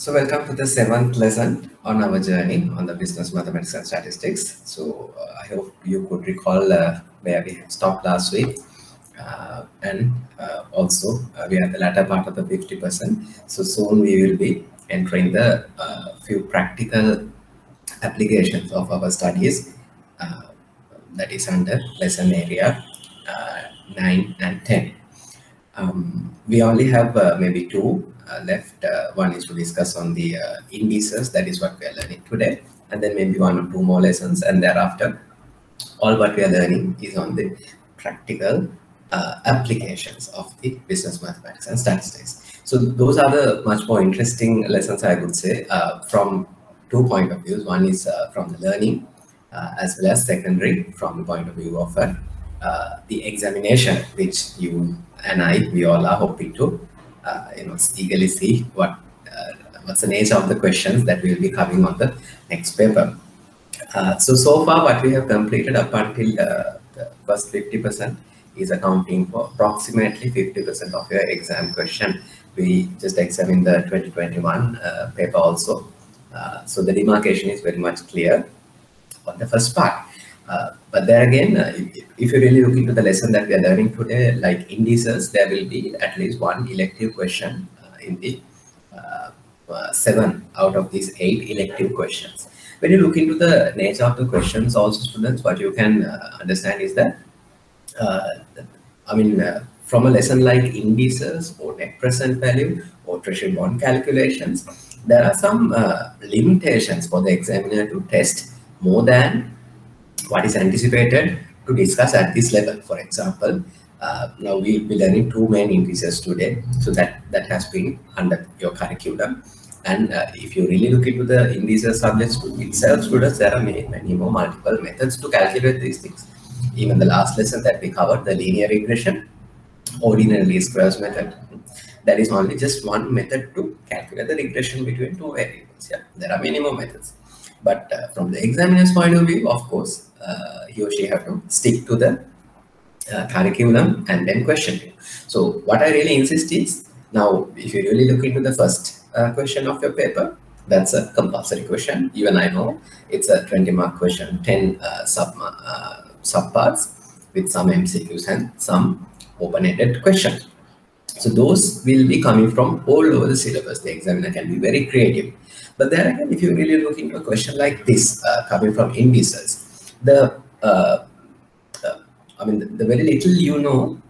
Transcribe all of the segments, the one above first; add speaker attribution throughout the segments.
Speaker 1: So welcome to the seventh lesson on our journey on the business mathematics and statistics. So uh, I hope you could recall uh, where we stopped last week. Uh, and uh, also uh, we are the latter part of the 50%. So soon we will be entering the uh, few practical applications of our studies that is under lesson area 9 and 10. Um, we only have maybe two left. Uh, one is to discuss on the uh, indices, that is what we are learning today, and then maybe one or two more lessons, and thereafter, all what we are learning is on the practical applications of the business mathematics and statistics. So those are the much more interesting lessons, I would say, from two point of views. One is from the learning, as well as secondary from the point of view of uh, the examination which you and I, we all are hoping to uh, you know, eagerly see what uh, what's the nature of the questions that will be coming on the next paper. Uh, so, so far what we have completed up until the first 50% is accounting for approximately 50% of your exam question. We just examined the 2021 uh, paper also. Uh, so the demarcation is very much clear on the first part. Uh, but there again, uh, if, you really look into the lesson that we are learning today, like indices, there will be at least one elective question uh, in the uh, uh, seven out of these eight elective questions. When you look into the nature of the questions, also students, what you can understand is that, I mean, from a lesson like indices or net present value or treasury bond calculations, there are some limitations for the examiner to test more than what is anticipated to discuss at this level. For example, uh, now we'll be learning two main indices today. So that, that has been under your curriculum. And uh, if you really look into the indices subjects itself, students, there are many, many more multiple methods to calculate these things. Even the last lesson that we covered, the linear regression, ordinary least squares method, that is only just one method to calculate the regression between two variables. Yeah, there are many more methods. But uh, from the examiner's point of view, of course, uh, he or she have to stick to the uh, curriculum and then question. So what I really insist is, now if you really look into the first uh, question of your paper, that's a compulsory question. Even I know it's a 20 mark question, 10 uh, sub uh, subparts with some MCQs and some open-ended questions. So those will be coming from all over the syllabus. The examiner can be very creative. But then again, if you really look into a question like this, uh, coming from indices, the uh, uh, I mean, the, the, very little you know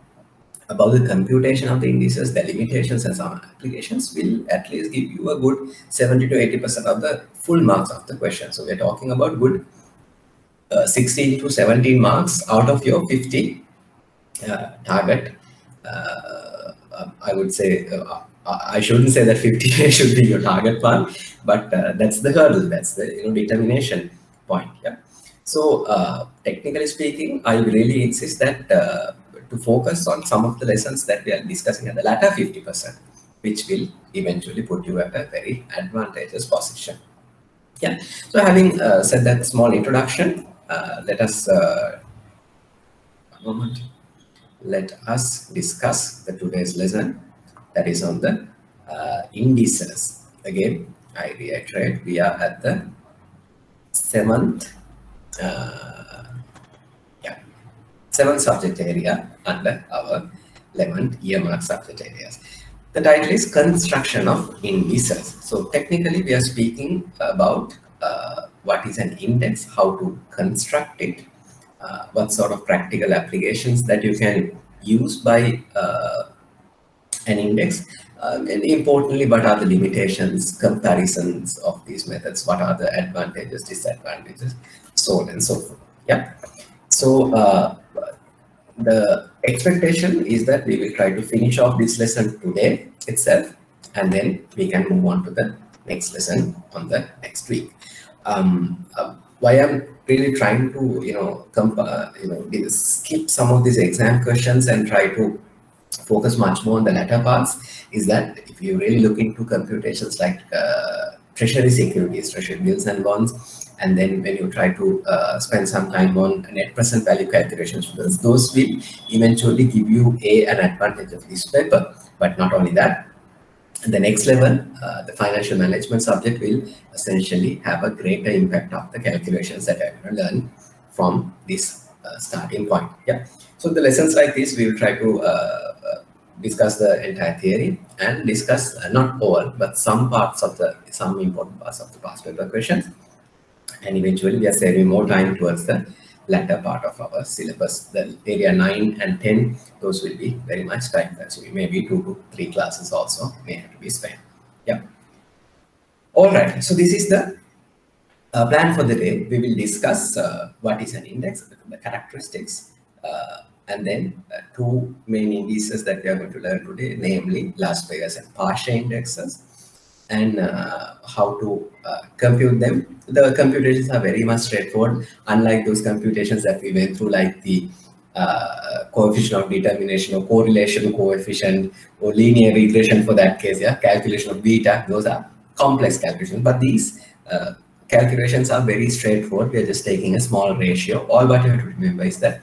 Speaker 1: about the computation of the indices, the limitations and some applications will at least give you a good 70 to 80% of the full marks of the question. So we're talking about good uh, 16 to 17 marks out of your 50 uh, target. Uh, I would say, uh, I shouldn't say that 50 should be your target one, but that's the hurdle, that's the you know, determination point. Yeah. So uh, technically speaking, I really insist that uh, to focus on some of the lessons that we are discussing at the latter 50%, which will eventually put you at a very advantageous position. Yeah, so having uh, said that small introduction, uh, let us, uh, one moment, let us discuss the today's lesson that is on the uh, indices. Again, I reiterate, we are at the seventh uh, yeah, seven subject area under our 11 earmark subject areas. The title is Construction of Indices. So technically we are speaking about uh, what is an index, how to construct it, uh, what sort of practical applications that you can use by uh, an index, uh, and importantly, what are the limitations, comparisons of these methods, what are the advantages, disadvantages, so on and so forth. Yeah. So uh, the expectation is that we will try to finish off this lesson today itself, and then we can move on to the next lesson on the next week. Um, uh, why I'm really trying to, you know, uh, you know, skip some of these exam questions and try to focus much more on the latter parts is that if you really look into computations like uh, treasury securities, treasury bills and bonds, and then when you try to uh, spend some time on net present value calculations, because those will eventually give you a an advantage of this paper. But not only that, the next level, uh, the financial management subject will essentially have a greater impact of the calculations that to learn from this uh, starting point. Yeah. So the lessons like this, we will try to uh, uh discuss the entire theory and discuss uh, not all, but some parts of the, some important parts of the past paper questions. And eventually we are saving more time towards the latter part of our syllabus. The area 9 and 10, those will be very much time consuming. Maybe two to three classes also may have to be spent. Yeah. All right. So this is the uh, plan for the day. We will discuss uh, what is an index, the characteristics, uh, and then uh, two main indices that we are going to learn today, namely Laspeyres and Paasche indexes and uh, how to uh, compute them. The computations are very much straightforward, unlike those computations that we went through, like the uh, coefficient of determination or correlation coefficient or linear regression for that case, yeah, calculation of beta, those are complex calculations. But these uh, calculations are very straightforward. We are just taking a small ratio. All what you have to remember is that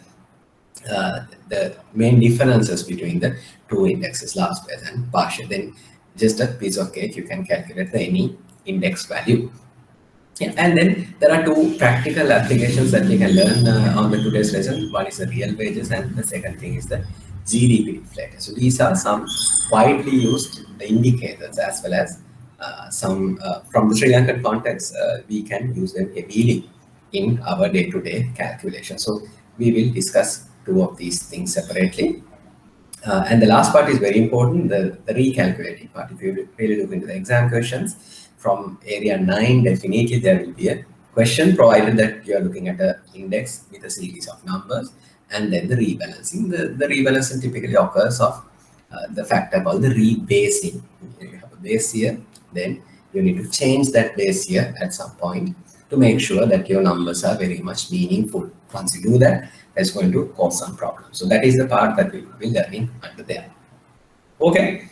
Speaker 1: uh, the main differences between the two indexes, Laspeyres and Paasche. Then just a piece of cake, you can calculate the any index value. Yeah, and then there are two practical applications that we can learn uh, on the today's lesson. One is the real wages, and the second thing is the GDP deflator. So these are some widely used indicators as well as uh, some uh, from the Sri Lankan context, uh, we can use them heavily in our day-to-day -day calculation. So we will discuss two of these things separately. Uh, and the last part is very important, the, the recalculating part. If you really look into the exam questions from area 9, definitely there will be a question provided that you are looking at an index with a series of numbers and then the rebalancing. The, the rebalancing typically occurs of uh, the factor called the rebasing. You have a base here, then you need to change that base here at some point to make sure that your numbers are very much meaningful. Once you do that, that's going to cause some problems. So that is the part that we will be learning under there. Okay.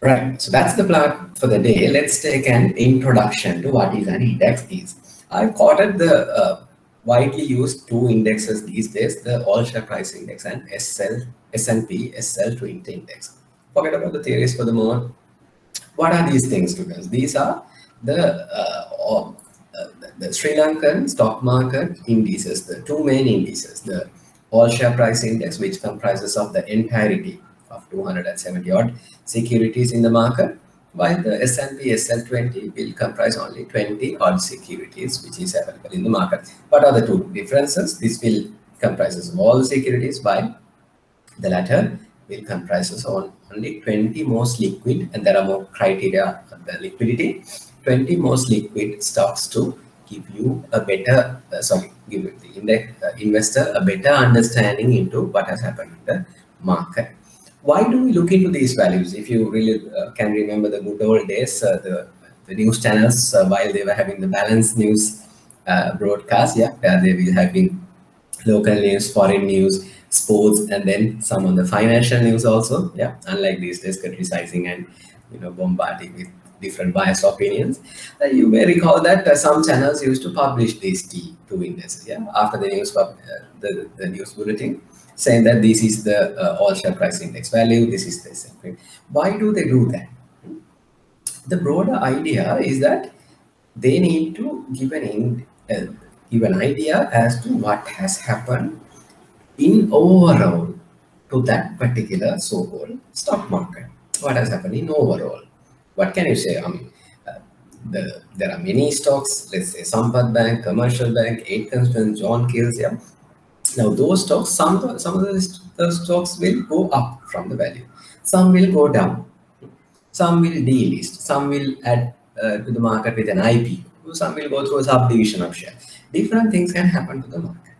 Speaker 1: Right, so that's the plan for the day. Let's take an introduction to what is an index is. I've quoted the uh, widely used two indexes these days, the all share price index and SL, S&P SL20 index. Forget about the theories for the moment. What are these things, students? These are the uh, the Sri Lankan stock market indices, the two main indices, the all share price index, which comprises of the entirety of 270 odd securities in the market, while the S&P SL20 will comprise only 20 odd securities, which is available in the market. What are the two differences? This will comprises all securities, while the latter will comprises on only 20 most liquid, and there are more criteria of the liquidity, 20 most liquid stocks to give you a better, uh, sorry, give the index, uh, investor a better understanding into what has happened in the market. Why do we look into these values? If you really uh, can remember the good old days, uh, the, the news channels, uh, while they were having the balanced news uh, broadcast, yeah, they were having local news, foreign news, sports, and then some on the financial news also. Yeah, unlike these days, criticizing and you know bombarding with different biased opinions. Uh, you may recall that uh, some channels used to publish these two indices, yeah, after the news uh, the, the news bulletin, saying that this is the uh, all share price index value, this is the S&P. Why do they do that? The broader idea is that they need to give an in, uh, give an idea as to what has happened in overall to that particular so-called stock market. What has happened in overall? What can you say? I mean, uh, the, there are many stocks, let's say Sampath Bank, Commercial Bank, Eight Aitken John Keells, yeah. Now those stocks, some, some of those stocks will go up from the value. Some will go down. Some will delist. Some will add uh, to the market with an IP. Some will go through a subdivision of share. Different things can happen to the market.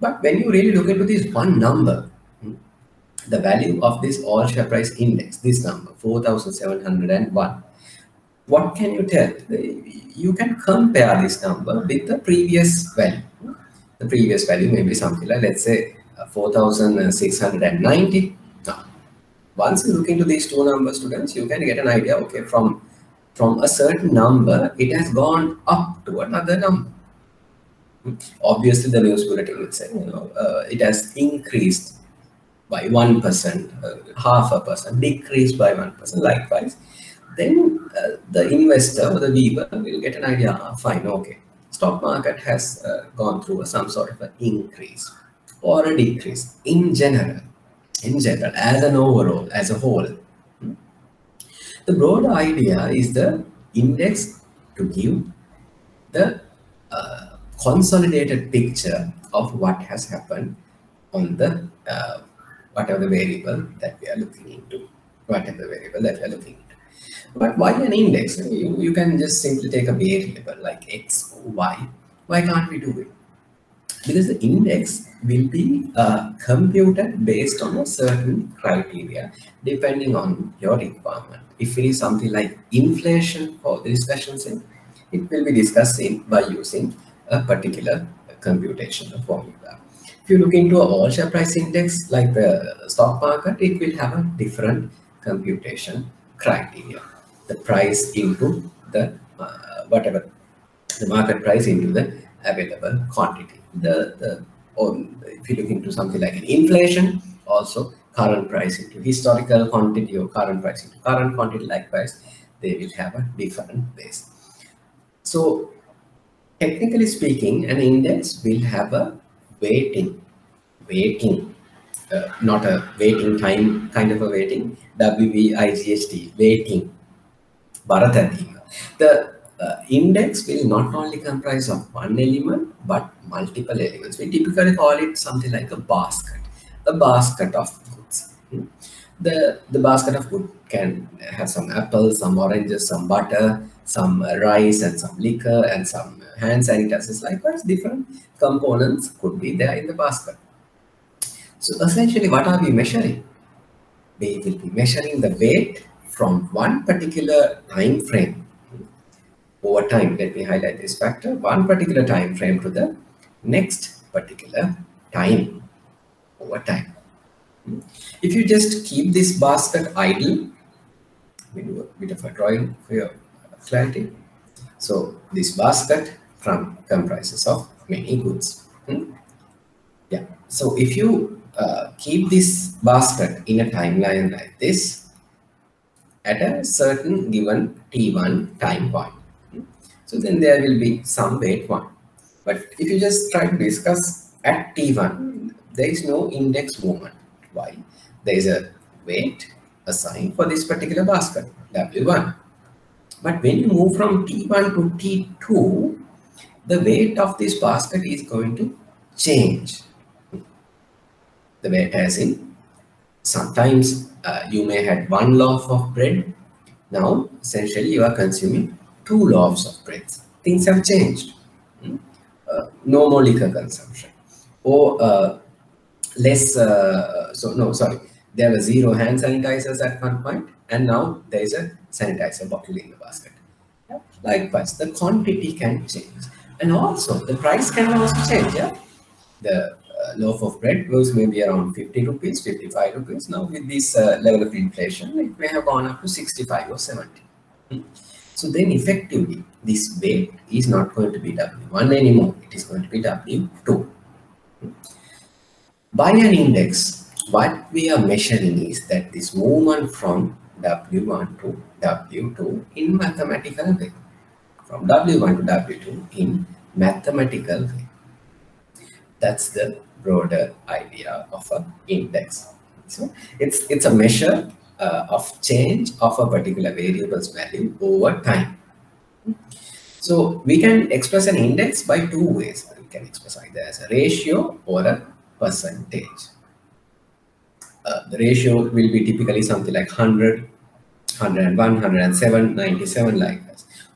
Speaker 1: But when you really look into this one number, the value of this all share price index, this number, 4,701. What can you tell? You can compare this number with the previous value. The previous value may be something like, let's say, uh, 4,690. Now, once you look into these two numbers, students, you can get an idea, okay, from, from a certain number, it has gone up to another number. Obviously, the news bulletin would say, you know, uh, it has increased by 1%, uh, half a percent, decrease by 1%, likewise, then uh, the investor or the viewer will get an idea, ah, fine, okay, stock market has uh, gone through some sort of an increase or a decrease in general, in general, as an overall, as a whole. Hmm. The broad idea is the index to give the uh, consolidated picture of what has happened on the uh, whatever the variable that we are looking into, whatever the variable that we are looking into. But why an index? You, you can just simply take a variable like x or y. Why can't we do it? Because the index will be uh, computed based on a certain criteria depending on your requirement. If it is something like inflation for the discussion sake, it will be discussed by using a particular computational formula. If you look into a all share price index like the stock market, it will have a different computation criteria. The price into the uh, whatever the market price into the available quantity. The, the or if you look into something like an inflation, also current price into historical quantity or current price into current quantity, likewise, they will have a different base. So technically speaking, an index will have a weighting, waiting, uh, not a waiting time kind of a weighting, W-V-I-G-H-T, weighting, The uh, index will not only comprise of one element, but multiple elements. We typically call it something like a basket, a basket of goods. Hmm? The, the basket of goods can have some apples, some oranges, some butter, some rice and some liquor and some hand sanitizers. Likewise, different components could be there in the basket. So essentially, what are we measuring? We will be measuring the weight from one particular time frame over time. Let me highlight this factor, one particular time frame to the next particular time over time. If you just keep this basket idle, we do a bit of a drawing for your clarity. So this basket from comprises of many goods. Hmm? Yeah. So if you uh, keep this basket in a timeline like this at a certain given t1 time point, hmm? so then there will be some weight one. But if you just try to discuss at t1, there is no index movement. Why? There is a weight assigned for this particular basket, W1. But when you move from T1 to T2, the weight of this basket is going to change. The weight as in, sometimes uh, you may have one loaf of bread. Now, essentially, you are consuming two loaves of bread. Things have changed. Hmm? Uh, no more liquor consumption. Or uh, less, uh, so no, sorry, there were zero hand sanitizers at one point, and now there is a sanitizer bottle in the basket. Likewise, the quantity can change. And also, the price can also change. Yeah? The uh, loaf of bread was maybe around 50 rupees, 55 rupees. Now, with this uh, level of inflation, it may have gone up to 65 or 70. Hmm. So then effectively, this weight is not going to be W1 anymore. It is going to be W2. Hmm. By an index, what we are measuring is that this movement from W1 to W2 in mathematical way. From W1 to W2 in mathematical way. That's the broader idea of an index. So it's, it's a measure uh, of change of a particular variable's value over time. So we can express an index by two ways. We can express either as a ratio or a percentage. Uh, the ratio will be typically something like 100, 101, 107, 97 like.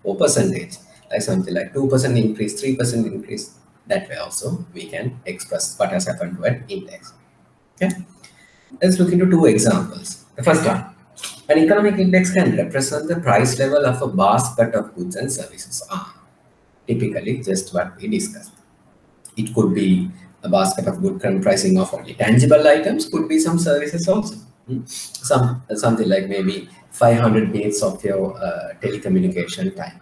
Speaker 1: Or percentage, like something like 2% increase, 3% increase. That way also we can express what has happened to an index. Okay. Let's look into two examples. The first one, an economic index can represent the price level of a basket of goods and services. Ah, typically just what we discussed. It could be a basket of good comprising of only tangible items could be some services also hmm? some something like maybe 500 minutes of your uh, telecommunication time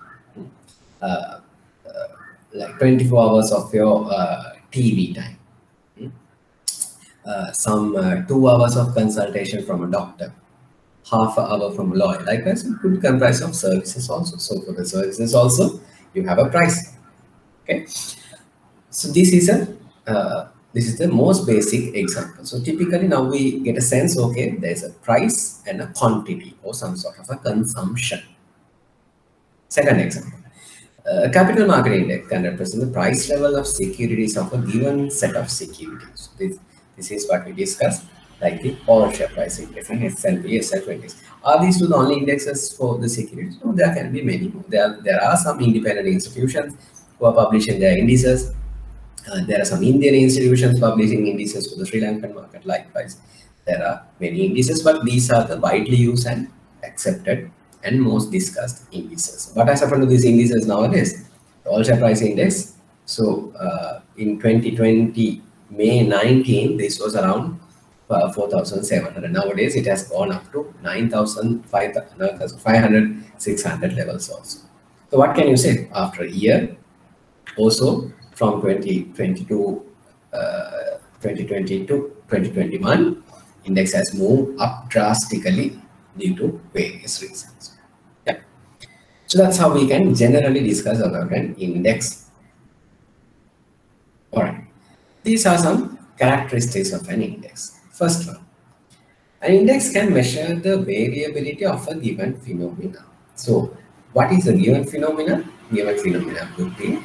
Speaker 1: uh, uh, like 24 hours of your uh, tv time uh, some two hours of consultation from a doctor, half an hour from a lawyer. Likewise, it could comprise of services also. So for the services also, you have a price. Okay. So this is a this is the most basic example. So typically now we get a sense, okay, there's a price and a quantity or some sort of a consumption. Second example, a capital market index can represent the price level of securities of a given set of securities. This, this is what we discussed, like the all share price index and S&P, SL20s. Are these two the only indexes for the securities? No, there can be many more. There, there are some independent institutions who are publishing their indices uh, there are some Indian institutions publishing indices for the Sri Lankan market. Likewise, there are many indices, but these are the widely used and accepted and most discussed indices. What has happened to these indices nowadays? The all share price index. So uh, in 2020, May 19, this was around uh, 4,700. Nowadays, it has gone up to 9,500, 600 levels also. So what can you say after a year? Also, from 2022, uh, 2020 to 2021, index has moved up drastically due to various reasons. Yeah. So that's how we can generally discuss about an index. All right. These are some characteristics of an index. First one, an index can measure the variability of a given phenomena. So what is a given phenomena? Given phenomena could be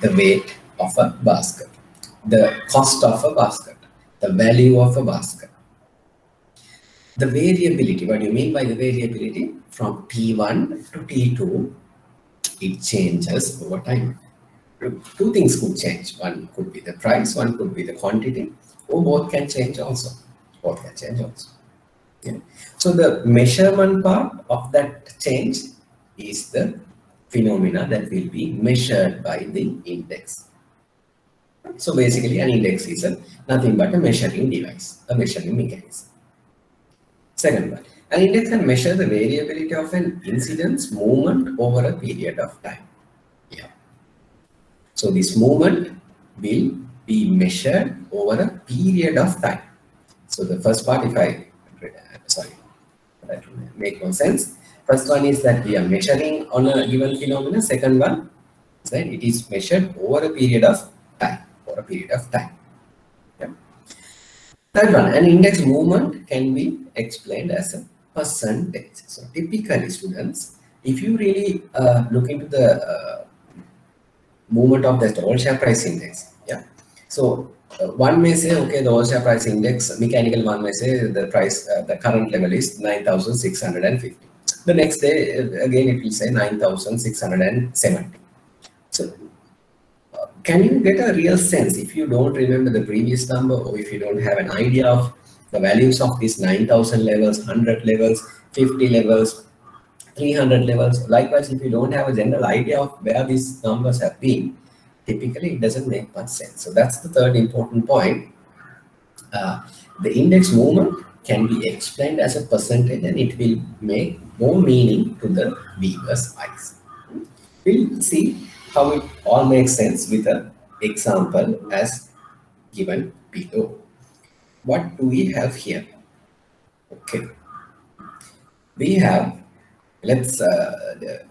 Speaker 1: the weight of a basket, the cost of a basket, the value of a basket. The variability, what do you mean by the variability? From T1 to T2, it changes over time. Two things could change. One could be the price, one could be the quantity, or both can change also. Both can change also. Yeah. So the measurement part of that change is the phenomena that will be measured by the index. So basically an index is a, nothing but a measuring device, a measuring mechanism. Second one, an index can measure the variability of an incidence movement over a period of time. Yeah. So this movement will be measured over a period of time. So the first part, if I, sorry, that will make no sense. First one is that we are measuring on a given phenomenon. Second one that it is measured over a period of for a period of time. Yeah. Third one, an index movement can be explained as a percentage. So typically students, if you really uh, look into the uh, movement of the all share price index, yeah. So uh, one may say, okay, the all share price index, mechanical one may say the price, uh, the current level is 9,650. The next day, uh, again, it will say 9,670. Can you get a real sense if you don't remember the previous number or if you don't have an idea of the values of these 9000 levels 100 levels 50 levels 300 levels? Likewise if you don't have a general idea of where these numbers have been typically it doesn't make much sense. So that's the third important point. Uh, the index movement can be explained as a percentage and it will make more meaning to the viewer's eyes. We'll see how it all makes sense with an example as given below. What do we have here? Okay. We have, let's uh,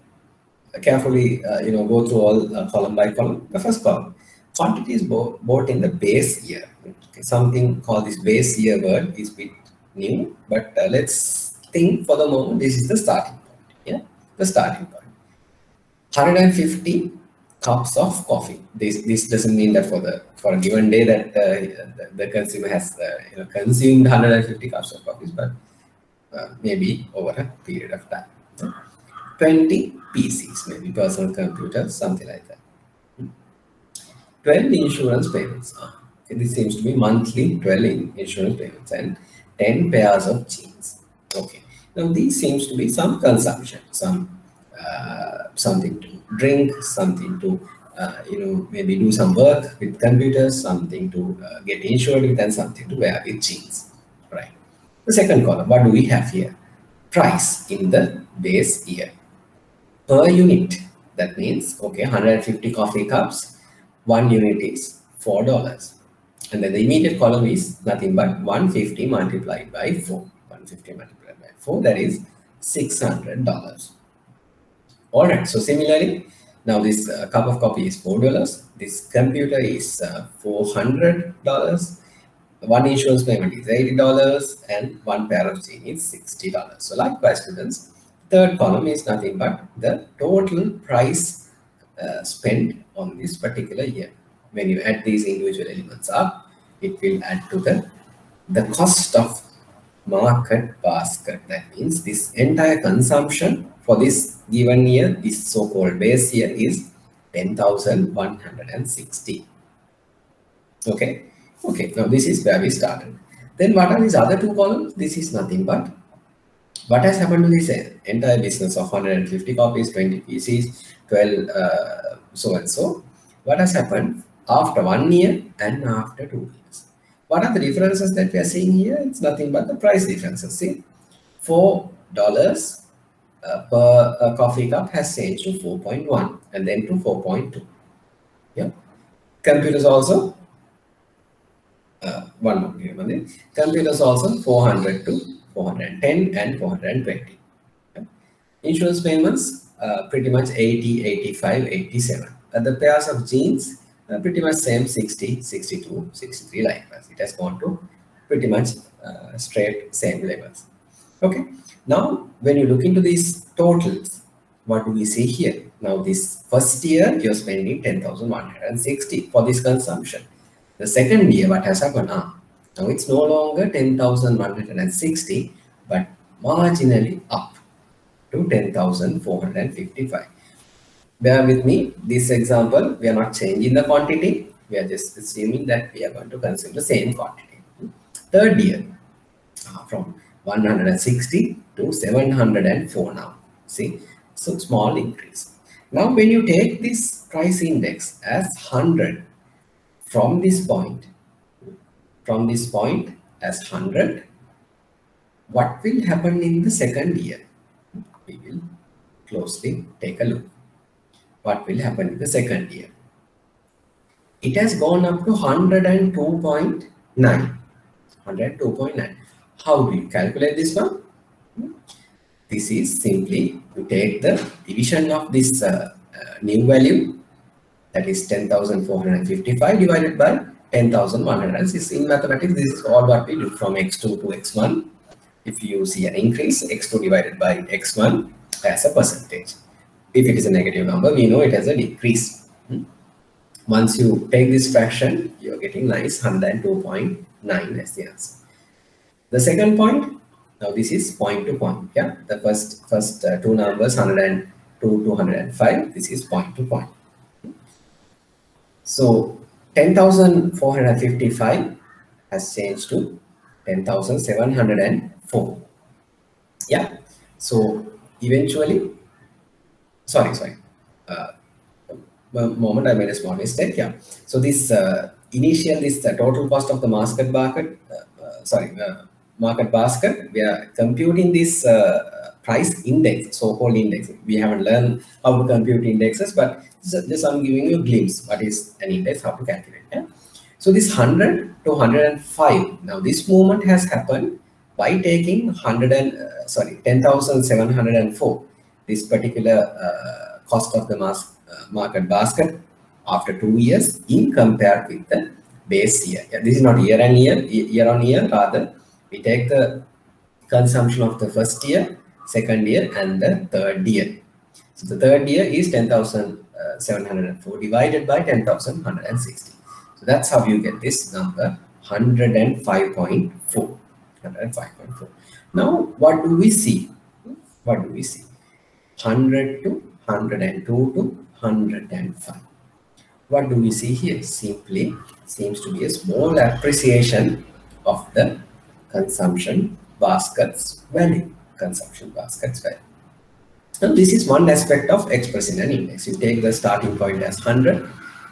Speaker 1: carefully, uh, you know, go through all uh, column by column. The first column, quantity is bought, bought in the base year. Okay. Something called this base year word is bit new, but uh, let's think for the moment, this is the starting point. Yeah, the starting point. 150 cups of coffee. This this doesn't mean that for the for a given day that uh, the, the, consumer has uh, you know, consumed 150 cups of coffee, but uh, maybe over a period of time. 20 PCs, maybe personal computers, something like that. 12 insurance payments. Okay, this seems to be monthly 12 insurance payments and 10 pairs of jeans. Okay. Now these seems to be some consumption, some uh, something to drink, something to uh, you know maybe do some work with computers, something to uh, get insured with, and something to wear with jeans. Right. The second column, what do we have here? Price in the base year per unit. That means okay, 150 coffee cups. One unit is four dollars. And then the immediate column is nothing but 150 multiplied by 4. 150 multiplied by 4, that is $600. All right, so similarly, now this uh, cup of coffee is $4. This computer is uh, $400. One insurance payment is $80 and one pair of jeans is $60. So likewise, students, third column is nothing but the total price uh, spent on this particular year when you add these individual elements up, it will add to the, the cost of market basket. That means this entire consumption for this given year, this so-called base year is 10,160. Okay. Okay. Now this is where we started. Then what are these other two columns? This is nothing but what has happened to this entire business of 150 copies, 20 PCs, 12, uh, so and so. What has happened? after one year and after two years. What are the differences that we are seeing here? It's nothing but the price differences. See, four dollars uh, per uh, coffee cup has changed to 4.1 and then to 4.2. Yeah, computers also. Uh, one more here, computers also 400 to 410 and 420. Yeah. Insurance payments uh, pretty much 80, 85, 87. Uh, the pairs of jeans uh, pretty much same 60, 62, 63 likewise. It has gone to pretty much uh, straight same levels. Okay. Now, when you look into these totals, what do we see here? Now, this first year, you're spending 10,160 for this consumption. The second year, what has happened? Ah, now, it's no longer 10,160, but marginally up to 10,455 bear with me, this example, we are not changing the quantity. We are just assuming that we are going to consume the same quantity. Third year, uh, from 160 to 704 now. See, so small increase. Now, when you take this price index as 100 from this point, from this point as 100, what will happen in the second year? We will closely take a look what will happen in the second year. It has gone up to 102.9. 102.9. How do you calculate this one? This is simply to take the division of this uh, uh, new value that is 10,455 divided by 10,106. In mathematics, this is all what we do from x2 to x1. If you see an increase, x2 divided by x1 as a percentage if it is a negative number, we know it has a decrease. Hmm? Once you take this fraction, you're getting nice 102.9 as the answer. The second point, now this is point to point. Yeah, the first first uh, two numbers 102 to 105. This is point to point. So 10,455 has changed to 10,704. Yeah. So eventually sorry, sorry. Uh, moment I made a small mistake. Yeah. So this uh, initial, this uh, total cost of the market basket, uh, uh, sorry, uh, market basket, we are computing this price index, so-called index. We haven't learned how to compute indexes, but just I'm giving you a glimpse what is an index, how to calculate. Yeah. So this 100 to 105. Now this movement has happened by taking 100 and sorry 10,704 this particular uh, cost of the uh, market basket after two years in compared with the base year. Yeah, this is not year on year, year on year, rather we take the consumption of the first year, second year, and the third year. So the third year is 10,704 uh, divided by 10,160. So that's how you get this number 105.4. 105.4. Now, what do we see? What do we see? 100 to 102 to 105. What do we see here? Simply seems to be a small appreciation of the consumption basket's value. Consumption basket's value. And this is one aspect of expressing an index. You take the starting point as 100,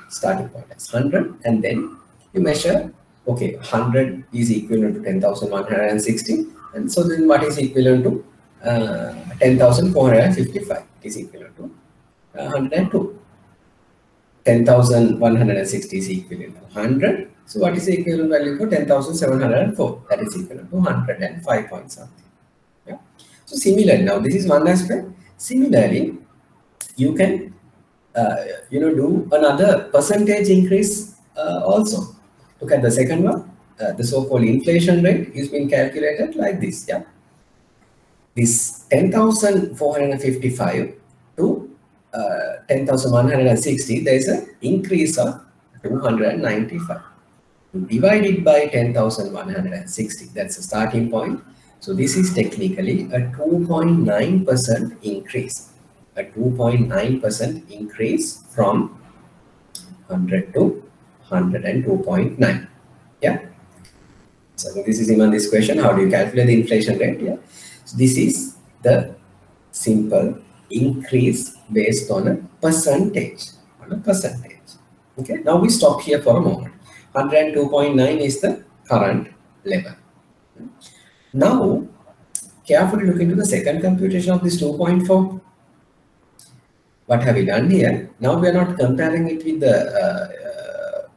Speaker 1: starting point as 100, and then you measure, okay, 100 is equivalent to 10,160. And so then what is equivalent to uh, 10,455 is equal to uh, 102. 10,160 is equal to 100. So what is the equivalent value for 10,704? That is equal to 105 point something. Yeah. So similarly, now this is one aspect. Similarly, you can uh, you know do another percentage increase uh, also. Look at the second one. Uh, the so-called inflation rate is being calculated like this. Yeah. This 10,455 to uh, 10,160, there is an increase of 295. Divided by 10,160, that's the starting point. So this is technically a 2.9% increase. A 2.9% increase from 100 to 102.9. Yeah. So this is even this question. How do you calculate the inflation rate? Yeah. So this is the simple increase based on a percentage. On a percentage. Okay. Now we stop here for a moment. 102.9 is the current level. Now, carefully look into the second computation of this 2.4. What have we done here? Now we are not comparing it with the uh, uh,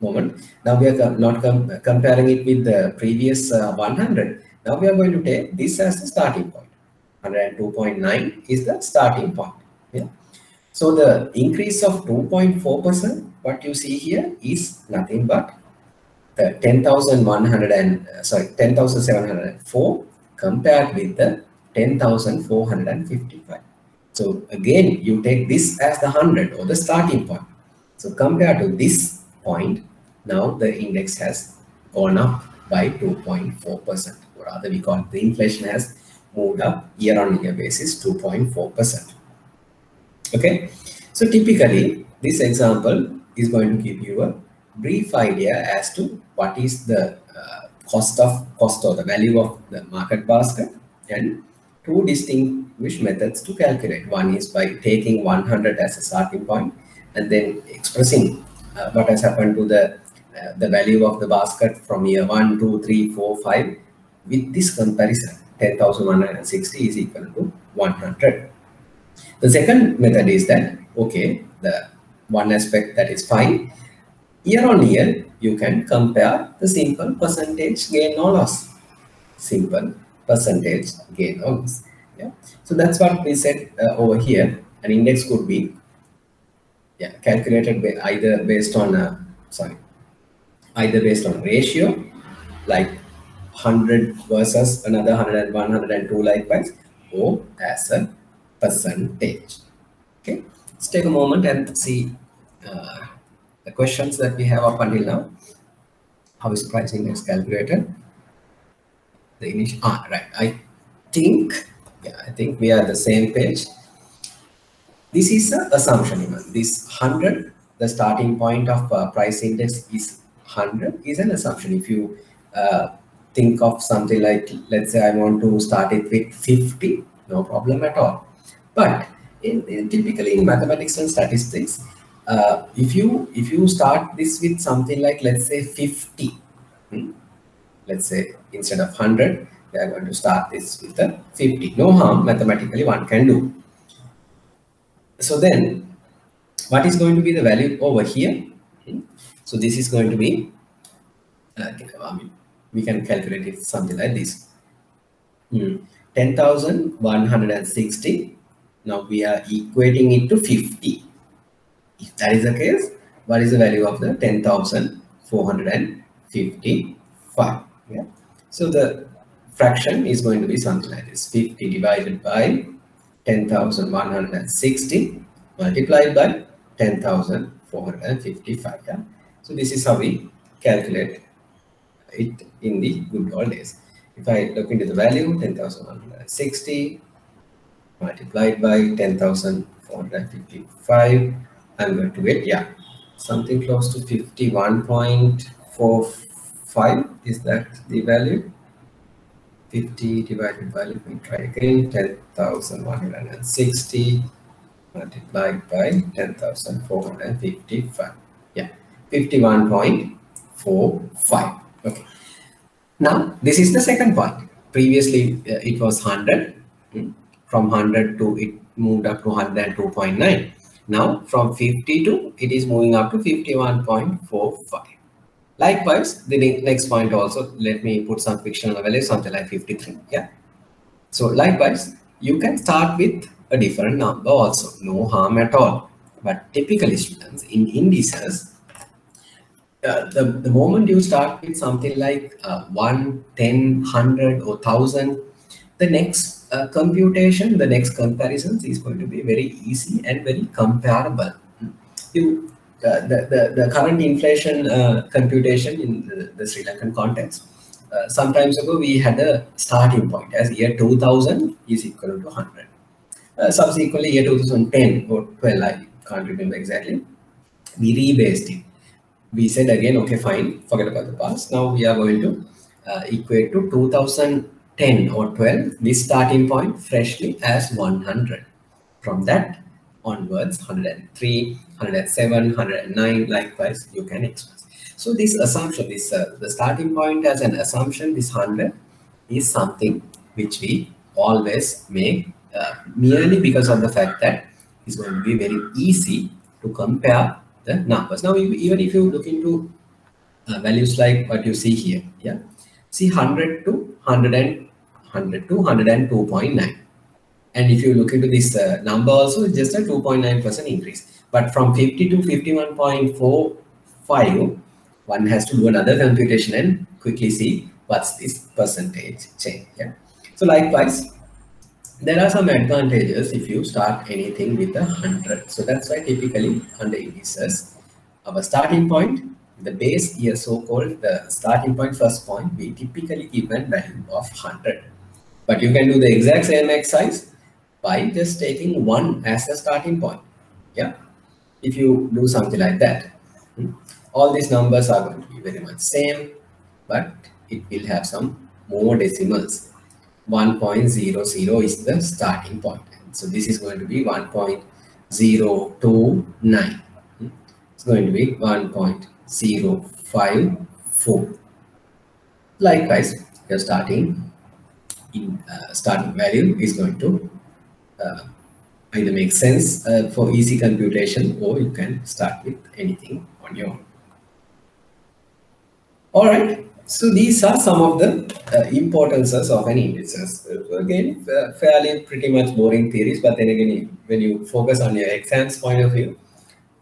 Speaker 1: moment. Now we are not com comparing it with the previous uh, 100. Now we are going to take this as the starting point. 102.9 is the starting point. Yeah. So the increase of 2.4%, what you see here is nothing but the 10,100 and uh, sorry 10,704 compared with the 10,455. So again, you take this as the 100 or the starting point. So compared to this point, now the index has gone up by 2.4%, rather we call it the inflation has moved up year on year basis 2.4%. Okay, so typically this example is going to give you a brief idea as to what is the uh, cost of cost or the value of the market basket and two distinguished methods to calculate. One is by taking 100 as a starting point and then expressing uh, what has happened to the uh, the value of the basket from year 1, 2, 3, 4, 5 with this comparison 10,160 is equal to 100. The second method is that okay the one aspect that is fine. Year on year you can compare the simple percentage gain or loss. Simple percentage gain or loss. Yeah. So that's what we said uh, over here. An index could be yeah calculated by either based on a sorry either based on ratio like 100 versus another 100 and 102 likewise or as a percentage okay let's take a moment and see uh, the questions that we have up until now. How is price index calculated? The initial, ah, right. I think, yeah, I think we are the same page. This is an assumption even. This 100, the starting point of uh, price index is 100 is an assumption. If you uh, think of something like, let's say I want to start it with 50, no problem at all. But in, in typically in mathematics and statistics, uh, if you if you start this with something like let's say 50 hmm? let's say instead of 100 we are going to start this with a 50 no harm mathematically one can do so then what is going to be the value over here hmm? so this is going to be uh, we can calculate it something like this hmm. 10,160 now we are equating it to 50 if that is the case, what is the value of the 10,455? Yeah. So the fraction is going to be something like this 50 divided by 10,160 multiplied by 10,455. Yeah. So this is how we calculate it in the good old days. If I look into the value 10,160 multiplied by 10,455 I'm going to get, yeah, something close to 51.45. Is that the value? 50 divided by, let me try again, 10,160 multiplied by 10,455. Yeah, 51.45. Okay. Now, this is the second point. Previously, uh, it was 100. Hmm. From 100 to it moved up to 102.9 Now from 52, it is moving up to 51.45. Likewise, the next point also, let me put some fictional value, something like 53. Yeah. So likewise, you can start with a different number also, no harm at all. But typically students in indices, uh, the, the moment you start with something like uh, 1, 10, 100 or 1000, the next uh, computation, the next comparisons is going to be very easy and very comparable. You, uh, the, the, the current inflation uh, computation in the, the, Sri Lankan context, uh, sometimes ago we had a starting point as year 2000 is equal to 100. Uh, subsequently, year 2010 or 12, I can't remember exactly, we rebased it. We said again, okay, fine, forget about the past. Now we are going to uh, equate to 2010 or 12, this starting point freshly as 100. From that onwards, 103, 107, 109, likewise, you can express. So this assumption, this uh, the starting point as an assumption, this 100 is something which we always make uh, merely because of the fact that it's going to be very easy to compare the numbers. Now, even if you look into uh, values like what you see here, yeah, see 100 to 100 and 100 to 102.9. And if you look into this uh, number also, it's just a 2.9% increase. But from 50 to 51.45, one has to do another computation and quickly see what's this percentage change. Yeah. So likewise, there are some advantages if you start anything with a hundred. So that's why typically under indices, our starting point, the base here so-called the starting point first point, we typically give a value of 100. But you can do the exact same exercise by just taking one as a starting point. Yeah. If you do something like that, hmm, all these numbers are going to be very much same, but it will have some more decimals 1.00 is the starting point. So this is going to be 1.029. It's going to be 1.054. Likewise, your starting in uh, starting value is going to uh, either make sense uh, for easy computation or you can start with anything on your own. All right. So these are some of the uh, importances of an indices. Again, fairly pretty much boring theories, but then again, when you focus on your exams point of view,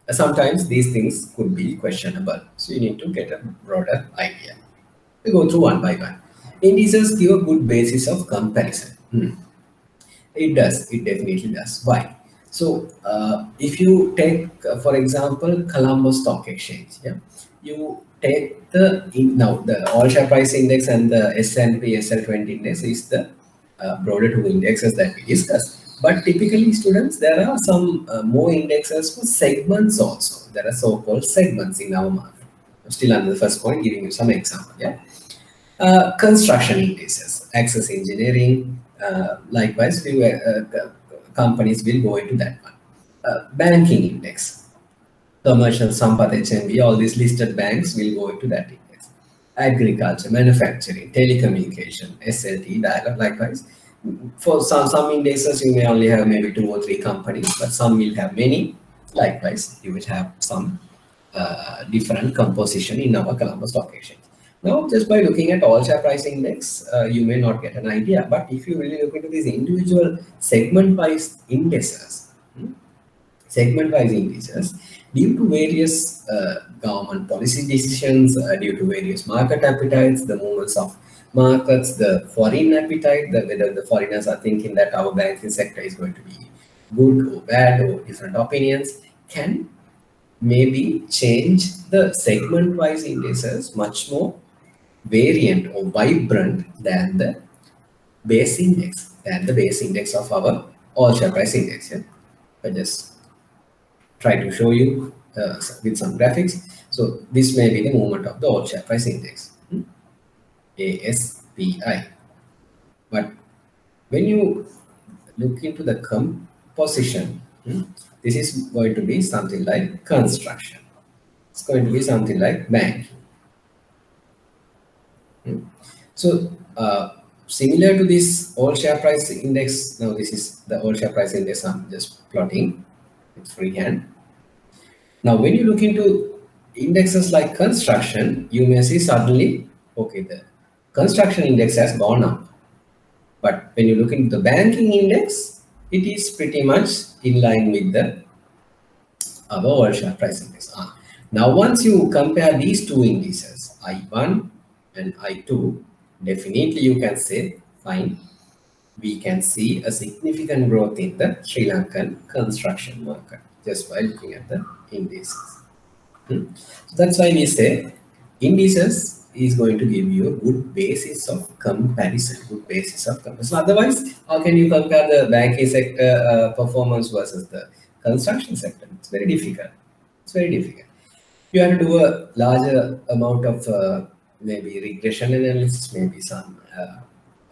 Speaker 1: uh, sometimes these things could be questionable. So you need to get a broader idea. We go through one by one. Indices give a good basis of comparison. Hmm. It does. It definitely does. Why? So uh, if you take, uh, for example, Colombo Stock Exchange, yeah, you take the now the all share price index and the S&P SL20 index is the uh, broader two indexes that we discussed. But typically, students, there are some uh, more indexes for segments also. There are so-called segments in our market. Still under the first point, giving you some example. Yeah, uh, construction indices, access engineering. Uh, likewise, were, uh, companies will go into that one. Uh, banking index, commercial Sampath HNB, all these listed banks will go into that index. Agriculture, manufacturing, telecommunication, SLT, Dialog, likewise. For some, some indexes, you may only have maybe two or three companies, but some will have many. Likewise, you will have some uh, different composition in our Colombo Exchange. Now, just by looking at all share price index, uh, you may not get an idea. But if you really look into these individual segment-wise indices, hmm, segment-wise indices, due to various uh, government policy decisions, uh, due to various market appetites, the movements of markets, the foreign appetite, the, whether the foreigners are thinking that our banking sector is going to be good or bad or different opinions, can maybe change the segment-wise indices much more variant or vibrant than the base index, than the base index of our all share price index. Yeah? I just try to show you uh, with some graphics. So this may be the movement of the all share price index, hmm? ASPI. But when you look into the composition, hmm, this is going to be something like construction. It's going to be something like bank. Hmm. So uh, similar to this all share price index, now this is the all share price index I'm just plotting it's freehand. Now, when you look into indexes like construction, you may see suddenly, okay, the construction index has gone up. But when you look into the banking index, it is pretty much in line with the our all share price index. Ah. Now, once you compare these two indices, I1 and I2, definitely you can say, fine, we can see a significant growth in the Sri Lankan construction market just by looking at the indices. Hmm? So that's why we say indices is going to give you a good basis of comparison, good basis of comparison. Otherwise, how can you compare the banking sector uh, performance versus the construction sector? It's very difficult. It's very difficult. You have to do a larger amount of uh, maybe regression analysis, maybe some uh,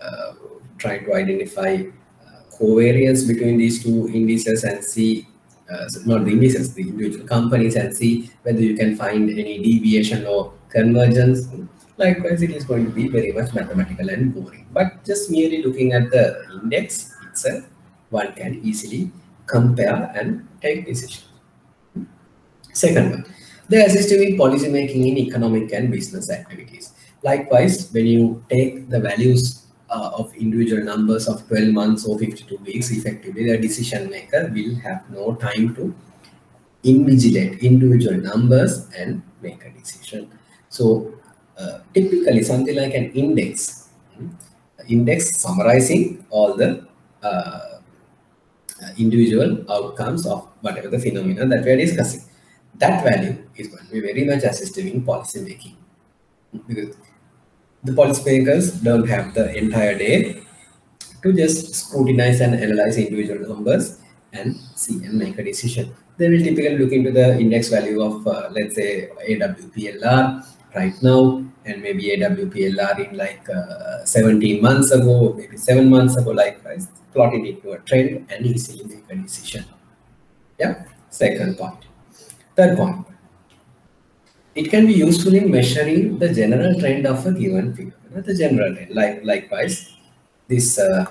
Speaker 1: uh trying to identify uh, covariance between these two indices and see uh, not the indices, the individual companies and see whether you can find any deviation or convergence. Likewise, it is going to be very much mathematical and boring. But just merely looking at the index itself, one can easily compare and take decisions. Second one, they assist in policy making in economic and business activities. Likewise, when you take the values uh, of individual numbers of 12 months or 52 weeks, effectively the decision maker will have no time to invigilate individual numbers and make a decision. So uh, typically something like an index, hmm, index summarizing all the uh, individual outcomes of whatever the phenomena that we are discussing. That value is going to be very much assistive in policy making because the policymakers don't have the entire day to just scrutinize and analyze individual numbers and see and make a decision. They will typically look into the index value of, uh, let's say, AWPLR right now, and maybe AWPLR in like uh, 17 months ago, maybe seven months ago, likewise, plot it into a trend and easily make a decision. Yeah, second point. Third point, it can be useful in measuring the general trend of a given figure. not The general trend, like likewise, this uh,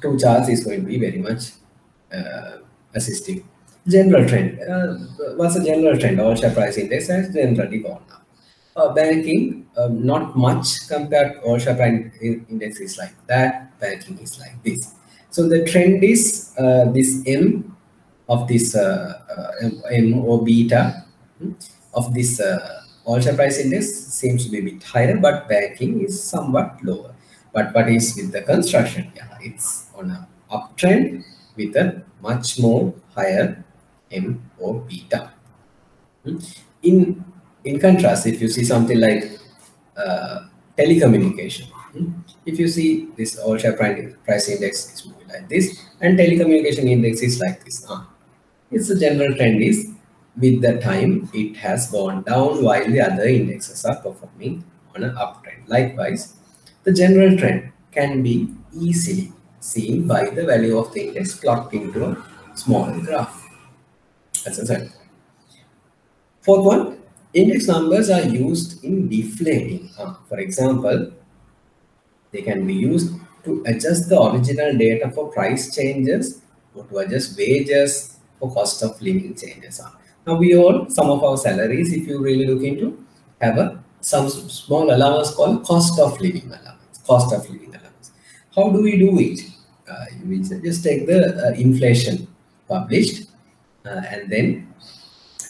Speaker 1: two charts is going to be very much uh, assisting. General trend. Uh, what's the general trend? All share price index has generally gone up. Uh, banking, um, not much compared. All share price index is like that. Banking is like this. So the trend is uh, this M of this uh, uh, M or beta. Hmm? Of this uh, share price index seems to be a bit higher, but banking is somewhat lower. But what is with the construction? Yeah, it's on a uptrend with a much more higher M or beta. Hmm? In in contrast, if you see something like uh, telecommunication, hmm? if you see this all share price index is moving like this, and telecommunication index is like this. Uh, it's the general trend is with the time it has gone down while the other indexes are performing on an uptrend. Likewise, the general trend can be easily seen by the value of the index plotted into a small graph. That's a second Fourth one, index numbers are used in deflating. Uh, for example, they can be used to adjust the original data for price changes or to adjust wages for cost of living changes. Uh, now we all, some of our salaries, if you really look into, have a some small allowance called cost of living allowance. Cost of living allowance. How do we do it? Uh, we just take the uh, inflation published uh, and then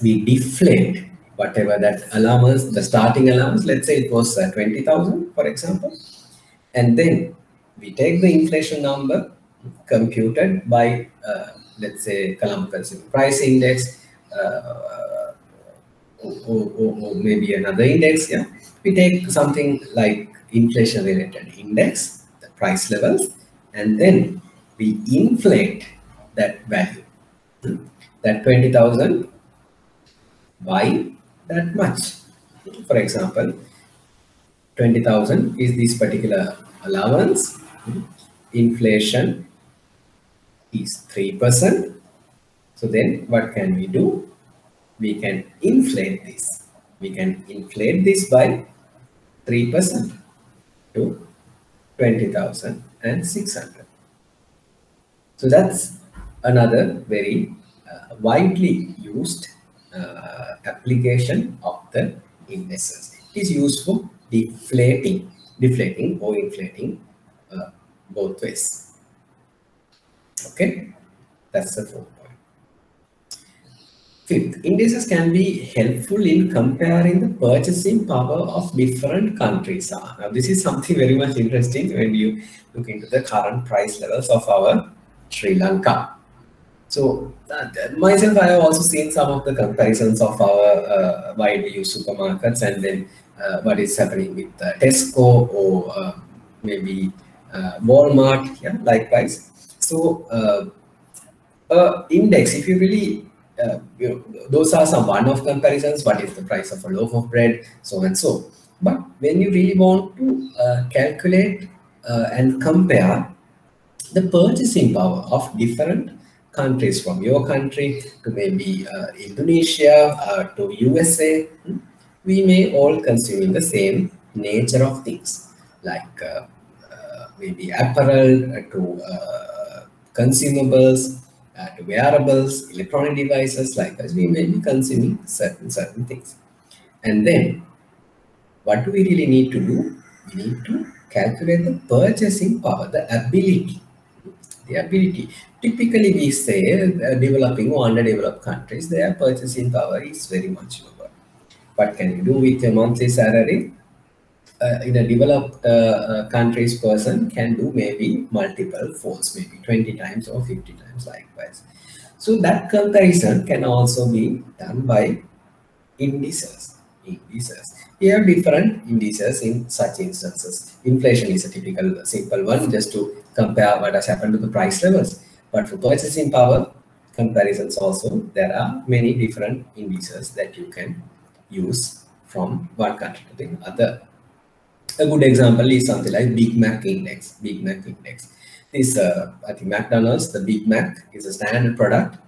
Speaker 1: we deflate whatever that allowance, the starting allowance, let's say it was uh, 20,000 for example, and then we take the inflation number computed by, uh, let's say, Colombo Consumer Price Index, or, or, or, maybe another index. Yeah, we take something like inflation related index, the price levels, and then we inflate that value, hmm? that 20,000 by that much. For example, 20,000 is this particular allowance. Hmm? Inflation is 3%. So then what can we do? We can inflate this. We can inflate this by 3% to 20,600. So that's another very uh, widely used uh, application of the indices. It is used for deflating, deflating or inflating uh, both ways. Okay, that's the point. Fifth, indices can be helpful in comparing the purchasing power of different countries. Ah, now, this is something very much interesting when you look into the current price levels of our Sri Lanka. So uh, myself, I have also seen some of the comparisons of our uh, widely used supermarkets and then uh, what is happening with uh, Tesco or uh, maybe uh, Walmart, yeah, likewise. So index, if you really, you know, those are some one-off comparisons, what is the price of a loaf of bread, so and so. But when you really want to calculate and compare the purchasing power of different countries from your country to maybe uh, Indonesia uh, to USA, hmm, we may all consume the same nature of things like uh, uh maybe apparel uh, to uh, to wearables, electronic devices, like as we may be consuming certain certain things. And then what do we really need to do? We need to calculate the purchasing power, the ability the ability. Typically, we say developing or underdeveloped countries, their purchasing power is very much lower. What can you do with your monthly salary? Uh, in a developed uh, uh countries person can do maybe multiple folds, maybe 20 times or 50 times likewise. So that comparison can also be done by indices. Indices. We have different indices in such instances. Inflation is a typical simple one just to compare what has happened to the price levels. But for purchasing power comparisons also, there are many different indices that you can use from one country to the other. A good example is something like Big Mac Index. Big Mac Index. This, uh, I think McDonald's, the Big Mac is a standard product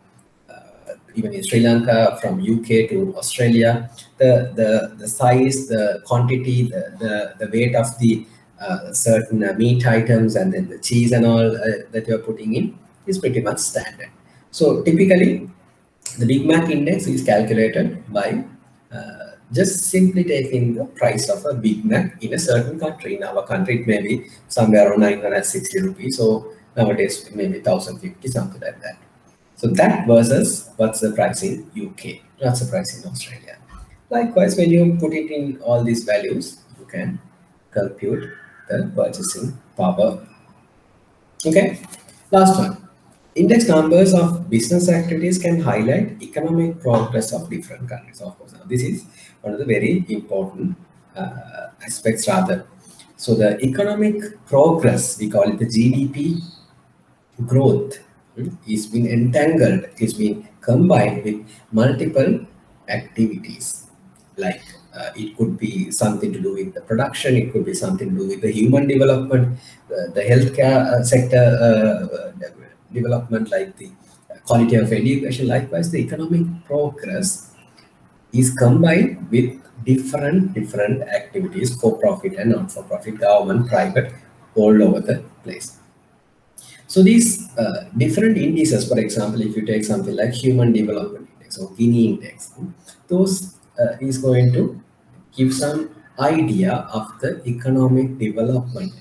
Speaker 1: even in Sri Lanka, from UK to Australia, the, the, the size, the quantity, the, the, the weight of the uh, certain uh, meat items and then the cheese and all uh, that you're putting in is pretty much standard. So typically, the Big Mac index is calculated by uh, just simply taking the price of a Big Mac in a certain country. In our country, it may be somewhere around 960 rupees. So nowadays, maybe 1050, something like that. So that versus what's the price in UK, what's the price in Australia. Likewise, when you put it in all these values, you can compute the purchasing power. Okay, last one. Index numbers of business activities can highlight economic progress of different countries. Of course, now this is one of the very important uh, aspects rather. So the economic progress, we call it the GDP growth is being entangled, is being combined with multiple activities. Like uh, it could be something to do with the production, it could be something to do with the human development, uh, the healthcare uh, sector uh, development, like the quality of education. Likewise, the economic progress is combined with different different activities for profit and not for profit, government, private, all over the place. So these uh, different indices, for example, if you take something like Human Development Index or Gini Index, those uh, is going to give some idea of the economic development,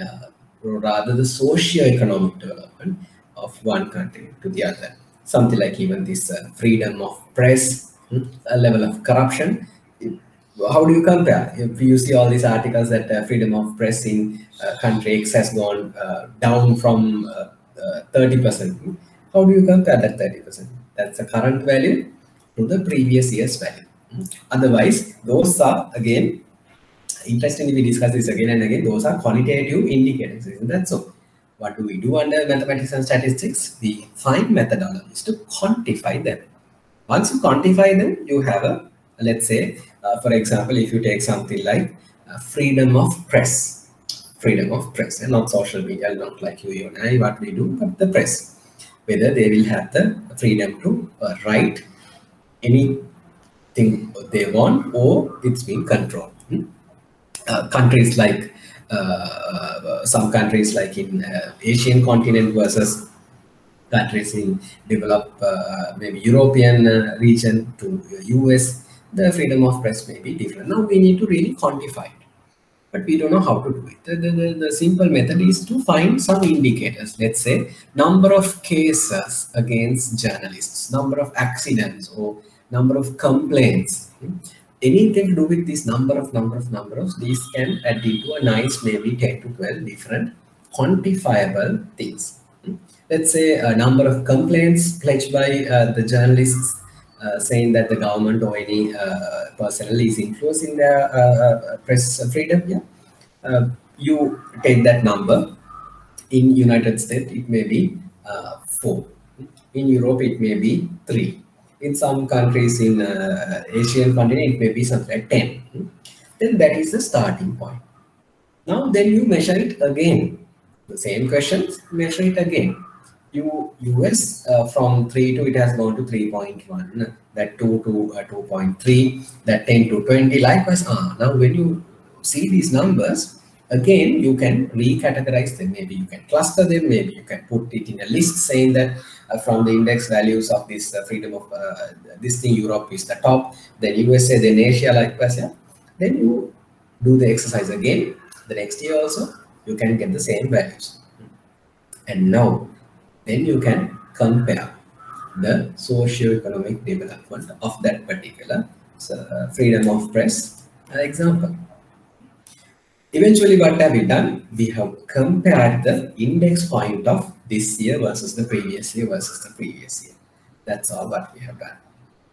Speaker 1: uh, or rather the socio-economic development of one country to the other. Something like even this uh, freedom of press, a level of corruption, how do you compare? If you see all these articles that uh, freedom of press in uh, country X has gone uh, down from 30%, uh, uh, how do you compare that 30%? That's the current value to the previous year's value. Otherwise, those are again, interestingly, we discuss this again and again, those are qualitative indicators, isn't that so? What do we do under mathematics and statistics? We find methodologies to quantify them. Once you quantify them, you have a, let's say, uh, for example, if you take something like uh, freedom of press, freedom of press, and not social media, not like you, and I, what we do, but the press, whether they will have the freedom to uh, write anything they want or it's being controlled. Hmm? Uh, countries like uh, some countries like in uh, Asian continent versus countries in developed, uh, maybe European uh, region to US, the freedom of press may be different. Now we need to really quantify it, but we don't know how to do it. The, the, the, the simple method is to find some indicators. Let's say number of cases against journalists, number of accidents or number of complaints. Anything to do with this number of number of number of these can add into a nice maybe 10 to 12 different quantifiable things. Let's say a number of complaints pledged by uh, the journalists uh, saying that the government or any uh, personnel is influencing their uh, uh, press freedom. Yeah, uh, you take that number. In United States, it may be four. In Europe, it may be three. In some countries in Asian continent, it may be something like ten. Then that is the starting point. Now, then you measure it again. The same questions, measure it again U, US uh, from 3 to it has gone to 3.1, that 2 to uh, 2.3, that 10 to 20. Likewise, ah, now when you see these numbers, again you can recategorize them. Maybe you can cluster them, maybe you can put it in a list saying that uh, from the index values of this uh, freedom of uh, this thing, Europe is the top, then USA, then Asia, likewise. Yeah? Then you do the exercise again. The next year also, you can get the same values. And now then you can compare the socio-economic development of that particular uh, freedom of press uh, example. Eventually, what have we done? We have compared the index point of this year versus the previous year versus the previous year. That's all what we have done.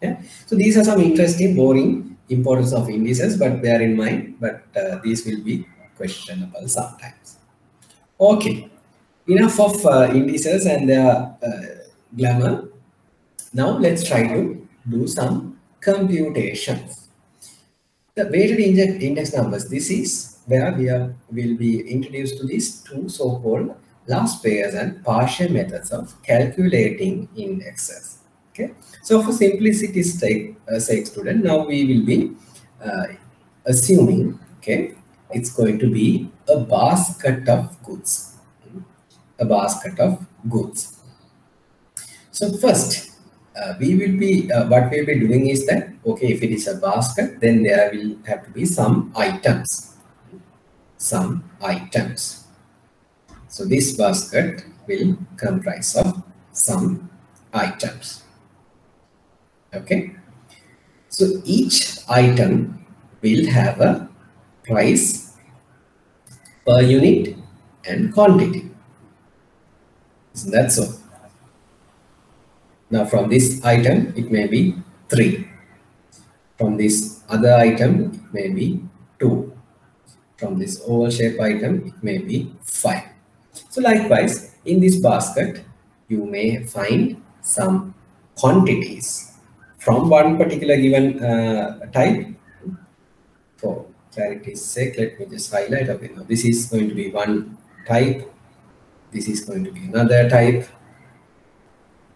Speaker 1: Yeah. So these are some interesting, boring importance of indices, but bear in mind, but uh, these will be questionable sometimes. Okay enough of uh, indices and their uh, glamour. Now let's try to do some computations. The weighted index, index numbers, this is where we are, will be introduced to these two so-called Laspeyres and Paasche methods of calculating indexes. Okay, so for simplicity's sake, uh, sake student, now we will be uh, assuming, okay, it's going to be a basket of goods a basket of goods. So first, uh, we will be, uh, what we'll be doing is that, okay, if it is a basket, then there will have to be some items, some items. So this basket will comprise of some items. Okay. So each item will have a price per unit and quantity. Isn't that so? Now from this item, it may be 3. From this other item, it may be 2. From this oval shape item, it may be 5. So likewise, in this basket, you may find some quantities from one particular given uh, type. For clarity's sake, let me just highlight. Okay, now this is going to be one type this is going to be another type.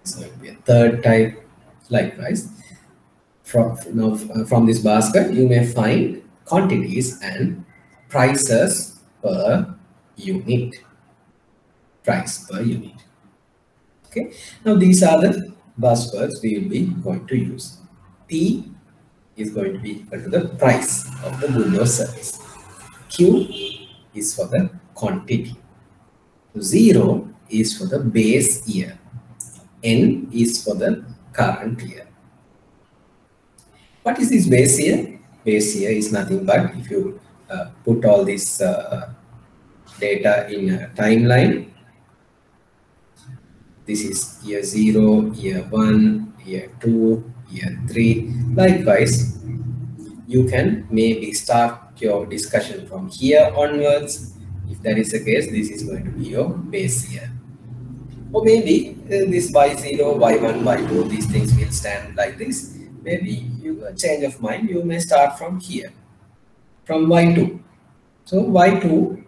Speaker 1: It's going to be a third type. Likewise, from, now, from this basket, you may find quantities and prices per unit. Price per unit. Okay. Now these are the buzzwords we will be going to use. P is going to be equal to the price of the good service. Q is for the quantity. 0 is for the base year. N is for the current year. What is this base year? Base year is nothing but if you uh, put all this uh, data in a timeline, this is year 0, year 1, year 2, year 3. Likewise, you can maybe start your discussion from here onwards if that is the case, this is going to be your base here. Or maybe uh, this y0, y1, y2, these things will stand like this. Maybe you change of mind, you may start from here, from y2. So y2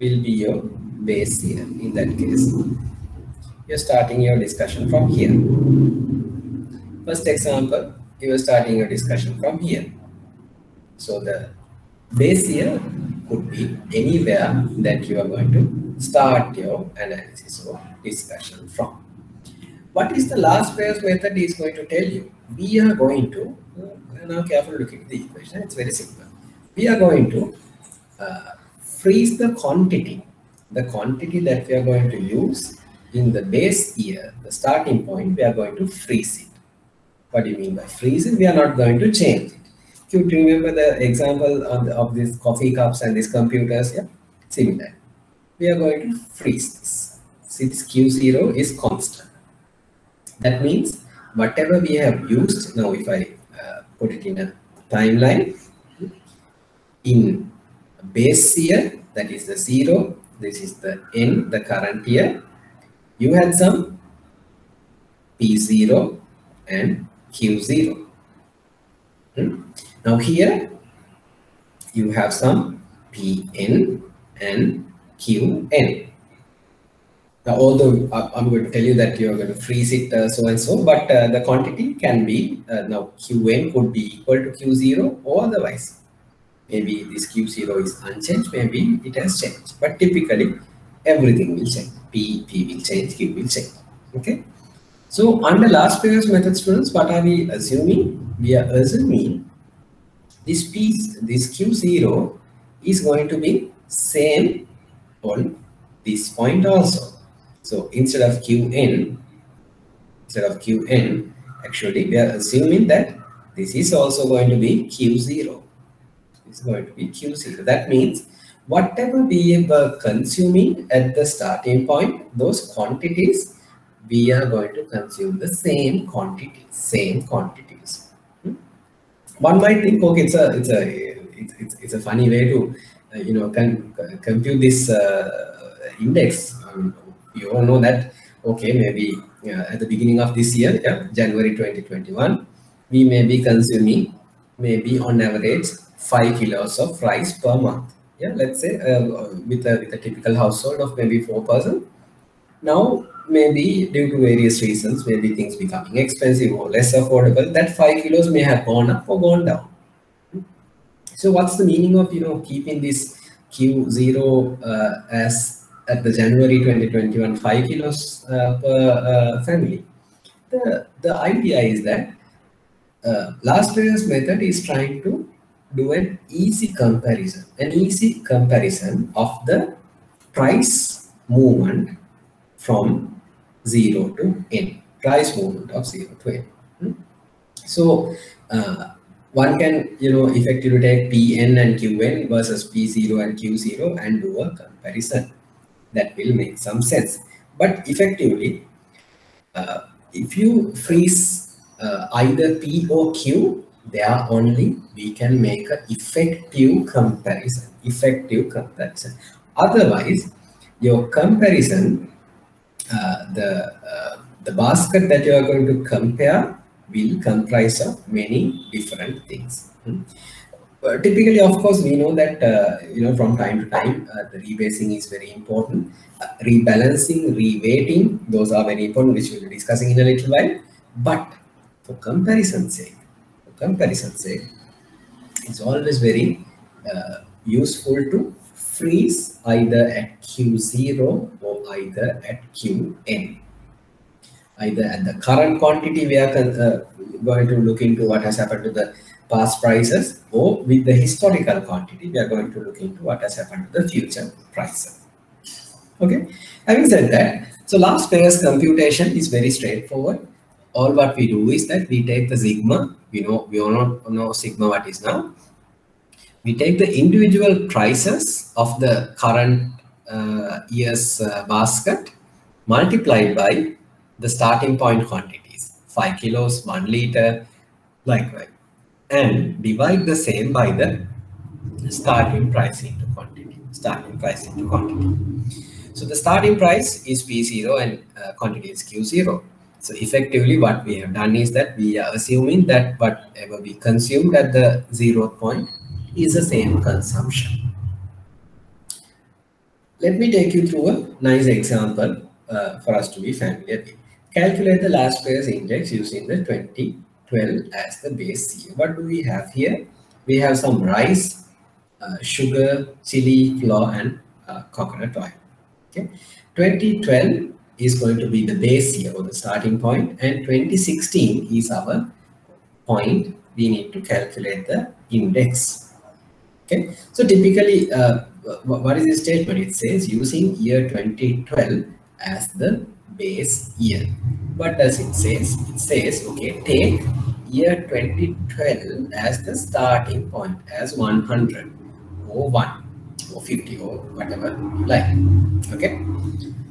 Speaker 1: will be your base here in that case. You're starting your discussion from here. First example, you are starting your discussion from here. So the base year could be anywhere that you are going to start your analysis or discussion from. what is the Laspeyres method is going to tell you? We are going to, uh, now carefully looking at the equation, it's very simple. We are going to uh, freeze the quantity, the quantity that we are going to use in the base year, the starting point, we are going to freeze it. What do you mean by freezing? We are not going to change it. You remember the example of, the, of these coffee cups and these computers, yeah, similar. We are going to freeze this. See, this Q0 is constant. That means whatever we have used, now if I uh, put it in a timeline, in base year, that is the zero, this is the n, the current year, you had some P0 and Q0. Hmm? Now here you have some Pn and Qn. Now, although I'm going to tell you that you're going to freeze it uh, so and so, but uh, the quantity can be uh, now Qn could be equal to Q0 or otherwise. Maybe this Q0 is unchanged, maybe it has changed, but typically everything will change. P, P will change, Q will change. Okay. So under Laspeyres method students, what are we assuming? We are assuming this piece, this Q0 is going to be same on this point also. So instead of Qn, instead of Qn, actually we are assuming that this is also going to be Q0. It's going to be Q0. That means whatever we were consuming at the starting point, those quantities we are going to consume the same quantity same quantities. One might think, okay, it's a, it's a, it's, it's, a funny way to, uh, you know, compute this uh, index. Um, you all know that, okay, maybe uh, at the beginning of this year, yeah, January 2021, we may be consuming maybe on average five kilos of rice per month. Yeah, let's say uh, with a with a typical household of maybe four person. Now maybe due to various reasons, maybe things becoming expensive or less affordable, that five kilos may have gone up or gone down. So what's the meaning of, you know, keeping this Q0 uh, as at the January 2021 5 kilos uh, per uh, family? The, the idea is that uh, Laspeyres method is trying to do an easy comparison, an easy comparison of the price movement from 0 to n, price movement of 0 to n. Hmm? So uh, one can, you know, effectively take Pn and Qn versus P0 and Q0 and do a comparison. That will make some sense. But effectively, uh, if you freeze uh, either P or Q, there only we can make an effective comparison. Effective comparison. Otherwise, your comparison the uh, the basket that you are going to compare will comprise of many different things. Hmm? Uh, typically, of course, we know that uh, you know from time to time uh, the rebasing is very important. Uh, rebalancing, reweighting, those are very important, which we'll be discussing in a little while. But for comparison sake, for comparison's sake, it's always very useful to freeze either at Q0 or either at Qn. Either at the current quantity we are uh, going to look into what has happened to the past prices or with the historical quantity we are going to look into what has happened to the future prices. Okay, having said that, so Laspeyres computation is very straightforward. All what we do is that we take the sigma, we know we all know, know sigma what is now, we take the individual prices of the current uh, year's uh, basket multiplied by the starting point quantities 5 kilos 1 liter likewise and divide the same by the starting price into quantity starting price into quantity. So the starting price is p0 and uh, quantity is q0 so effectively what we have done is that we are assuming that whatever we consumed at the zero point is the same consumption. Let me take you through a nice example uh, for us to be familiar with. Calculate the Laspeyres index using the 2012 as the base year. What do we have here? We have some rice, uh, sugar, chili, flour, and uh, coconut oil. Okay, 2012 is going to be the base year or the starting point and 2016 is our point we need to calculate the index. Okay, so typically, uh, what is the statement? It says using year 2012 as the base year. What does it says? It says, okay, take year 2012 as the starting point as 100 or 1 or 50 or whatever you like. Okay,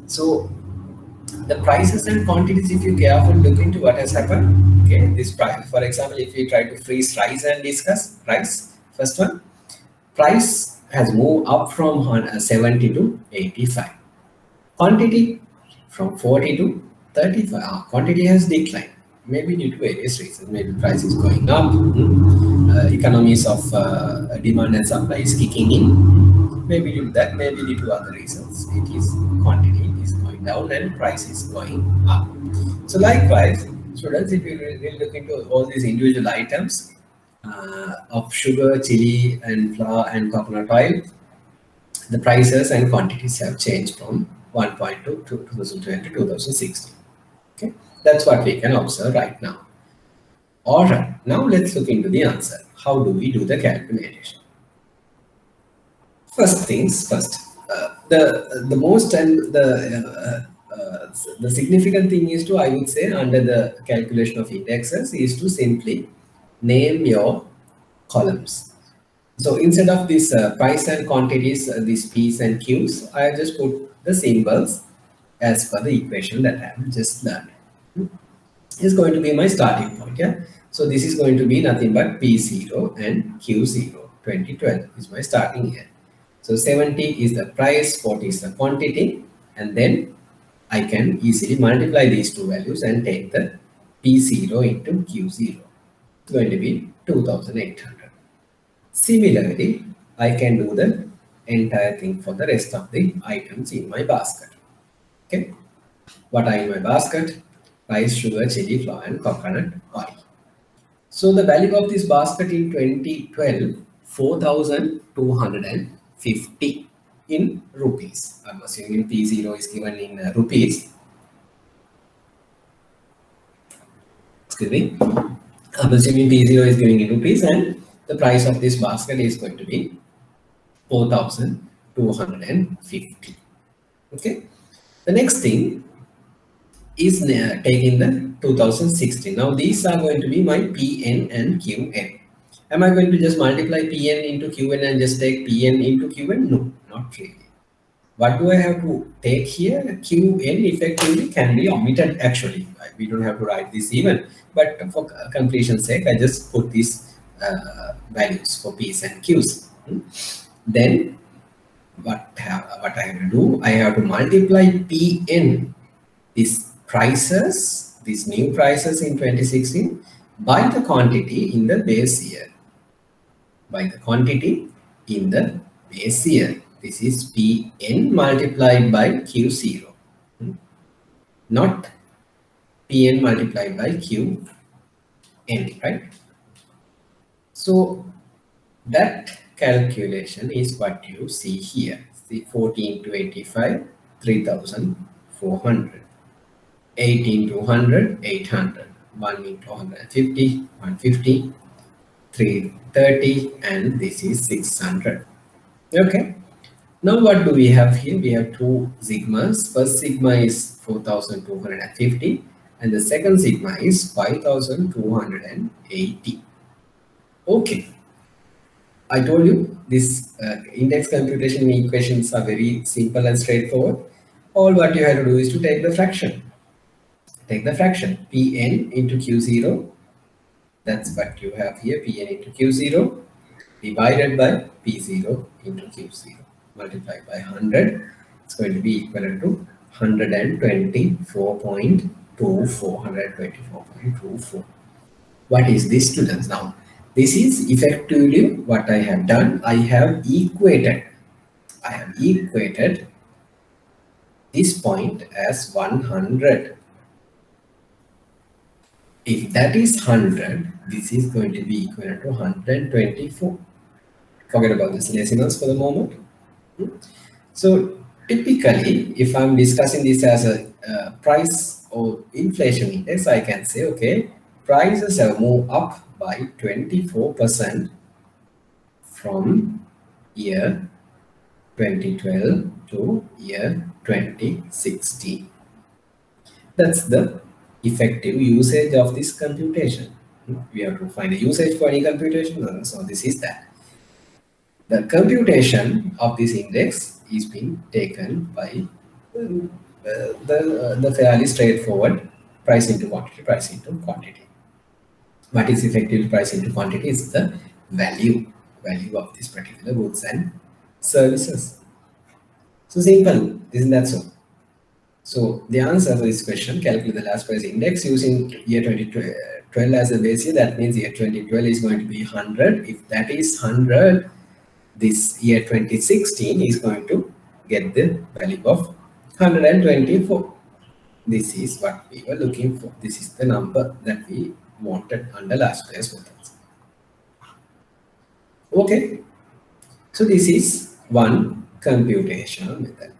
Speaker 1: so the prices and quantities, if you carefully look into what has happened, okay, this price, for example, if we try to freeze rice and discuss price, first one, price has moved up from uh, 70 to 85. Quantity from 40 to 35. Uh, quantity has declined, maybe due to various reasons. Maybe price is going up, hmm. uh, economies of uh, demand and supply is kicking in. Maybe due to that, maybe due to other reasons. It is quantity is going down and price is going up. So likewise, students, if you really look into all these individual items of sugar, chili, and flour and coconut oil, the prices and quantities have changed from 1.2 to 2020 to 2016. Okay, that's what we can observe right now. All right, now let's look into the answer. How do we do the calculation? First things first, the the most and the uh, uh, the significant thing is to I would say under the calculation of indexes is to simply name your columns. So instead of this uh, price and quantities, uh, these P's and Q's, I just put the symbols as per the equation that I have just learned. Is going to be my starting point. Yeah. So this is going to be nothing but P0 and Q0. 2012 is my starting year. So 70 is the price, 40 is the quantity, and then I can easily multiply these two values and take the P0 into Q0. Going to be 2800. Similarly, I can do the entire thing for the rest of the items in my basket. Okay. What are in my basket? Rice, sugar, chili, flour, and coconut oil. So the value of this basket in 2012, 4,200 50 in rupees. I'm assuming P0 is given in uh, rupees. Excuse me. I'm assuming P0 is given in rupees and the price of this basket is going to be 4,250. Okay. The next thing is taking the 2016. Now these are going to be my PN and QN. Am I going to just multiply Pn into Qn and just take Pn into Qn? No, not really. What do I have to take here? Qn effectively can be omitted actually. We don't have to write this even, but for completion's sake, I just put these uh, values for P's and Q's. Hmm? Then what, what I have to do, I have to multiply Pn, these prices, these new prices in 2016 by the quantity in the base year by the quantity in the base year. This is Pn multiplied by Q0, hmm? not Pn multiplied by Qn, right? So that calculation is what you see here. See 14 to 85, 3,400. 18 to 100, 800. 1 into 150, 150, 330 and this is 600 okay now what do we have here? We have two sigmas. First sigma is 4250 and the second sigma is 5280 okay. I told you this uh, index computation equations are very simple and straightforward. All what you have to do is to take the fraction. Take the fraction. Pn into q0 that's what you have here, Pn into Q0 divided by P0 into Q0 multiplied by 100. It's going to be equivalent to 124.24, 124.24. What is this students now? This is effectively what I have done. I have equated, I have equated this point as 100 if that is 100, this is going to be equal to 124. Forget about this decimals for the moment. So typically, if I'm discussing this as a uh, price or inflation index, I can say, okay, prices have moved up by 24% from year 2012 to year 2016. That's the effective usage of this computation. We have to find a usage for any computation, so this is that. The computation of this index is being taken by uh, the, uh, the fairly straightforward price into quantity, price into quantity. What is effective price into quantity is the value, value of this particular goods and services. So simple, isn't that so? So the answer to this question, calculate the Laspeyres price index using year 2012 as a base year. That means year 2012 is going to be 100. If that is 100, this year 2016 is going to get the value of 124. This is what we were looking for. This is the number that we wanted under Laspeyres methods. Okay. So this is one computational method.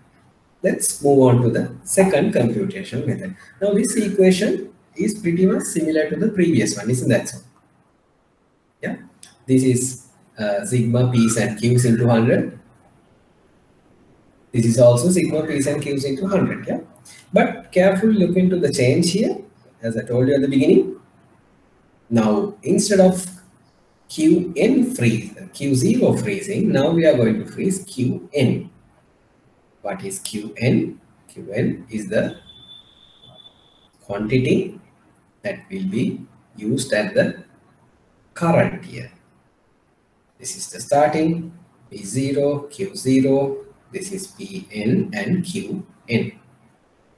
Speaker 1: Let's move on to the second computation method. Now this equation is pretty much similar to the previous one, isn't that so? Yeah, this is uh, sigma p's and q's into 100. This is also sigma p's and q's into 100, yeah? But careful look into the change here, as I told you at the beginning. Now, instead of qn freeze, q0 freezing, now we are going to freeze qn what is Qn? Qn is the quantity that will be used at the current year. This is the starting P0, Q0, this is Pn and Qn.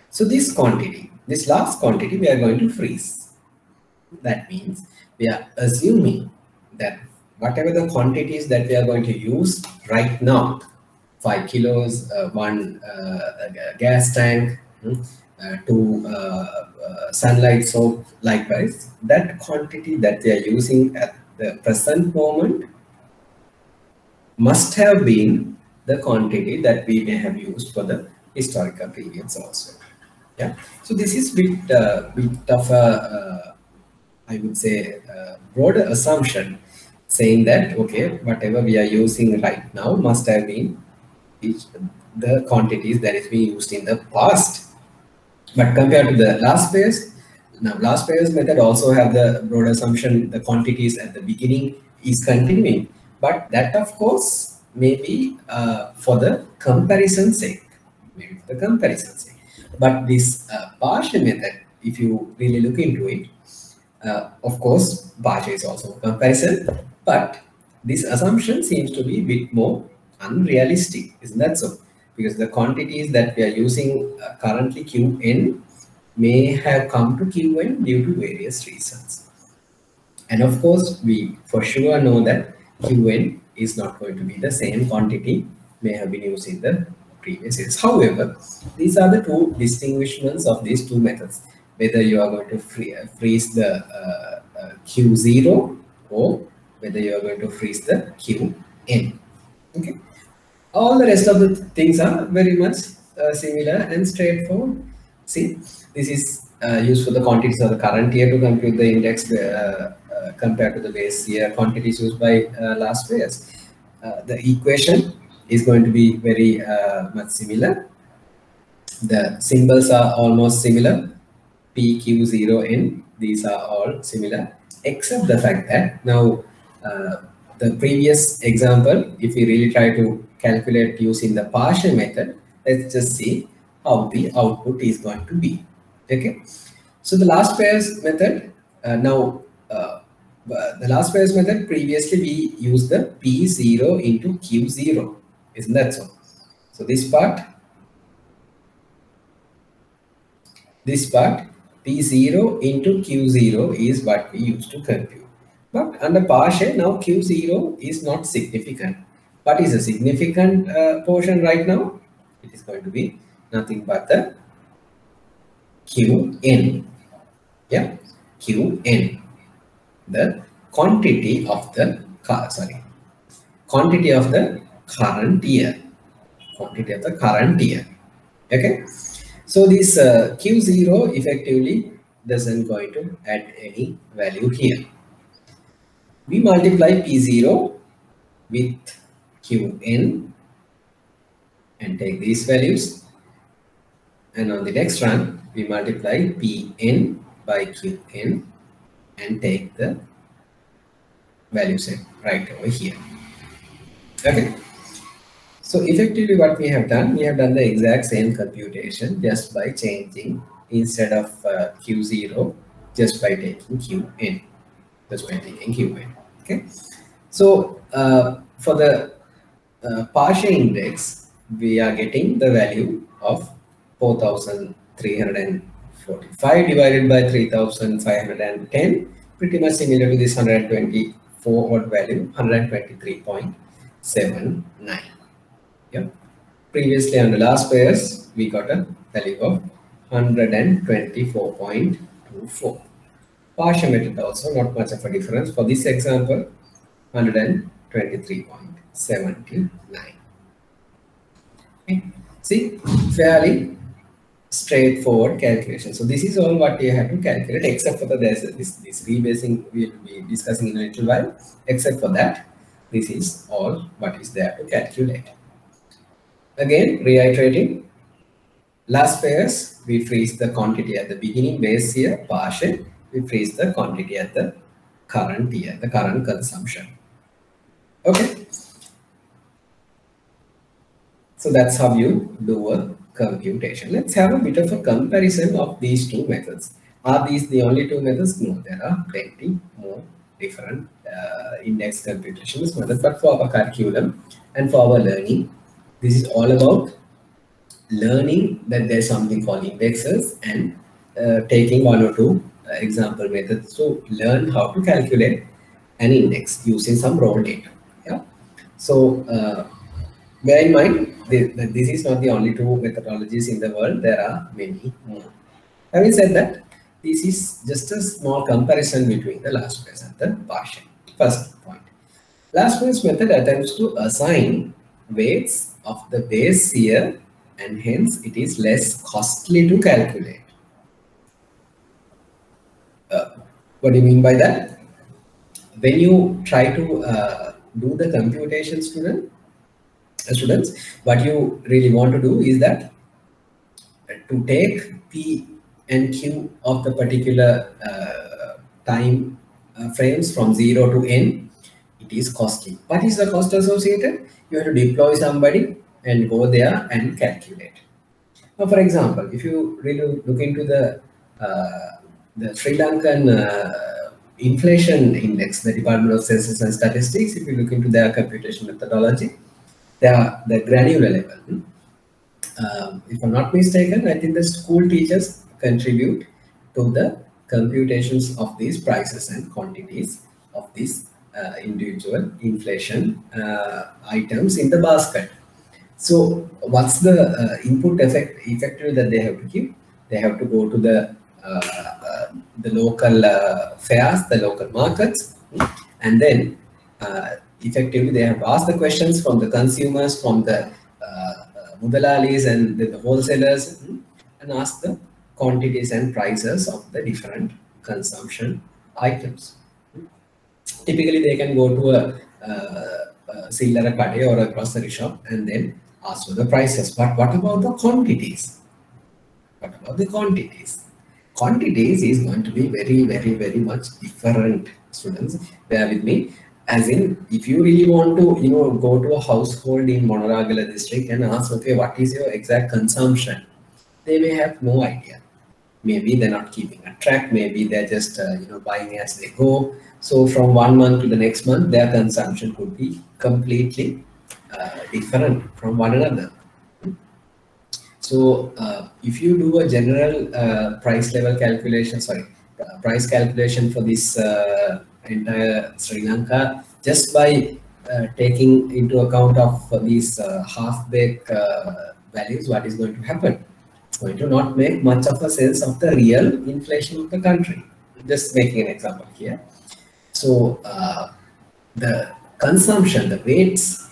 Speaker 1: So this quantity, this last quantity we are going to freeze. That means we are assuming that whatever the quantities that we are going to use right now 5 kilos, uh, one uh, gas tank, hmm, uh, two sunlight soap, likewise. That quantity that they are using at the present moment must have been the quantity that we may have used for the historical periods also. Yeah. So this is bit uh, bit of a uh, I would say uh, broader assumption saying that okay whatever we are using right now must have been the quantities that is being used in the past. But compared to the Laspeyres, now Laspeyres method also have the broad assumption the quantities at the beginning is continuing. But that of course may be uh, for the comparison sake, maybe for the comparison sake. But this uh, Paasche method, if you really look into it, uh, of course, Paasche is also a comparison, but this assumption seems to be a bit more unrealistic, isn't that so? Because the quantities that we are using uh, currently Qn may have come to Qn due to various reasons. And of course, we for sure know that Qn is not going to be the same quantity may have been used in the previous years. However, these are the two distinguishments of these two methods. Whether you are going to free, uh, freeze the uh, uh, Q0 or whether you are going to freeze the Qn. Okay all the rest of the things are very much uh, similar and straightforward. See, this is uh, used for the quantities of the current year to compute the index uh compared to the base year quantities used by uh, Laspeyres. Uh, the equation is going to be very much similar. The symbols are almost similar. P, Q, 0, N, these are all similar, except the fact that now the previous example, if we really try to calculate using the Paasche method, let's just see how the output is going to be. Okay. So the Laspeyres method, uh, now uh, the Laspeyres method, previously we used the P0 into Q0. Isn't that so? So this part, this part P0 into Q0 is what we used to compute. But under Paasche, now Q0 is not significant what is a significant uh, portion right now? It is going to be nothing but the Qn. Yeah, Qn. The quantity of the car, sorry, quantity of the current year. quantity of the current year. Okay, so this uh, Q0 effectively doesn't going to add any value here. We multiply P0 with Qn and take these values. And on the next run, we multiply Pn by Qn and take the value set right over here. Okay. So effectively what we have done, we have done the exact same computation just by changing instead of uh, Q0, just by taking Qn, just by taking Qn. Okay. So uh, for the uh, Paasche index, we are getting the value of 4,345 divided by 3,510, pretty much similar to this 124 odd value, 123.79. Yeah. Previously on the Laspeyres, we got a value of 124.24. Paasche method also not much of a difference. For this example, 123.79. Okay. See, fairly straightforward calculation. So this is all what you have to calculate, except for the this, this, this rebasing we'll be discussing in a little while. Except for that, this is all what is there to calculate. Again, reiterating, Laspeyres, we freeze the quantity at the beginning base year, Paasche, we freeze the quantity at the current year, the current consumption. Okay. So that's how you do a computation. Let's have a bit of a comparison of these two methods. Are these the only two methods? No, there are plenty more different uh, index computations methods. But for our curriculum and for our learning, this is all about learning that there's something called indexes and uh, taking one or two uh, example methods to learn how to calculate an index using some raw data. Yeah. So uh, bear in mind this is not the only two methodologies in the world. There are many more. Having said that, this is just a small comparison between the Laspeyres and the Paasche. First point. Laspeyres method attempts to assign weights of the base year and hence it is less costly to calculate. Uh, what do you mean by that? When you try to uh, do the computation student, students, what you really want to do is that to take P and Q of the particular uh, time uh, frames from 0 to n, it is costly. What is the cost associated? you have to deploy somebody and go there and calculate. Now, for example, if you really look into the uh, the Sri Lankan uh, inflation index, the Department of Census and Statistics, if you look into their computation methodology, are the granular level. Um, if I'm not mistaken, I think the school teachers contribute to the computations of these prices and quantities of these uh, individual inflation uh, items in the basket. So what's the uh, input effect effective that they have to give? They have to go to the the local fairs, the local markets, and then effectively they have asked the questions from the consumers, from the mudalalis and the, the wholesalers, hmm, and asked the quantities and prices of the different consumption items typically they can go to a, uh, seller a or a grocery shop and then ask for the prices. But what about the quantities? What about the quantities? Quantities is going to be very, very, very much different. Students, bear with me. As in, if you really want to, you know, go to a household in Moneragala district and ask, okay, what is your exact consumption? They may have no idea. Maybe they're not keeping a track. Maybe they're just, uh, you know, buying as they go so from one month to the next month, their consumption could be completely uh, different from one another. So uh, if you do a general uh, price level calculation, sorry, uh, price calculation for this uh, entire Sri Lanka, just by uh, taking into account of these half-baked values, what is going to happen? It's going to not make much of a sense of the real inflation of the country. Just making an example here. So uh, the consumption, the weights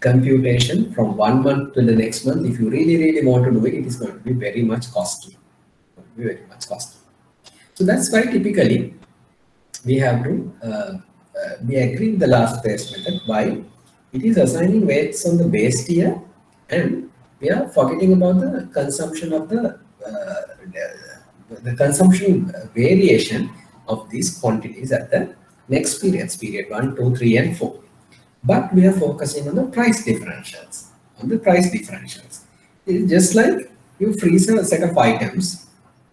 Speaker 1: computation from one month to the next month, if you really, really want to do it, it is going to be very much costly. Very much costly. So that's why typically we have to uh, uh, we agree with the Laspeyres method. Why? It is assigning weights on the base year, and we are forgetting about the consumption of the uh, the, the consumption variation of these quantities at the next periods, period one, two, three, and four. But we are focusing on the price differentials, on the price differentials. It's just like you freeze a set of items,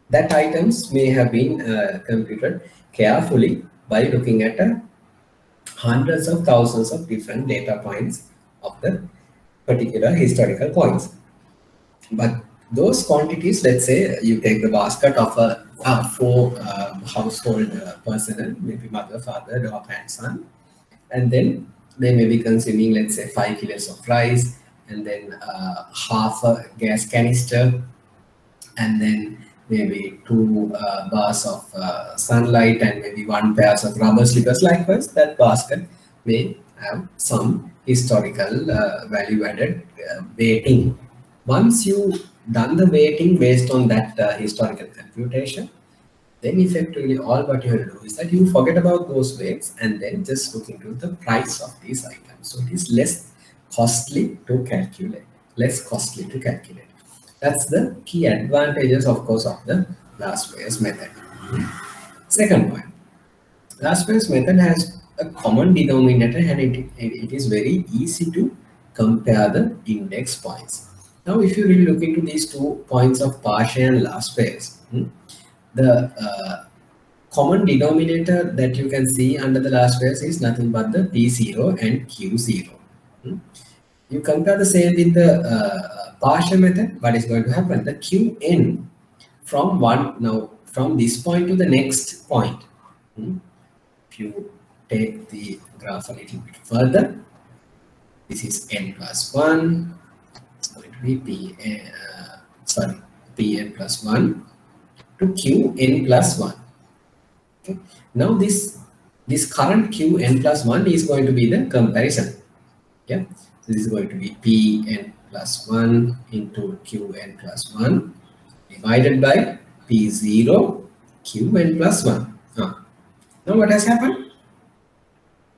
Speaker 1: that items may have been uh, computed carefully by looking at uh, hundreds of thousands of different data points of the particular historical points. But those quantities, let's say you take the basket of a, a four uh, household uh, personnel, maybe mother, father, dog, and son, and then they may be consuming, let's say, five kilos of rice, and then uh, half a gas canister, and then maybe two uh, bars of uh, sunlight, and maybe one pair of rubber slippers. Likewise, that basket may have some historical uh, value-added uh, weighting. Once you done the weighting based on that uh, historical computation, then effectively all what you will do is that you forget about those weights and then just look into the price of these items. So it is less costly to calculate, less costly to calculate. That's the key advantages, of course, of the Laspeyres method. Second point, Laspeyres method has a common denominator and it, it is very easy to compare the index points. Now, if you really look into these two points of Paasche and Laspeyres, hmm, the uh, common denominator that you can see under the Laspeyres is nothing but the P0 and Q0. Hmm. You compare the same with the uh, Paasche method, what is going to happen? The Qn from one, now from this point to the next point, hmm, if you take the graph a little bit further, this is n plus 1, it's going to be p, uh, sorry, pn plus 1 to qn plus 1. Okay. Now this this current qn plus 1 is going to be the comparison. Yeah. So this is going to be pn plus 1 into qn plus 1 divided by p0 qn plus 1. Ah. Now what has happened?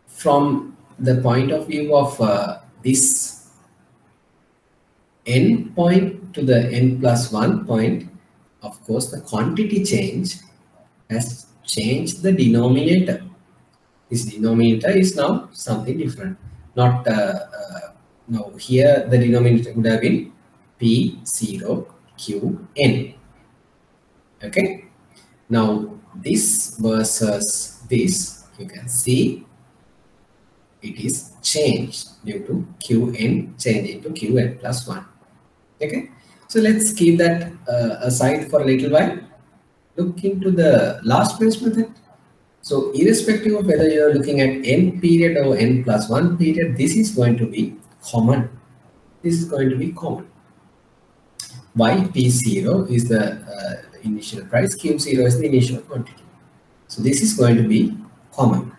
Speaker 1: From the point of view of uh, this n point to the n plus 1 point, of course, the quantity change has changed the denominator. This denominator is now something different. Not uh, uh, now here the denominator would have been P0Qn. Okay. Now this versus this, you can see it is changed due to Qn changing to Qn plus 1. Okay. So let's keep that uh, aside for a little while. Look into the Laspeyres method. So irrespective of whether you're looking at n period or n plus 1 period, this is going to be common. This is going to be common. Y P0 is the uh, initial price, Q0 is the initial quantity. So this is going to be common.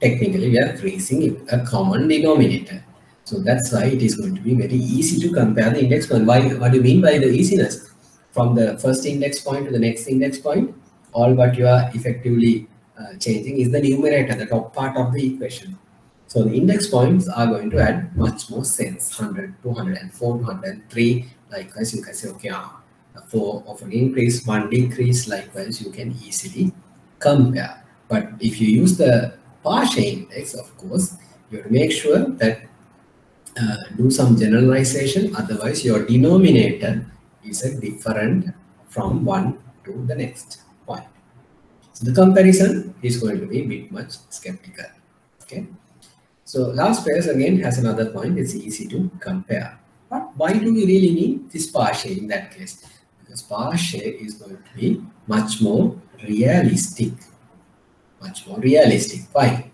Speaker 1: Technically, we are freezing a common denominator. So that's why it is going to be very easy to compare the index point. Why, what do you mean by the easiness? From the first index point to the next index point, all what you are effectively uh, changing is the numerator, the top part of the equation. So the index points are going to add much more sense, 100, 204, 203. Likewise, you can say, okay, uh, 4 of an increase, 1 decrease. Likewise, you can easily compare. But if you use the Paasche index, of course, you have to make sure that uh, do some generalization otherwise your denominator is a different from one to the next point so the comparison is going to be a bit much skeptical okay so Laspeyres again has another point it's easy to compare but why do we really need this Paasche in that case because Paasche is going to be much more realistic much more realistic why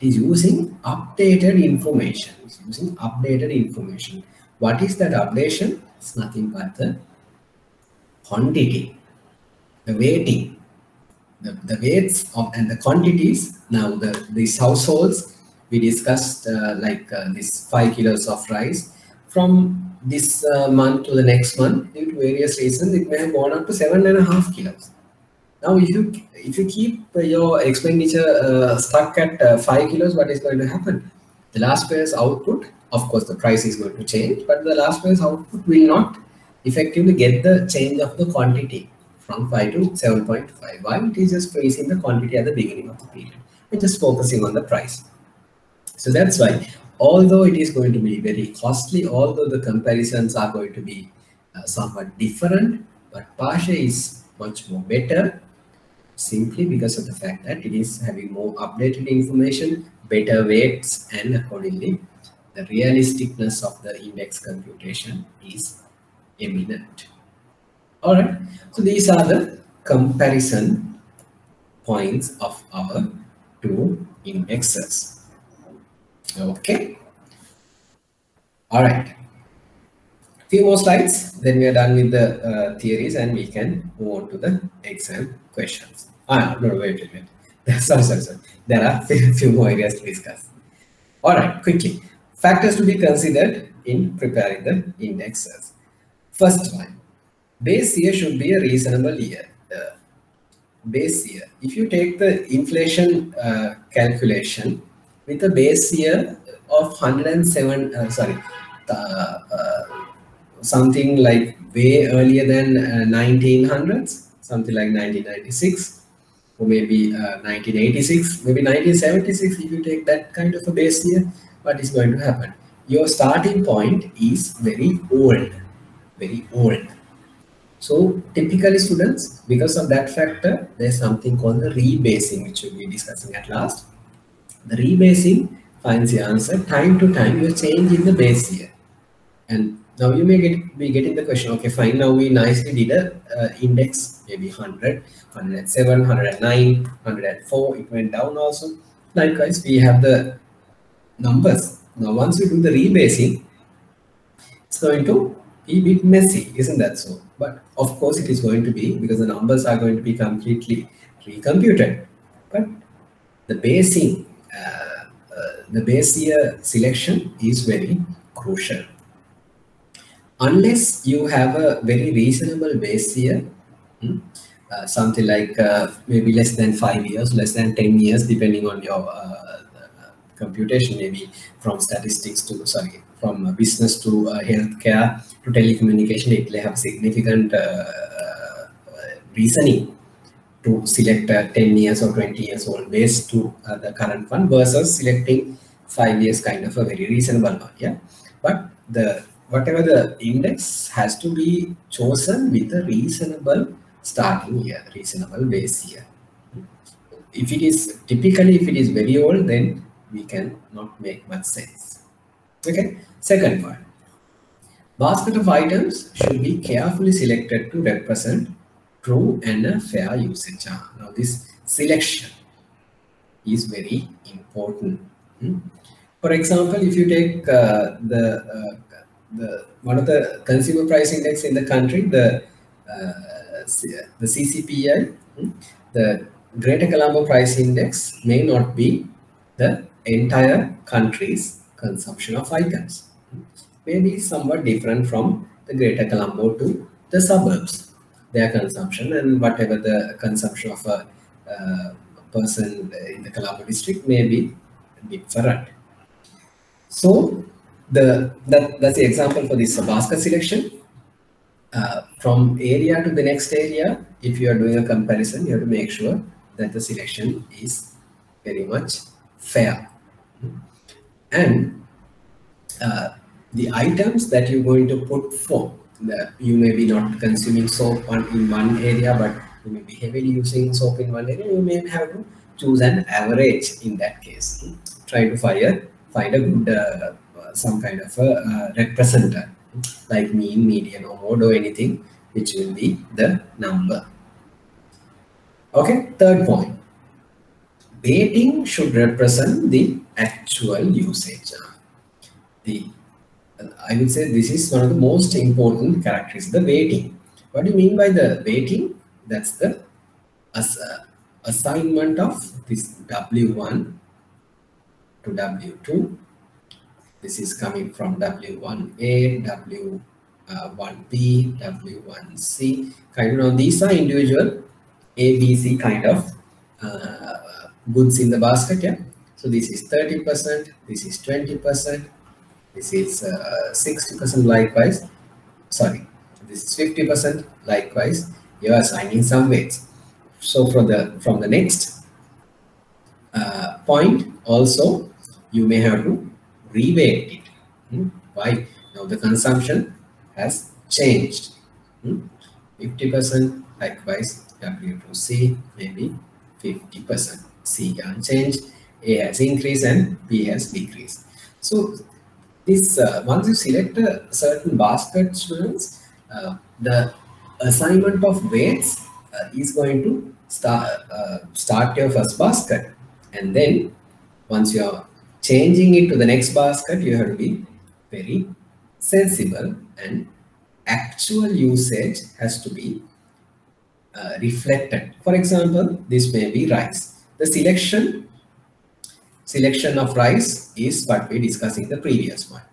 Speaker 1: is using updated information. It's using updated information. What is that updation? It's nothing but the quantity, the weighting, the, the weights of and the quantities. Now the these households we discussed uh, like uh, this five kilos of rice. From this uh, month to the next month due to various reasons it may have gone up to seven and a half kilos. Now if you if you keep your expenditure uh, stuck at uh, five kilos what is going to happen? The Laspeyres output of course the price is going to change but the Laspeyres output will not effectively get the change of the quantity from 5 to 7.5 why? It is just freezing the quantity at the beginning of the period and just focusing on the price so that's why although it is going to be very costly although the comparisons are going to be uh, somewhat different but Paasche is much more better simply because of the fact that it is having more updated information better weights and accordingly the realisticness of the index computation is eminent. All right, so these are the comparison points of our two indexes. Okay. All right. Few more slides, then we are done with the uh, theories and we can move on to the exam questions. Ah, no, wait a minute. sorry, sorry, sorry. There are a few more areas to discuss. All right, quickly. Factors to be considered in preparing the indexes. First one, base year should be a reasonable year. Uh, base year. If you take the inflation uh, calculation with a base year of 107, uh, sorry, uh, something like way earlier than 1900s, uh, something like 1996, or maybe 1986, uh, maybe 1976, if you take that kind of a base year, what is going to happen? Your starting point is very old, very old. So typically students, because of that factor, there's something called the rebasing, which we'll be discussing at last. The rebasing finds the answer time to time you change in the base year. And now you may get be getting the question, okay, fine, now we nicely did a uh, index, maybe 100, 107, 109, 104, it went down also. Likewise, we have the numbers. Now, once we do the rebasing, it's going to be a bit messy, isn't that so? But of course, it is going to be because the numbers are going to be completely recomputed. But the basing, the base year selection is very crucial. Unless you have a very reasonable base year, hmm, uh, something like uh, maybe less than five years, less than 10 years, depending on your uh, computation, maybe from statistics to, sorry, from business to uh, healthcare to telecommunication, it will have significant uh, uh, reasoning to select a 10 years or 20 years old base to uh, the current one versus selecting five years kind of a very reasonable one. Yeah, but the whatever the index has to be chosen with a reasonable starting year, reasonable base year. If it is typically if it is very old, then we can not make much sense. Okay, second point. Basket of items should be carefully selected to represent true and a fair usage. Ah, now this selection is very important. Hmm? For example, if you take uh, the uh, the one of the consumer price index in the country, the uh, the CCPI, hmm? the Greater Colombo Price Index may not be the entire country's consumption of items. May be somewhat different from the Greater Colombo to the suburbs, their consumption and whatever the consumption of a uh, person in the Colombo district may be different. So the that, that's the example for this basket selection. Uh, from area to the next area, if you are doing a comparison, you have to make sure that the selection is very much fair and uh, the items that you're going to put for the, you may be not consuming soap on, in one area but you may be heavily using soap in one area you may have to choose an average in that case. Try to find, find a good uh, some kind of a uh, representer like mean median or mode or anything which will be the number. Okay third point. Weighting should represent the actual usage. The I would say this is one of the most important characteristics, the weighting. What do you mean by the weighting? That's the as, uh, assignment of this W1 to W2. This is coming from W1A, W1B, W1C. Kind of, these are individual A, B, C kind of uh, goods in the basket. Yeah. So this is 30%, this is 20%, this is 60% uh, likewise. Sorry, this is 50% likewise. You are assigning some weights. So from the from the next uh, point also you may have to reweight it. Hmm? Why? Now the consumption has changed. 50% hmm? likewise W2C maybe 50%. C unchanged, A has increased and B has decreased. So this uh, once you select a certain basket students, uh, the assignment of weights uh, is going to start uh, start your first basket. And then once you are changing it to the next basket you have to be very sensible and actual usage has to be uh, reflected. For example this may be rice. The selection selection of rice is what we discussed in the previous one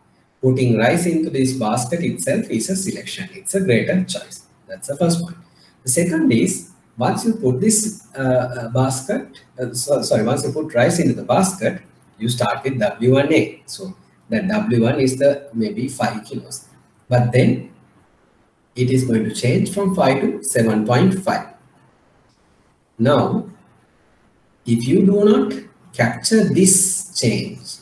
Speaker 1: putting rice into this basket itself is a selection it's a greater choice that's the first point the second is once you put this uh, uh, basket, uh, so, sorry, once you put rice into the basket, you start with W1A. So that W1 is the maybe 5 kilos. But then it is going to change from 5 to 7.5. Now, if you do not capture this change,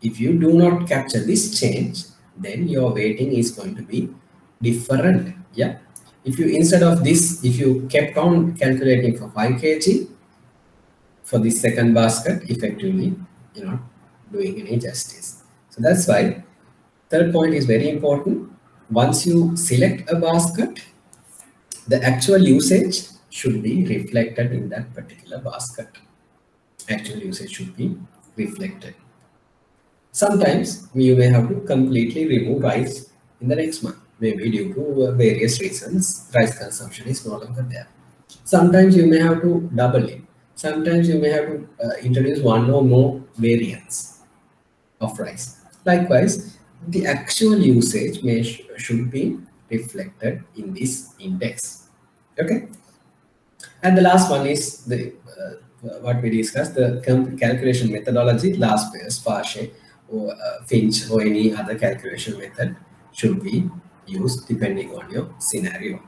Speaker 1: if you do not capture this change, then your weighting is going to be different. Yeah? If you instead of this if you kept on calculating for 5 kg for the second basket effectively you know doing any justice. So that's why third point is very important. Once you select a basket the actual usage should be reflected in that particular basket actual usage should be reflected sometimes you may have to completely remove rice in the next month maybe due to various reasons, rice consumption is no longer there. Sometimes you may have to double it. Sometimes you may have to uh, introduce one or more variants of rice. Likewise, the actual usage may sh should be reflected in this index. Okay. And the last one is the uh, what we discussed, the calculation methodology, Laspeyres, Paasche, or uh, Finch, or any other calculation method should be used depending on your scenario.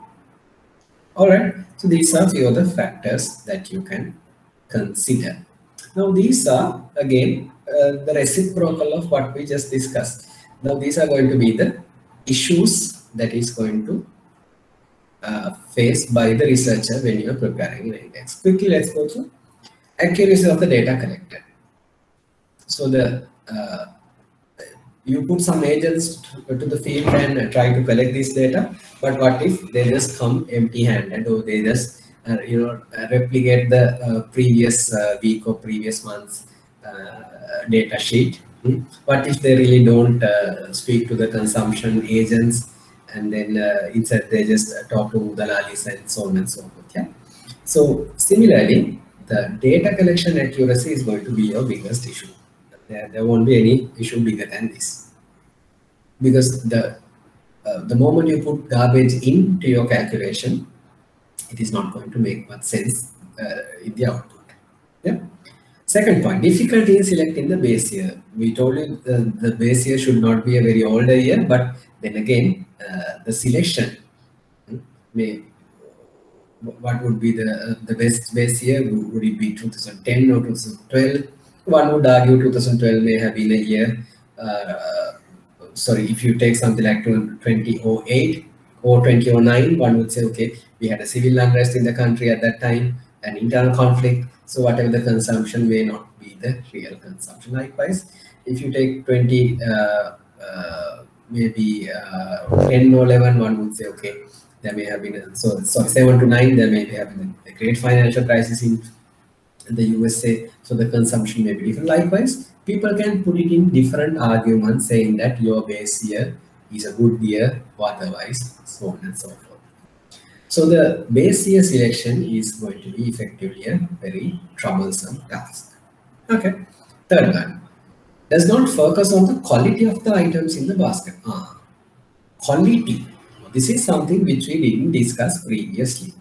Speaker 1: All right, so these are few of the factors that you can consider. Now these are again uh, the reciprocal of what we just discussed. Now these are going to be the issues that is going to uh, faced by the researcher when you are preparing an index. Quickly, let's go to accuracy of the data collected. So the uh, you put some agents to, to the field and try to collect this data but what if they just come empty handed or they just uh, you know replicate the uh, previous uh, week or previous month's uh, data sheet hmm? what if they really don't speak to the consumption agents and then uh, instead they just talk to dalalis and so on and so forth yeah so similarly the data collection accuracy is going to be your biggest issue. There, there won't be any issue bigger than this. Because the uh, the moment you put garbage into your calculation it is not going to make much sense uh, in the output. Yeah? Second point difficulty in selecting the base year. We told you the, the base year should not be a very older year but then again uh, the selection hmm, may what would be the uh, the best base year would it be 2010 or 2012 one would argue 2012 may have been a year, uh, sorry, if you take something like 2008 or 2009, one would say, okay, we had a civil unrest in the country at that time, an internal conflict. So whatever the consumption may not be the real consumption. Likewise, if you take 20, uh, uh, maybe uh, 10 or 11, one would say, okay, there may have been, a, so, so 7 to 9, there may have been a great financial crisis in the USA, so the consumption may be different. Likewise, people can put it in different arguments saying that your base year is a good year or otherwise, so on and so forth. So the base year selection is going to be effectively a very troublesome task. Okay. Third one, does not focus on the quality of the items in the basket. Ah, quality. This is something which we didn't discuss previously.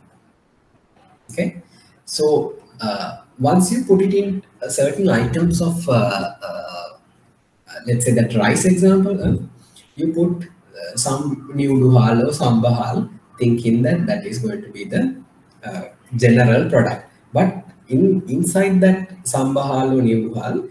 Speaker 1: Okay, so uh, once you put it in certain items of, uh, uh, let's say that rice example, uh, you put uh, some new hal or sambahal, thinking that that is going to be the uh, general product. But in inside that sambahal or new hal,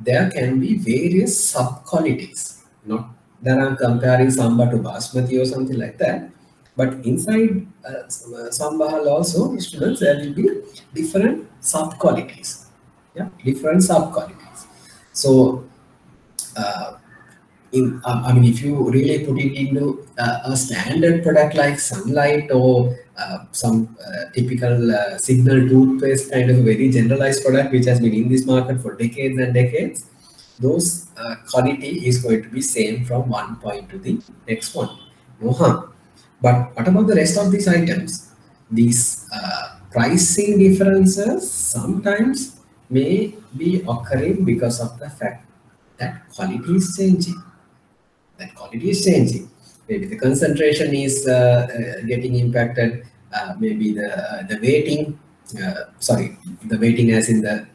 Speaker 1: there can be various sub qualities. Not that I'm comparing samba to basmati or something like that, but inside uh, sambahal also, students there will be different sub qualities. Yeah, different sub qualities. So. Uh, in, um, I mean, if you really put it into uh, a standard product like sunlight or uh, some uh, typical uh, signal toothpaste kind of very generalized product which has been in this market for decades and decades, those uh, quality is going to be same from one point to the next one. No harm. But what about the rest of these items? These uh, pricing differences sometimes may be occurring because of the fact that quality is changing that quality is changing. Maybe the concentration is uh, uh, getting impacted. Uh, maybe the the weighting, sorry, the weighting as in the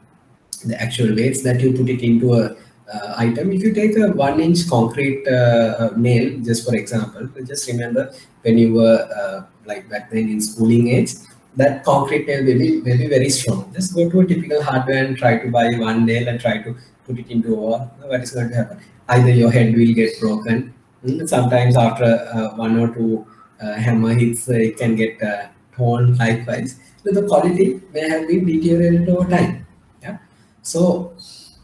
Speaker 1: the actual weights that you put it into a uh, item. If you take a one inch concrete uh, nail, just for example, just remember when you were like back then in schooling age, that concrete nail will be, will be very strong. Just go to a typical hardware and try to buy one nail and try to put it into a wall. What is going to happen? either your head will get broken. Hmm, sometimes after uh, one or two uh, hammer hits, uh, it can get uh, torn likewise. So the quality may have been deteriorated over time. Yeah. So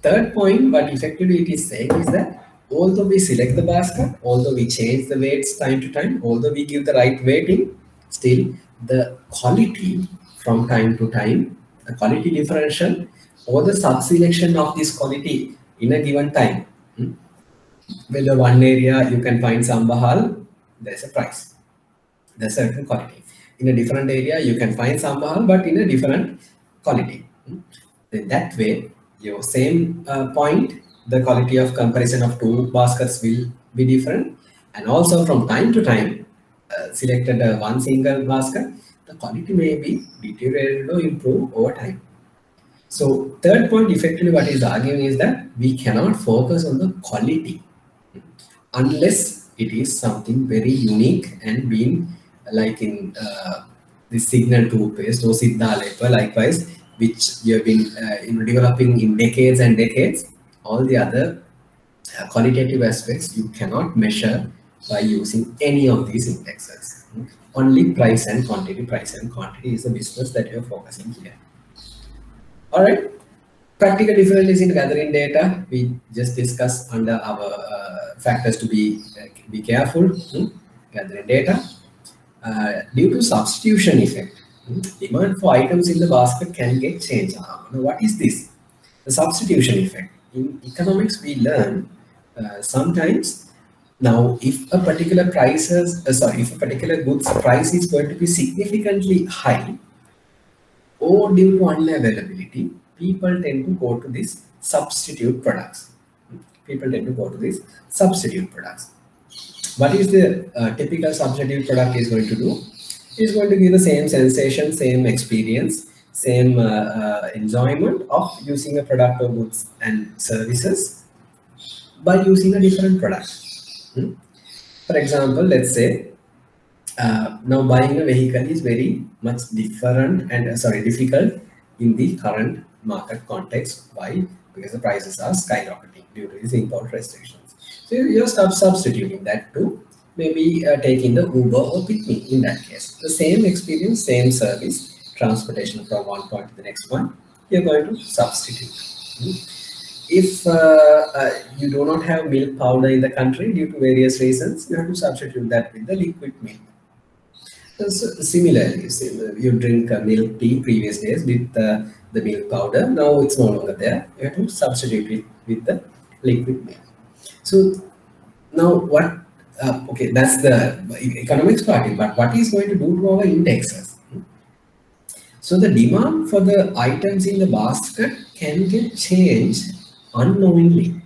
Speaker 1: third point, what effectively it is saying is that although we select the basket, although we change the weights time to time, although we give the right weighting, still the quality from time to time, the quality differential or the sub-selection of this quality in a given time hmm, whether one area you can find sambahal, there's a price. There's a certain quality. In a different area, you can find sambahal, but in a different quality. In that way, your same uh, point, the quality of comparison of two baskets will be different. And also from time to time, uh, selected uh, one single basket, the quality may be deteriorated or improved over time. So third point effectively what is arguing is that we cannot focus on the quality unless it is something very unique and being like in uh, the signal toothpaste or Siddhalepa, likewise, which you have been uh, you know, developing in decades and decades. All the other uh, qualitative aspects you cannot measure by using any of these indexes. Only price and quantity, price and quantity is the business that you're focusing here. All right. Practical difficulties in gathering data, we just discussed under our uh, factors to be uh, be careful hmm? gathering data. Uh, due to substitution effect? Demand for items in the basket can get changed. Uh, what is this? The substitution effect. In economics, we learn uh, sometimes now if a particular prices, uh, sorry, if a particular goods price is going to be significantly high or due to unavailability, people tend to go to these substitute products. People tend to go to these substitute products. What is the uh, typical substitute product is going to do? Is going to give the same sensation, same experience, same uh, uh, enjoyment of using a product or goods and services by using a different product. Hmm? For example, let's say uh, now buying a vehicle is very much different and uh, sorry difficult in the current market context. Why? Because the prices are skyrocketing due to these import restrictions. So you're substituting that to maybe uh, taking the Uber or PickMe in that case. The same experience, same service, transportation from one point to the next one, you're going to substitute. If uh, uh, you do not have milk powder in the country due to various reasons, you have to substitute that with the liquid milk. So, similarly, you drink milk tea previous days with uh, the milk powder. Now it's no longer there. You have to substitute it with the liquid milk. So now what, uh, okay, that's the economics part, but what is going to do to our indexes? So the demand for the items in the basket can get changed unknowingly.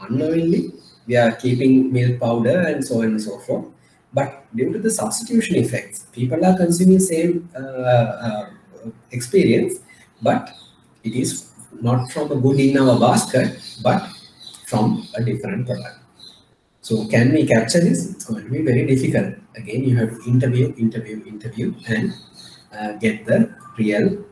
Speaker 1: Unknowingly, we are keeping milk powder and so on and so forth. But due to the substitution effects, people are consuming same uh, uh, experience, but it is not from a good in our basket, but from a different product. So can we capture this? It's going to be very difficult. Again, you have to interview, interview, interview, and uh, get the real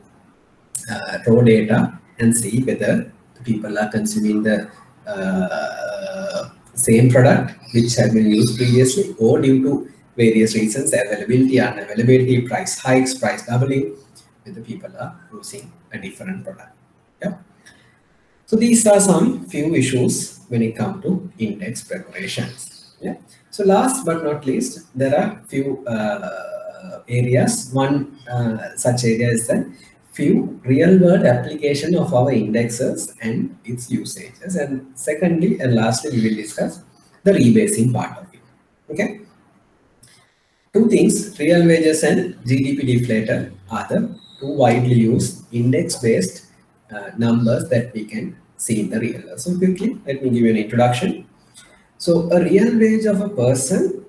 Speaker 1: uh, raw data and see whether the people are consuming the uh, same product which had been used previously or due to various reasons, availability, unavailability, price hikes, price doubling, the people are using a different product. Yeah. So these are some few issues when it comes to index preparations. Yeah. So last but not least, there are few uh, areas. One uh, such area is that few real world application of our indexes and its usages. And secondly and lastly, we will discuss the rebasing part of it. Okay. Two things, real wages and GDP deflator are the two widely used index-based uh, numbers that we can see in the real. So quickly, let me give you an introduction. So a real wage of a person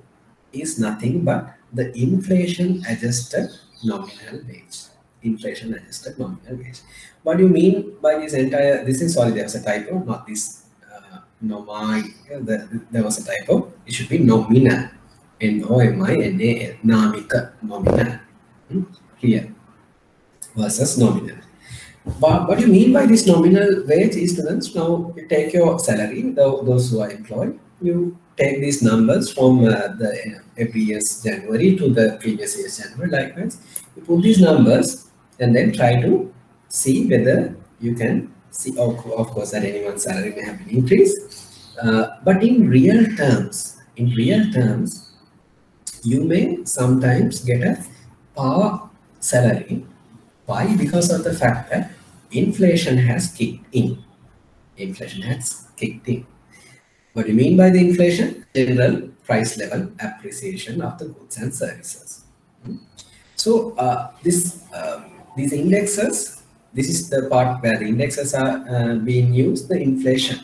Speaker 1: is nothing but the inflation adjusted nominal wage. Inflation adjusted nominal wage. What do you mean by this entire, this is, sorry, there's a typo, not this, uh, the, there was a typo. It should be nominal. N-O-M-I-N-A-L, namika, nominal. Hmm? Here versus nominal. But what you mean by this nominal wage is students, now you take your salary, the, those who are employed, you take these numbers from uh, the every year's January to the previous year's January, likewise, you put these numbers and then try to see whether you can see, of, of course, that anyone's salary may have been increased. Uh, but in real terms, in real terms, you may sometimes get a power salary why? Because of the fact that inflation has kicked in. Inflation has kicked in. What do you mean by the inflation? General price level appreciation of the goods and services. So uh, this uh, these indexes, this is the part where the indexes are uh, being used, the inflation.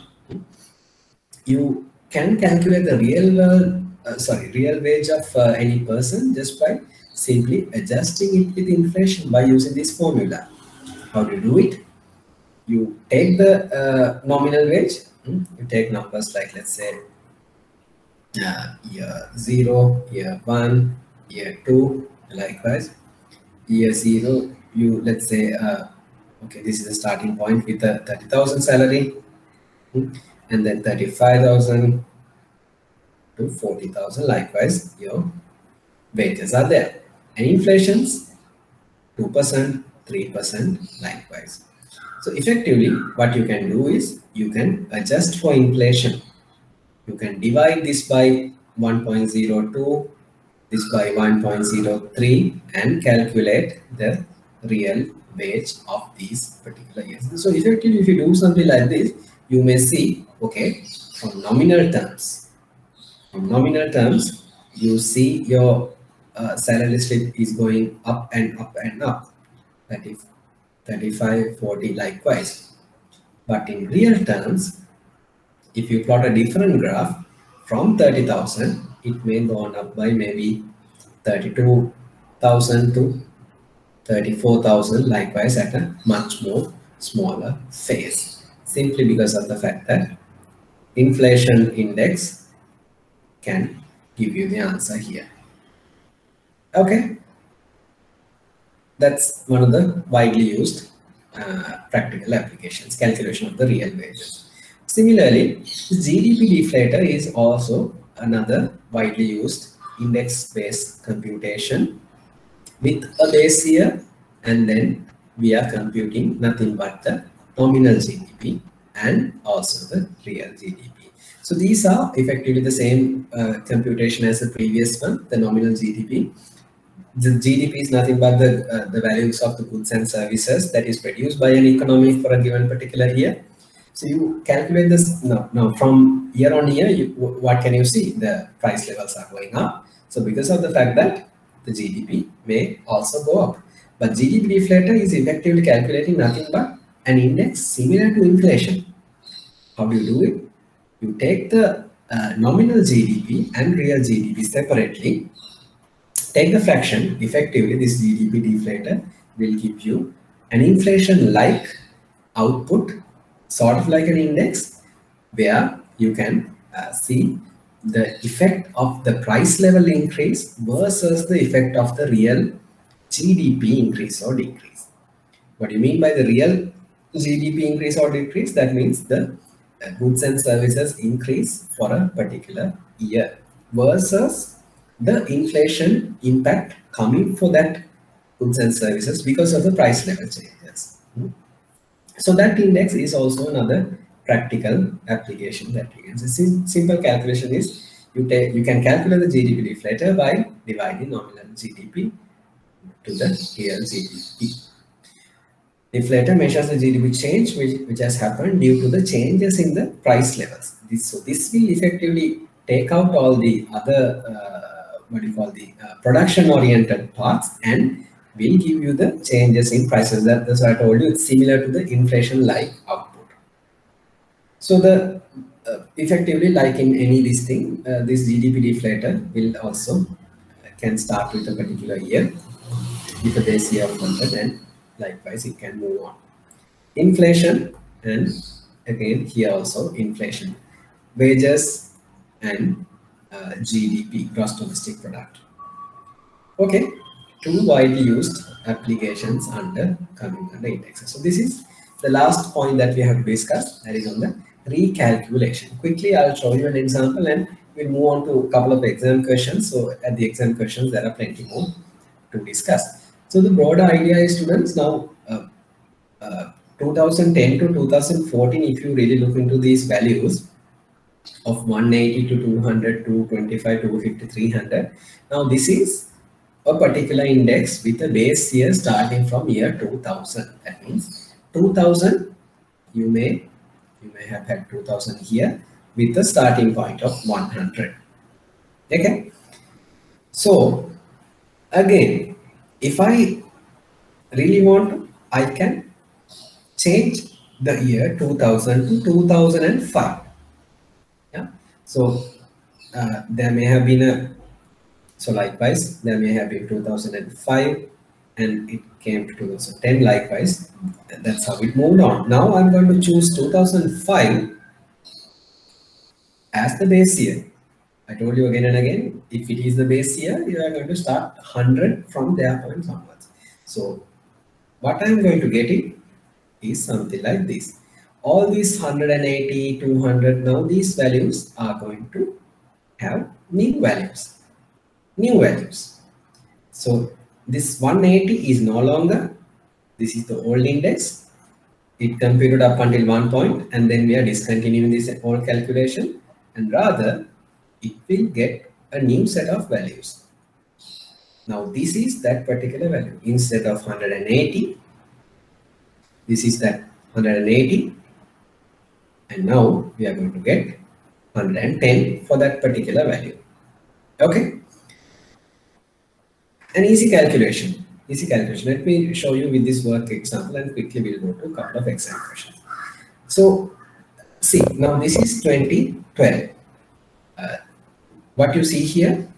Speaker 1: You can calculate the real uh, sorry, real wage of uh, any person just by simply adjusting it with inflation by using this formula. How do you do it? You take the uh, nominal wage, hmm, you take numbers like let's say uh, year 0, year 1, year 2, likewise. Year 0, you let's say, uh, okay, this is the starting point with a 30,000 salary, hmm, and then 35,000 to 40,000, likewise, your wages are there and inflations 2%, 3% likewise. So effectively what you can do is you can adjust for inflation. You can divide this by 1.02, this by 1.03 and calculate the real wage of these particular years. So effectively if you do something like this, you may see, okay, from nominal terms, from nominal terms, you see your uh, salary slip is going up and up and up. That is 35, 40 likewise. But in real terms, if you plot a different graph from 30,000, it may go on up by maybe 32,000 to 34,000 likewise at a much more smaller phase simply because of the fact that inflation index can give you the answer here. Okay. That's one of the widely used uh, practical applications, calculation of the real wages. Similarly, the GDP deflator is also another widely used index-based computation with a base year and then we are computing nothing but the nominal GDP and also the real GDP. So these are effectively the same uh, computation as the previous one, the nominal GDP the GDP is nothing but the, uh, the values of the goods and services that is produced by an economy for a given particular year. So you calculate this now, from year on year, you, what can you see? The price levels are going up. So because of the fact that the GDP may also go up. But GDP deflator is effectively calculating nothing but an index similar to inflation. How do you do it? You take the uh, nominal GDP and real GDP separately. Take the fraction, effectively this GDP deflator will give you an inflation-like output, sort of like an index, where you can uh, see the effect of the price level increase versus the effect of the real GDP increase or decrease. What do you mean by the real GDP increase or decrease? That means the uh, goods and services increase for a particular year versus the inflation impact coming for that goods and services because of the price level changes. Hmm. So that index is also another practical application that we can see. Simple calculation is you take you can calculate the GDP deflator by dividing nominal GDP to the real GDP. Deflator measures the GDP change which, which has happened due to the changes in the price levels. This, so this will effectively take out all the other, uh, what you call the uh, production oriented parts and will give you the changes in prices. That, that's what I told you. It's similar to the inflation like output. So the uh, effectively like in any this thing, uh, this GDP deflator will also uh, can start with a particular year with a base year of 100 and likewise it can move on. Inflation and again here also inflation. Wages and GDP, gross domestic product. Okay, two widely used applications under coming under indexes. So this is the last point that we have to discuss that is on the recalculation. Quickly, I'll show you an example and we'll move on to a couple of exam questions. So at the exam questions, there are plenty more to discuss. So the broader idea is students now uh, uh, 2010 to 2014, if you really look into these values of 180 to 200, to 225, 250, 300. Now this is a particular index with a base year starting from year 2000. That means 2000, you may, you may have had 2000 here with a starting point of 100. Okay. So again, if I really want to, I can change the year 2000 to 2005. So uh, there may have been a, so likewise, there may have been 2005 and it came to 2010 likewise. And that's how it moved on. Now I'm going to choose 2005 as the base year. I told you again and again, if it is the base year, you are going to start 100 from there points onwards. So what I'm going to get it is something like this. All these 180, 200, now these values are going to have new values, new values. So this 180 is no longer, this is the old index. It computed up until one point and then we are discontinuing this old calculation and rather it will get a new set of values. Now this is that particular value. Instead of 180, this is that 180. And now we are going to get 110 for that particular value. Okay. An easy calculation. Easy calculation. Let me show you with this work example and quickly we'll go to a couple of exam questions. So see, now this is 2012. Uh, what you see here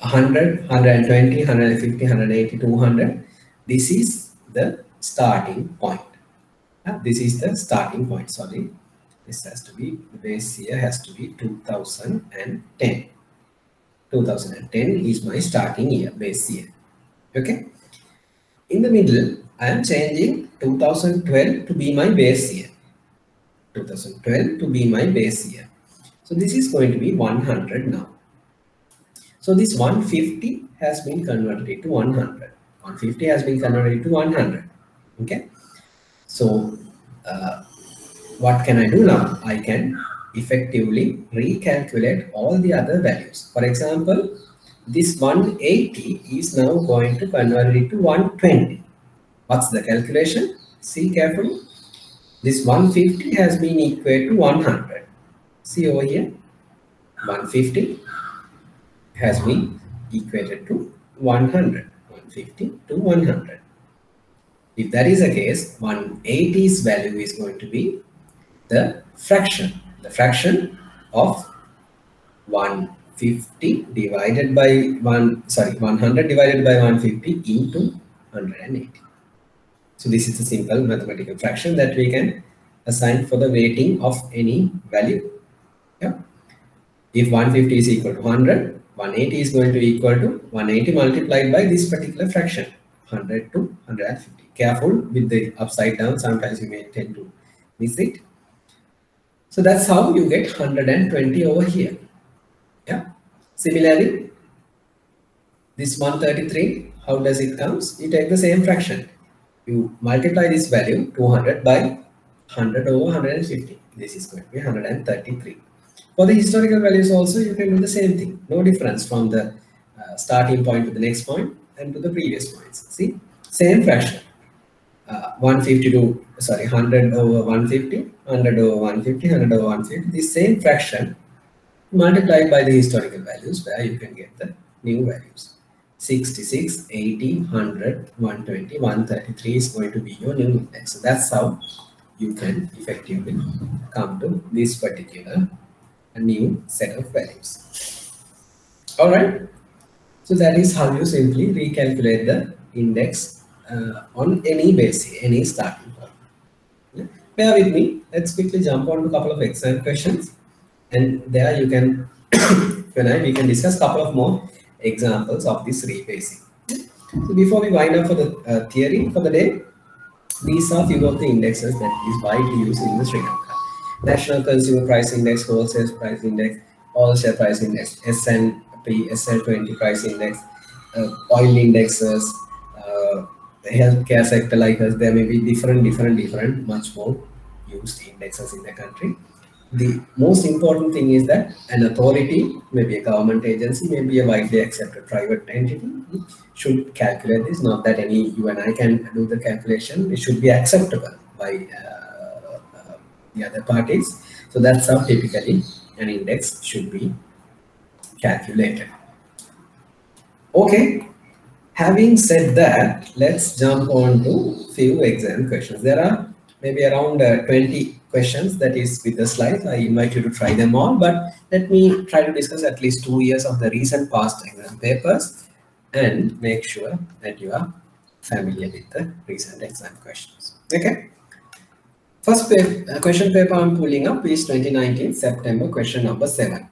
Speaker 1: 100 120 150 180 200 this is the starting point this is the starting point sorry this has to be the base here has to be 2010 2010 is my starting year base year okay in the middle i am changing 2012 to be my base year 2012 to be my base year so this is going to be 100 now. So this 150 has been converted to 100. 150 has been converted to 100. Okay. So uh, what can I do now? I can effectively recalculate all the other values. For example, this 180 is now going to convert it to 120. What's the calculation? See carefully. This 150 has been equal to 100 see over here 150 has been equated to 100 150 to 100 if that is the case 180's value is going to be the fraction. The fraction of 150 divided by 1, sorry, 100 divided by 150 into 180. So this is a simple mathematical fraction that we can assign for the weighting of any value. Yeah. If 150 is equal to 100, 180 is going to equal to 180 multiplied by this particular fraction, 100 to 150. Careful with the upside down, sometimes you may tend to miss it. So that's how you get 120 over here. Yeah. Similarly, this 133, how does it comes? You take the same fraction. You multiply this value 200 by 100 over 150. This is going to be 133. For the historical values also, you can do the same thing. No difference from the uh, starting point to the next point and to the previous points. See, same fraction. Uh, 152, sorry, 100 over 150, 100 over 150, 100 over 150. The same fraction multiplied by the historical values where you can get the new values. 66, 80, 100, 120, 133 is going to be your new index. So that's how you can effectively come to this particular new set of values. All right. So that is how you simply recalculate the index uh, on any base, any starting point. Yeah. Bear with me. Let's quickly jump on to a couple of exam questions. And there you can, when I, we can discuss a couple of more examples of this rebasing. So before we wind up for the uh, theory for the day, these are few of the indexes that is widely used in the Sri Lanka. National Consumer Price Index, Wholesale Price Index, All Share Price Index, S&P, SL20 Price Index, uh, oil indexes, uh, healthcare sector like us, there may be different, different, different, much more used indexes in the country. The most important thing is that an authority, maybe a government agency, maybe a widely accepted private entity, should calculate this. Not that any you and I can do the calculation. It should be acceptable by uh, uh, the other parties. So that's how typically an index should be calculated. Okay, having said that, let's jump on to few exam questions. There are maybe around uh, 20 questions that is with the slides. I invite you to try them all, but let me try to discuss at least two years of the recent past exam papers and make sure that you are familiar with the recent exam questions. Okay. First uh, question paper I'm pulling up is 2019 September question number 7.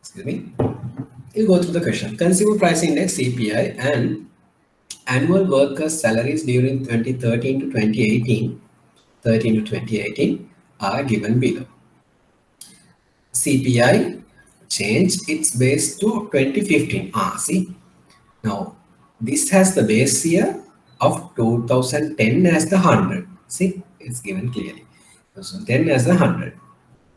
Speaker 1: Excuse me. You go through the question. Consumer Price Index CPI and annual workers' salaries during 2013 to 2018, 13 to 2018 are given below. CPI changed its base to 2015. Ah, see. Now, this has the base year of 2010 as the 100. See, it's given clearly. 2010 as the 100.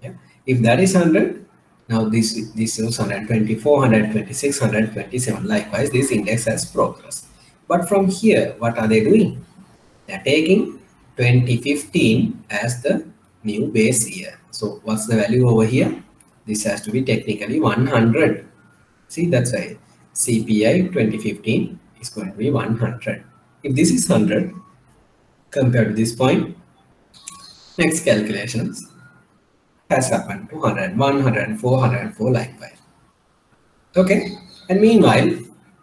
Speaker 1: Yeah. If that is 100, now this, this is 124, 126, 127. Likewise, this index has progressed. But from here, what are they doing? They're taking 2015 as the new base year. So what's the value over here? This has to be technically 100. See, that's why CPI 2015 is going to be 100. If this is 100, compared to this point, next calculations has happened to 100, 104, 104 likewise. Okay, and meanwhile,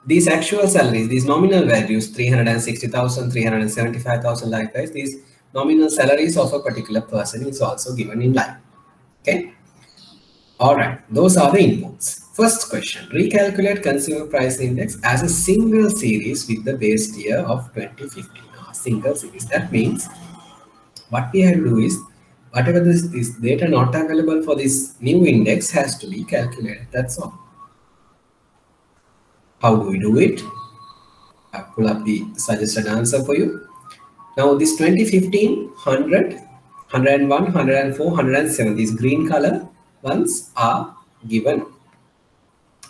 Speaker 1: these actual salaries, these nominal values, 360,000, 375,000 likewise, these nominal salaries of a particular person is also given in line. Okay. All right, those are the inputs. First question, recalculate consumer price index as a single series with the base year of 2015. A single series. That means what we have to do is whatever this, this data not available for this new index has to be calculated. That's all. How do we do it? I pull up the suggested answer for you. Now this 2015, 100, 101, 104, 107, these green color ones are given.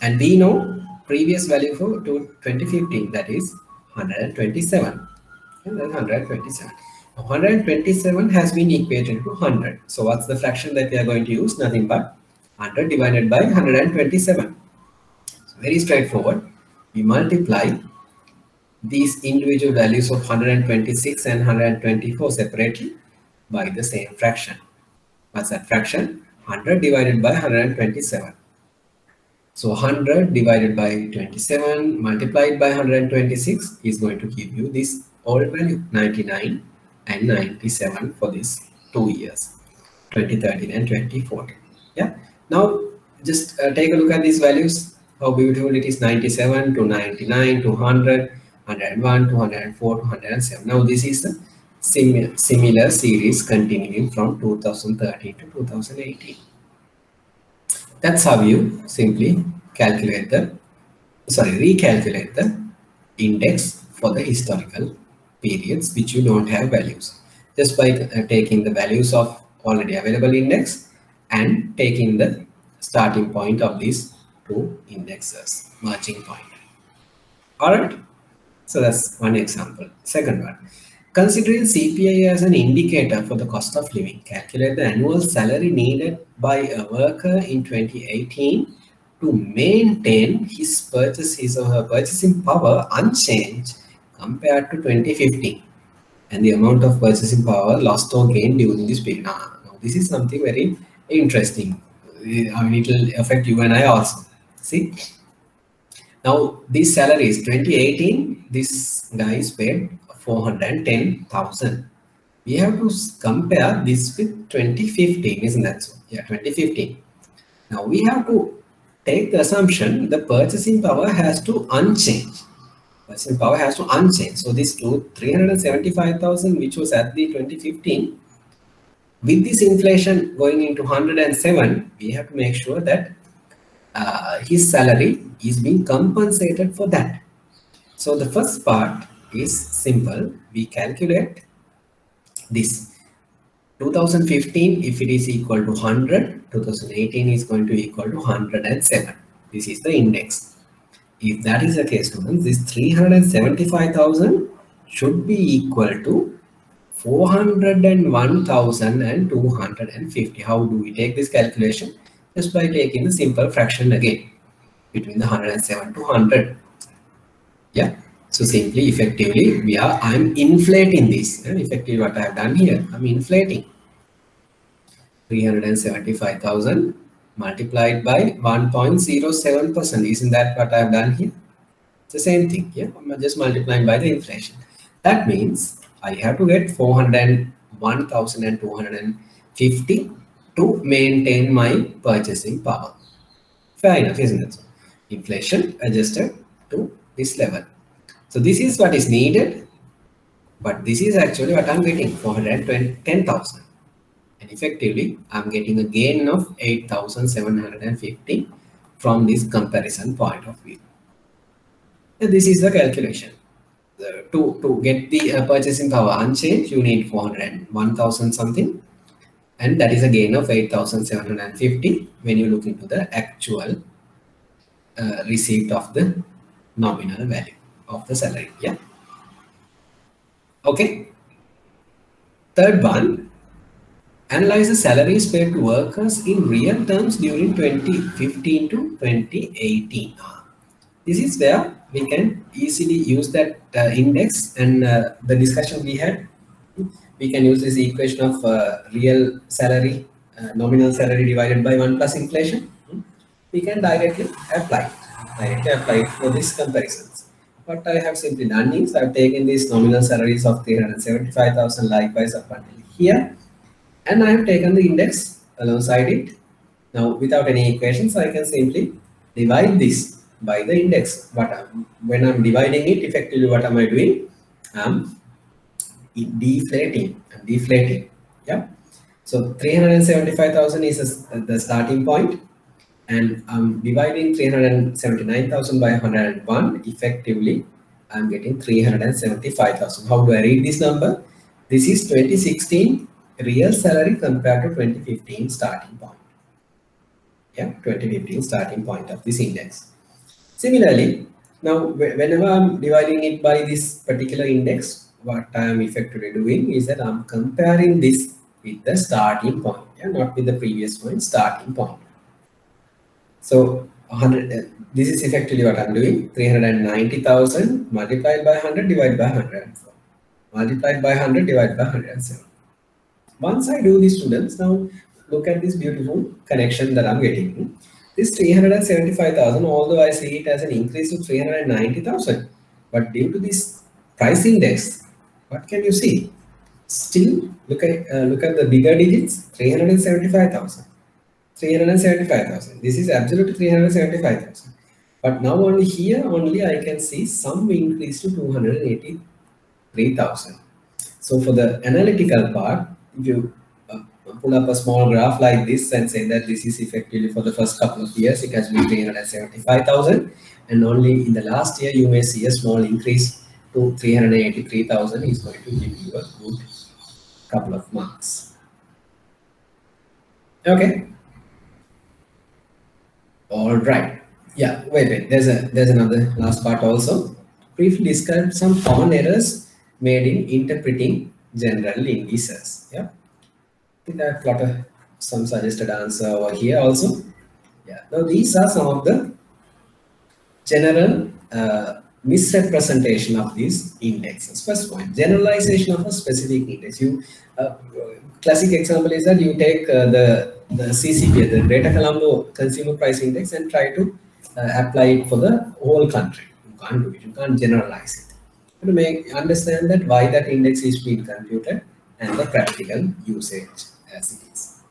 Speaker 1: And we know previous value for to 2015, that is 127. And then 127. 127 has been equated to 100. So what's the fraction that we are going to use? Nothing but 100 divided by 127. So very straightforward we multiply these individual values of 126 and 124 separately by the same fraction. What's that fraction? 100 divided by 127. So 100 divided by 27 multiplied by 126 is going to give you this old value 99 and 97 for these two years 2013 and 2014 yeah? Now just uh, take a look at these values. How beautiful it is 97 to 99 to 100 101 204 207 now this is the sim similar series continuing from 2013 to 2018 that's how you simply calculate the, sorry, recalculate the index for the historical periods which you don't have values. Just by uh, taking the values of already available index and taking the starting point of these two indexes, merging point. All right. So that's one example. Second one, Considering CPI as an indicator for the cost of living, calculate the annual salary needed by a worker in 2018 to maintain his purchase, his or her purchasing power unchanged compared to 2015 and the amount of purchasing power lost or gained during this period. Now, this is something very interesting. Uh, I mean, it will affect you and I also. See, now these salaries 2018, this guy is paid 410,000. We have to compare this with 2015, isn't that so? Yeah, 2015. Now we have to take the assumption the purchasing power has to unchange. Purchasing power has to unchange. So this to 375,000, which was at the 2015, with this inflation going into 107, we have to make sure that uh, his salary is being compensated for that. So the first part is simple. We calculate this 2015 if it is equal to 100 2018 is going to equal to 107 this is the index if that is the case students this 375,000 should be equal to 401,250 how do we take this calculation? Just by taking the simple fraction again between the 107 to 100 yeah? So simply, effectively, we are, I'm inflating this. And effectively what I have done here, I'm inflating 375,000 multiplied by 1.07%. Isn't that what I've done here? It's the same thing. Yeah, I'm just multiplying by the inflation. That means I have to get 401,250 to maintain my purchasing power. Fair enough, isn't it? So Inflation adjusted to this level. So this is what is needed, but this is actually what I'm getting, 410,000. And effectively, I'm getting a gain of 8,750 from this comparison point of view. This is the calculation. The, to, to get the uh, purchasing power unchanged, you need 401,000 something. And that is a gain of 8,750 when you look into the actual uh, receipt of the nominal value of the salary. Yeah. Okay. Third one, analyze the salaries paid to workers in real terms during 2015 to 2018. This is where we can easily use that uh, index and uh, the discussion we had. We can use this equation of uh, real salary, uh, nominal salary divided by 1 plus inflation. We can directly apply, directly apply for this comparison what I have simply done is I've taken these nominal salaries of 375,000 likewise up until here and I have taken the index alongside it. Now without any equations I can simply divide this by the index. But um, when I'm dividing it effectively what am I doing? I'm deflating, I'm deflating. Yeah. So 375,000 is the starting point. And I'm dividing 379,000 by 101 effectively I'm getting 375,000 how do I read this number? This is 2016 real salary compared to 2015 starting point yeah 2015 starting point of this index similarly now whenever I'm dividing it by this particular index what I am effectively doing is that I'm comparing this with the starting point yeah not with the previous one starting point so 100, uh, this is effectively what I'm doing. 390,000 multiplied by 100 divided by 104. Multiplied by 100 divided by 107. Once I do this, students, now look at this beautiful connection that I'm getting. This 375,000, although I see it as an increase of 390,000, but due to this price index, what can you see? Still, look at uh, look at the bigger digits, 375,000. 375,000. This is absolute 375,000. But now only here only I can see some increase to 283,000. So for the analytical part, if you uh, pull up a small graph like this and say that this is effectively for the first couple of years, it has been 375,000 and only in the last year you may see a small increase to 383,000 is going to give you a good couple of marks. Okay, all right. Yeah, wait, wait. There's a there's another last part also. Briefly describe some common errors made in interpreting general indices. Yeah. I think I've got a, some suggested answer over here also. Yeah. Now these are some of the general uh, misrepresentation of these indexes. First point, generalization of a specific index. You uh, classic example is that you take uh, the the CCP, the Greater Colombo Consumer Price Index, and try to uh, apply it for the whole country. You can't do it. You can't generalize it. To make understand that why that index is being computed and the practical usage as it is.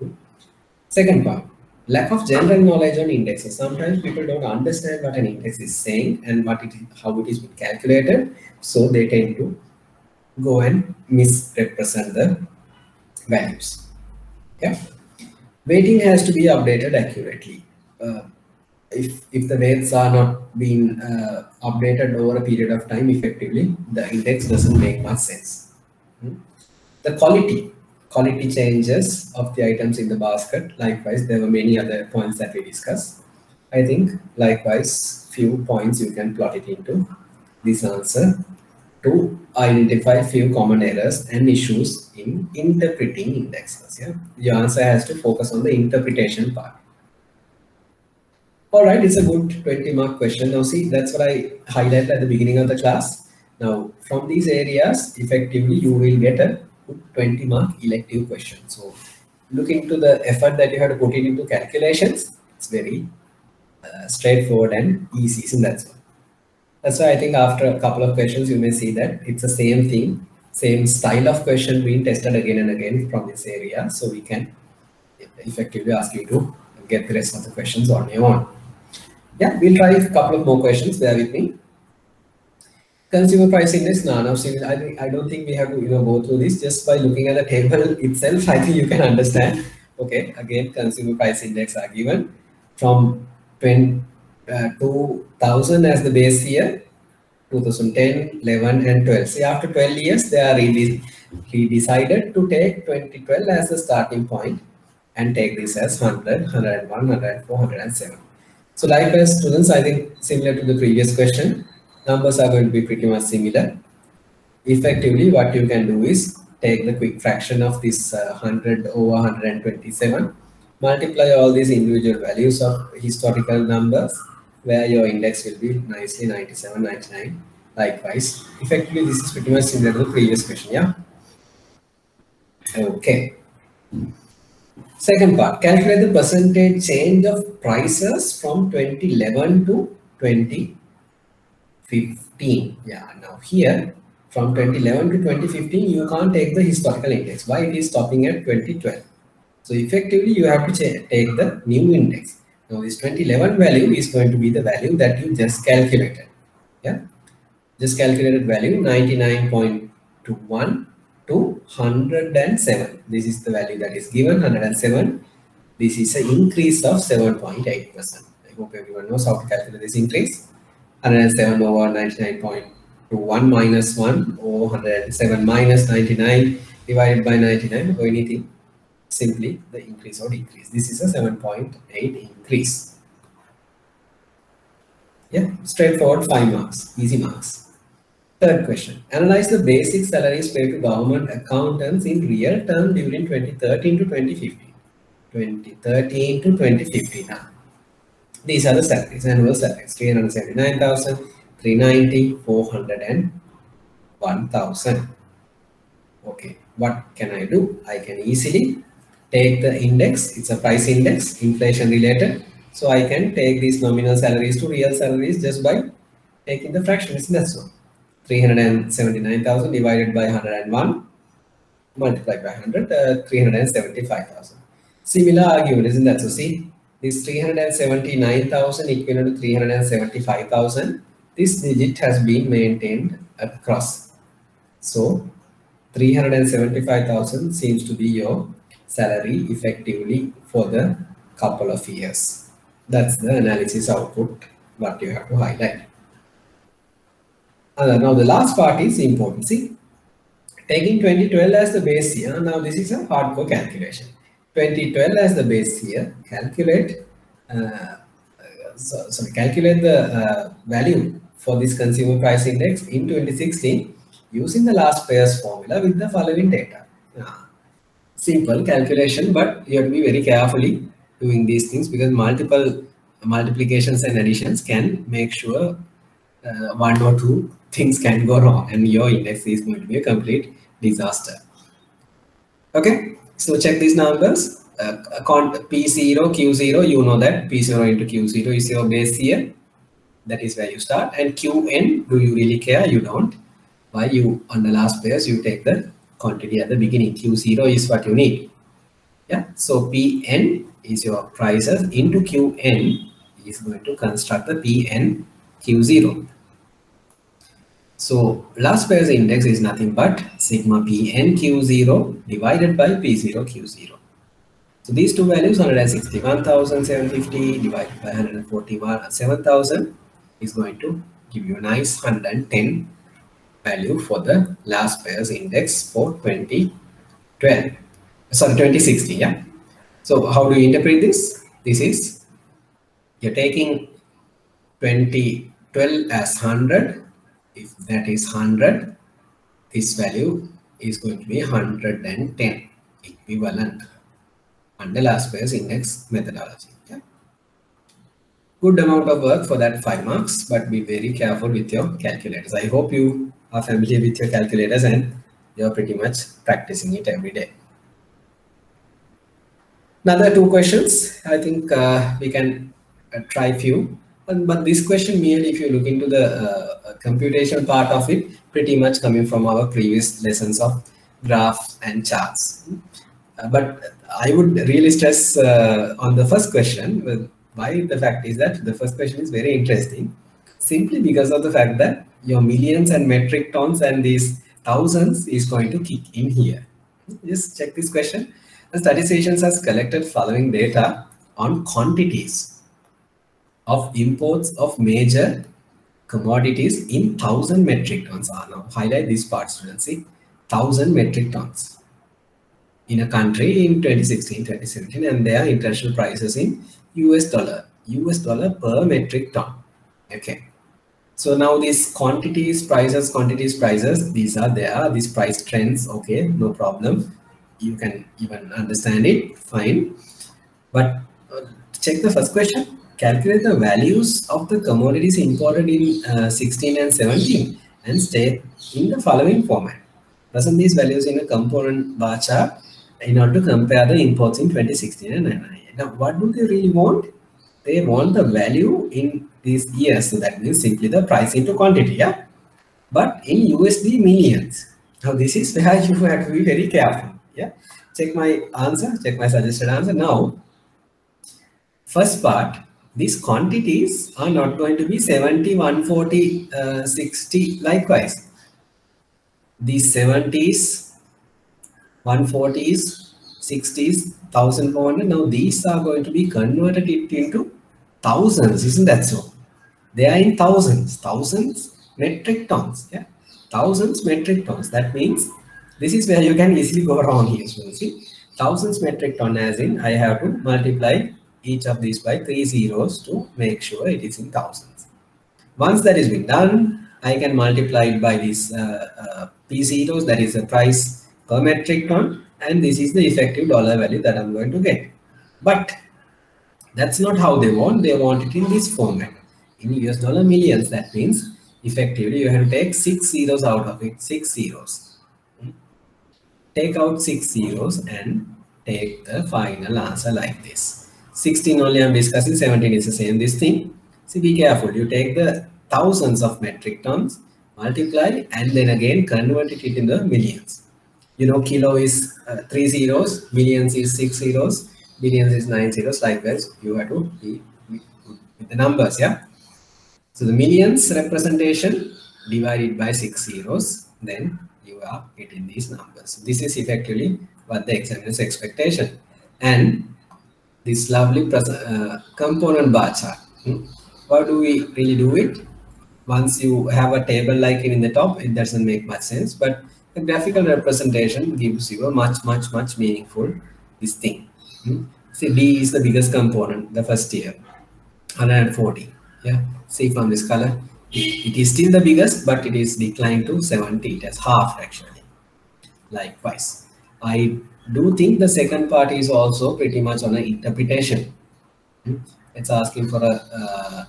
Speaker 1: Second part, lack of general knowledge on indexes. Sometimes people don't understand what an index is saying and what it how it is being calculated, so they tend to go and misrepresent the values. Yeah weighting has to be updated accurately. Uh, if, if the weights are not being uh, updated over a period of time effectively, the index doesn't make much sense. Hmm? The quality, quality changes of the items in the basket. Likewise, there were many other points that we discussed. I think likewise, few points you can plot it into this answer to identify few common errors and issues in interpreting indexes. Yeah, your answer has to focus on the interpretation part. All right, it's a good 20 mark question. Now see, that's what I highlighted at the beginning of the class. Now from these areas, effectively you will get a 20 mark elective question. So look into the effort that you have to put it into calculations. It's very uh, straightforward and easy. So that's one. That's why I think after a couple of questions, you may see that it's the same thing, same style of question being tested again and again from this area. So we can effectively ask you to get the rest of the questions on your own. Yeah, we'll try a couple of more questions. Bear with me. Consumer price index. Now, now I, I don't think we have to you know go through this just by looking at the table itself. I think you can understand. Okay, again, consumer price index are given from 20, uh, 2000 as the base year 2010 11 and 12 see after 12 years they are really he decided to take 2012 as the starting point and take this as 100 101 104 107 so likewise students i think similar to the previous question numbers are going to be pretty much similar effectively what you can do is take the quick fraction of this uh, 100 over 127 multiply all these individual values of historical numbers where your index will be nicely 97, 99. Likewise, effectively, this is pretty much similar to the previous question, yeah? Okay. Second part, calculate the percentage change of prices from 2011 to 2015. Yeah, now here, from 2011 to 2015, you can't take the historical index. Why it is stopping at 2012? So effectively, you have to take the new index. Now this 2011 value is going to be the value that you just calculated. Yeah, just calculated value 99.21 to 107. This is the value that is given 107. This is an increase of 7.8%. I hope everyone knows how to calculate this increase. 107 over 99.21 minus 1 or 107 minus 99 divided by 99 or anything simply the increase or decrease. This is a 7.8 increase. Yeah, straightforward, five marks, easy marks. Third question, analyze the basic salaries paid to government accountants in real term during 2013 to 2015. 2013 to 2015. These are the salaries, annual salaries, 379,000, 390, 400 and 1,000. Okay, what can I do? I can easily take the index, it's a price index, inflation related. So I can take these nominal salaries to real salaries just by taking the fraction, isn't that so? 379,000 divided by 101 multiplied by 100, uh, 375,000. Similar argument, isn't that so? See, this 379,000 equivalent to 375,000, this digit has been maintained across. So 375,000 seems to be your salary effectively for the couple of years. That's the analysis output, what you have to highlight. Uh, now the last part is important. See, taking 2012 as the base year, now this is a hardcore calculation. 2012 as the base year, calculate, uh, so, sorry, calculate the uh, value for this consumer price index in 2016 using the Laspeyres formula with the following data. Uh, simple calculation, but you have to be very carefully doing these things because multiple multiplications and additions can make sure uh, one or two things can go wrong and your index is going to be a complete disaster. Okay, so check these numbers. Uh, P0, Q0, you know that P0 into Q0 is your base here. That is where you start. And Qn, do you really care? You don't. Why you, on the Laspeyres, you take the quantity at the beginning. Q0 is what you need. Yeah, so Pn is your prices into Qn is going to construct the Pn Q0. So Laspeyres index is nothing but sigma Pn Q0 divided by P0 Q0. So these two values 161,750 divided by 141 7,000 is going to give you a nice 110 value for the Laspeyres index for 2012 sorry 2060 yeah? So how do you interpret this? This is you're taking 2012 as 100 if that is 100 this value is going to be 110 equivalent. Under Laspeyres index methodology good amount of work for that five marks but be very careful with your calculators. I hope you are familiar with your calculators and you're pretty much practicing it every day. Another two questions. I think uh, we can uh, try few but, this question merely if you look into the uh, computation part of it pretty much coming from our previous lessons of graphs and charts uh, but i would really stress uh, on the first question why the fact is that the first question is very interesting simply because of the fact that your millions and metric tons and these thousands is going to kick in here. Just check this question. The statisticians has collected following data on quantities of imports of major commodities in thousand metric tons. Ah, now highlight this part, students. See, thousand metric tons in a country in 2016, 2017, and their international prices in US dollar, US dollar per metric ton. Okay. So now these quantities, prices, quantities, prices, these are there, these price trends, okay, no problem. You can even understand it, fine. But uh, check the first question. Calculate the values of the commodities imported in uh, 16 and 17 and state in the following format. Present these values in a component bar chart in order to compare the imports in 2016 and 19. Now, what do they really want? They want the value in these years. So that means simply the price into quantity. Yeah. But in USD millions. Now this is where you have to be very careful. Yeah. Check my answer. Check my suggested answer. Now, first part, these quantities are not going to be 70, 140, uh, 60 likewise. These 70s, 140s, 60s, 1400. Now these are going to be converted into thousands, isn't that so? They are in thousands, thousands metric tons. Yeah, thousands metric tons. That means this is where you can easily go wrong here. So you see, thousands metric ton as in I have to multiply each of these by three zeros to make sure it is in thousands. Once that is been done, I can multiply it by these uh, uh, P zeros, that is the price per metric ton, and this is the effective dollar value that I'm going to get. But That's not how they want. They want it in this format. In US dollar millions, that means effectively you have to take six zeros out of it, six zeros. Take out six zeros and take the final answer like this. 16 only I'm discussing, 17 is the same, this thing. See, be careful. You take the thousands of metric tons, multiply, and then again convert it into the millions. You know, kilo is uh, three zeros, millions is six zeros, billions is nine zeros. Likewise, you have to be with the numbers, yeah? So the millions representation divided by six zeros, then you are getting these numbers. This is effectively what the examiner's expectation. And this lovely uh, component bar chart. Hmm? How do we really do it? Once you have a table like it in the top, it doesn't make much sense, but the graphical representation gives you a much, much, much meaningful this thing. Hmm? See, D is the biggest component, the first year, 140. Yeah, see from this color, it, it is still the biggest, but it is declined to 70. It has half actually. Likewise, I do think the second part is also pretty much on an interpretation. Hmm? It's asking for a uh,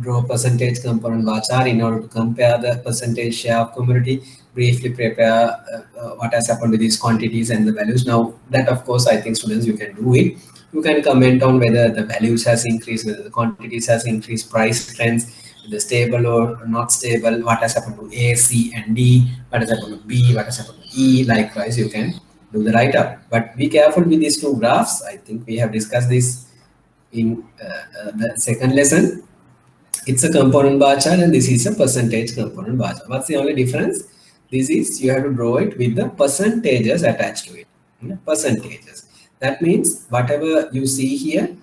Speaker 1: draw percentage component bar chart in order to compare the percentage share of commodity, briefly prepare uh, uh, what has happened with these quantities and the values. Now that of course, I think students, you can do it. You can comment on whether the values has increased, whether the quantities has increased, price trends, the stable or not stable, what has happened to A, C and D, what has happened to B, what has happened to E, likewise you can do the write-up. But be careful with these two graphs. I think we have discussed this in uh, uh, the second lesson it's a component bar chart and this is a percentage component bar chart. What's the only difference? This is you have to draw it with the percentages attached to it. Percentages. That means whatever you see here,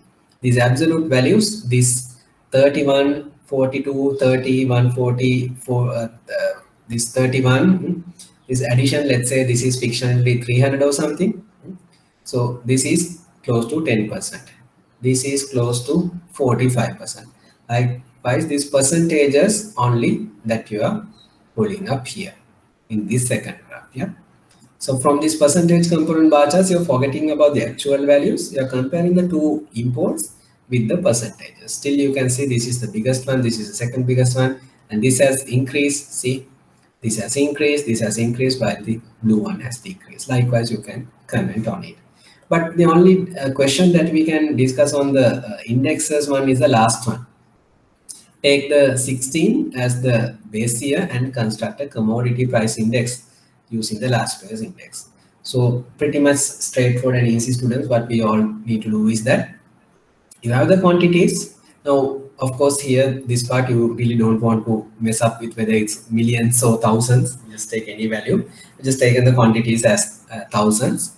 Speaker 1: these absolute values, this 31, 42, 30, 140, for, uh, uh, this 31, this addition, let's say this is fictionally 300 or something. So this is close to 10%. This is close to 45%. Like is these percentages only that you are pulling up here in this second graph. Yeah. So from this percentage component bar charts, you're forgetting about the actual values. You're comparing the two imports with the percentages. Still, you can see this is the biggest one, this is the second biggest one, and this has increased. See, this has increased, this has increased, while the blue one has decreased. Likewise, you can comment on it. But the only uh, question that we can discuss on the uh, indexes one is the last one take the 16 as the base year and construct a commodity price index using the Laspeyres index. So pretty much straightforward and easy students, what we all need to do is that you have the quantities. Now, of course, here, this part, you really don't want to mess up with whether it's millions or thousands, just take any value. Just take the quantities as uh, thousands.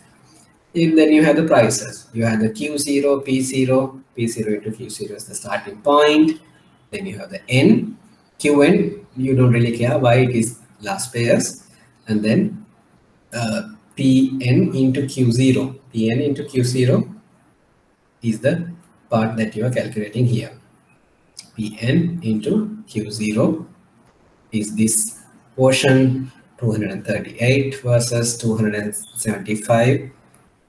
Speaker 1: And then you have the prices. You have the Q0, P0, P0 into Q0 is the starting point then you have the N, Qn, you don't really care why it is Laspeyres. And then uh, Pn into Q0. Pn into Q0 is the part that you are calculating here. Pn into Q0 is this portion 238 versus 275.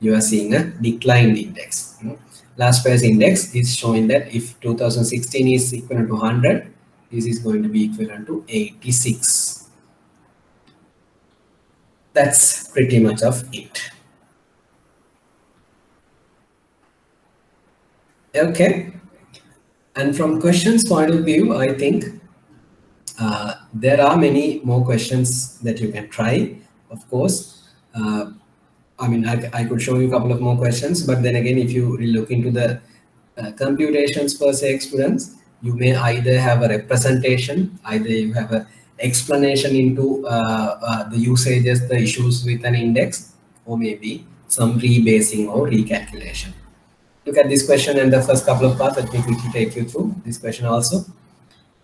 Speaker 1: You are seeing a declined index. Hmm Laspeyres index is showing that if 2016 is equivalent to 100 this is going to be equivalent to 86 that's pretty much of it okay and from questions point of view i think uh, there are many more questions that you can try of course uh, I mean, I, I could show you a couple of more questions, but then again, if you look into the uh, computations per se experience, you may either have a representation, either you have an explanation into uh, uh, the usages, the issues with an index, or maybe some rebasing or recalculation. Look at this question and the first couple of parts. Let me quickly take you through this question also.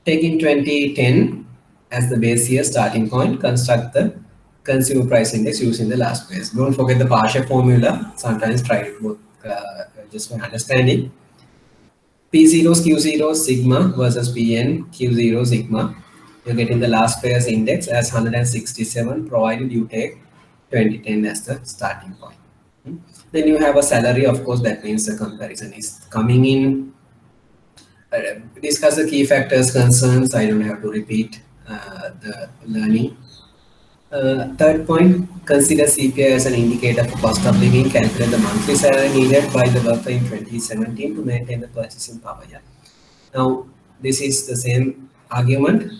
Speaker 1: Taking 2010 as the base year starting point, construct the consumer price index using the Laspeyres. Don't forget the Paasche formula. Sometimes try it both uh, just for understanding. P0 Q0 sigma versus PN Q0 sigma. You're getting the Laspeyres index as 167 provided you take 2010 as the starting point. Then you have a salary, of course, that means the comparison is coming in. Uh, discuss the key factors concerns. I don't have to repeat uh, the learning. Uh, third point, consider CPI as an indicator for cost of living. Calculate the monthly salary needed by the worker in 2017 to maintain the purchasing power. Yeah. Now, this is the same argument.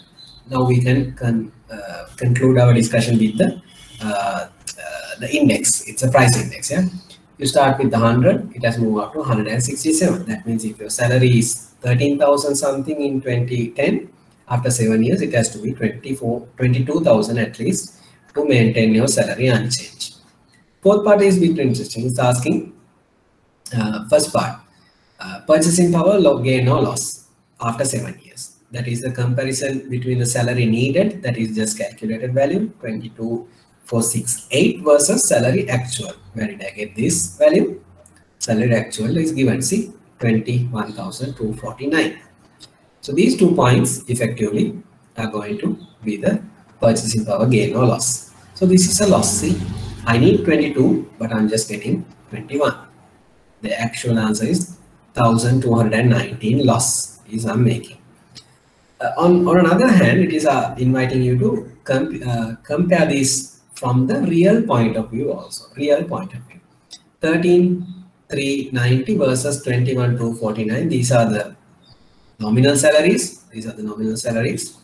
Speaker 1: Now we can con uh, conclude our discussion with the uh, uh, the index. It's a price index. Yeah. You start with the 100, it has moved up to 167. That means if your salary is 13,000 something in 2010, after seven years, it has to be 24, 22,000 at least to maintain your salary unchanged. Fourth part is bit interesting. It's asking uh, first part, uh, purchasing power, gain or loss after seven years. That is the comparison between the salary needed, that is just calculated value, 22,468 versus salary actual. Where did I get this value? Salary actual is given, see, 21,249. So these two points effectively are going to be the purchasing power gain or loss. So this is a loss. See, I need 22, but I'm just getting 21. The actual answer is 1219 loss is I'm making. Uh, on, on another hand, it is uh, inviting you to comp uh, compare this from the real point of view also, real point of view. 13, 390 versus 21, 249. These are the nominal salaries. These are the nominal salaries.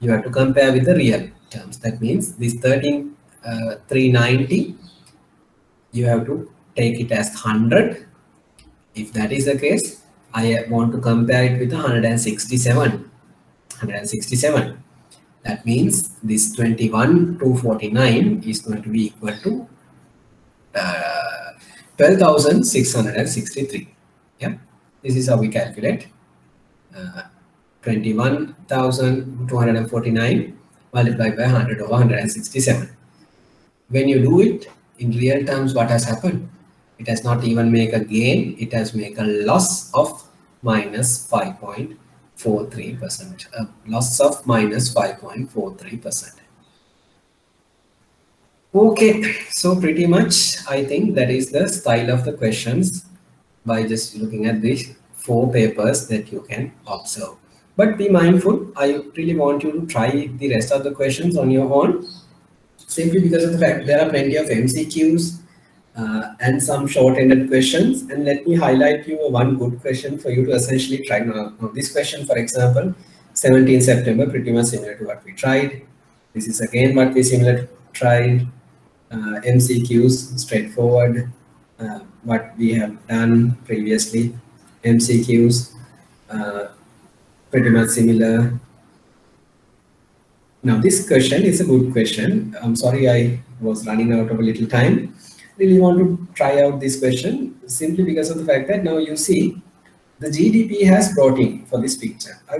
Speaker 1: You have to compare with the real terms. That means this 13, uh, 390, you have to take it as 100. If that is the case, I want to compare it with 167. 167. That means this 21 to 49 is going to be equal to uh, 12,663. Yeah, this is how we calculate uh, 21,249 multiplied by 100 over 167. When you do it in real terms, what has happened? It has not even make a gain, it has make a loss of minus 5.43%, a uh, loss of minus 5.43%. Okay, so pretty much I think that is the style of the questions by just looking at these four papers that you can observe. But be mindful, I really want you to try the rest of the questions on your own, simply because of the fact there are plenty of MCQs uh, and some short-ended questions. And let me highlight you one good question for you to essentially try. Now, this question, for example, 17 September, pretty much similar to what we tried. This is again what we similar tried. Uh, MCQs, straightforward, uh, what we have done previously. MCQs, uh, pretty much similar. Now this question is a good question. I'm sorry I was running out of a little time. Really want to try out this question simply because of the fact that now you see the GDP has brought in for this picture. I,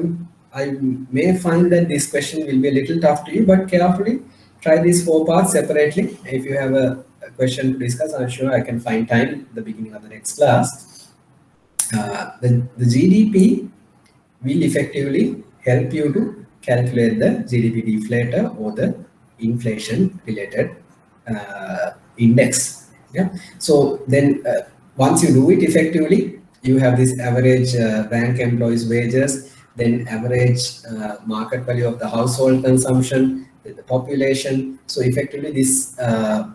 Speaker 1: I may find that this question will be a little tough to you, but carefully try these four parts separately. If you have a, a question to discuss, I'm sure I can find time at the beginning of the next class. Uh, the, the GDP will effectively help you to calculate the GDP deflator or the inflation related uh, index. Yeah. So then uh, once you do it effectively, you have this average uh, bank employees wages, then average uh, market value of the household consumption, the population. So effectively this uh,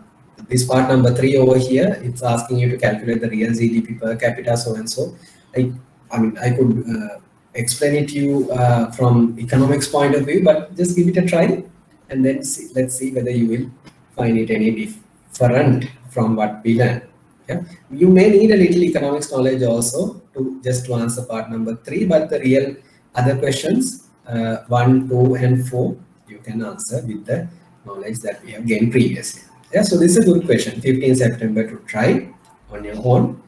Speaker 1: this part number three over here, it's asking you to calculate the real GDP per capita, so and so. I, I mean, I could uh, explain it to you uh, from economics point of view, but just give it a try and then see, let's see whether you will find it any different from what we learn. Yeah? You may need a little economics knowledge also to just to answer part number three, but the real other questions, uh, one, two, and four, you can answer with the knowledge that we have gained previously. Yeah, so this is a good question, 15 September to try on your own.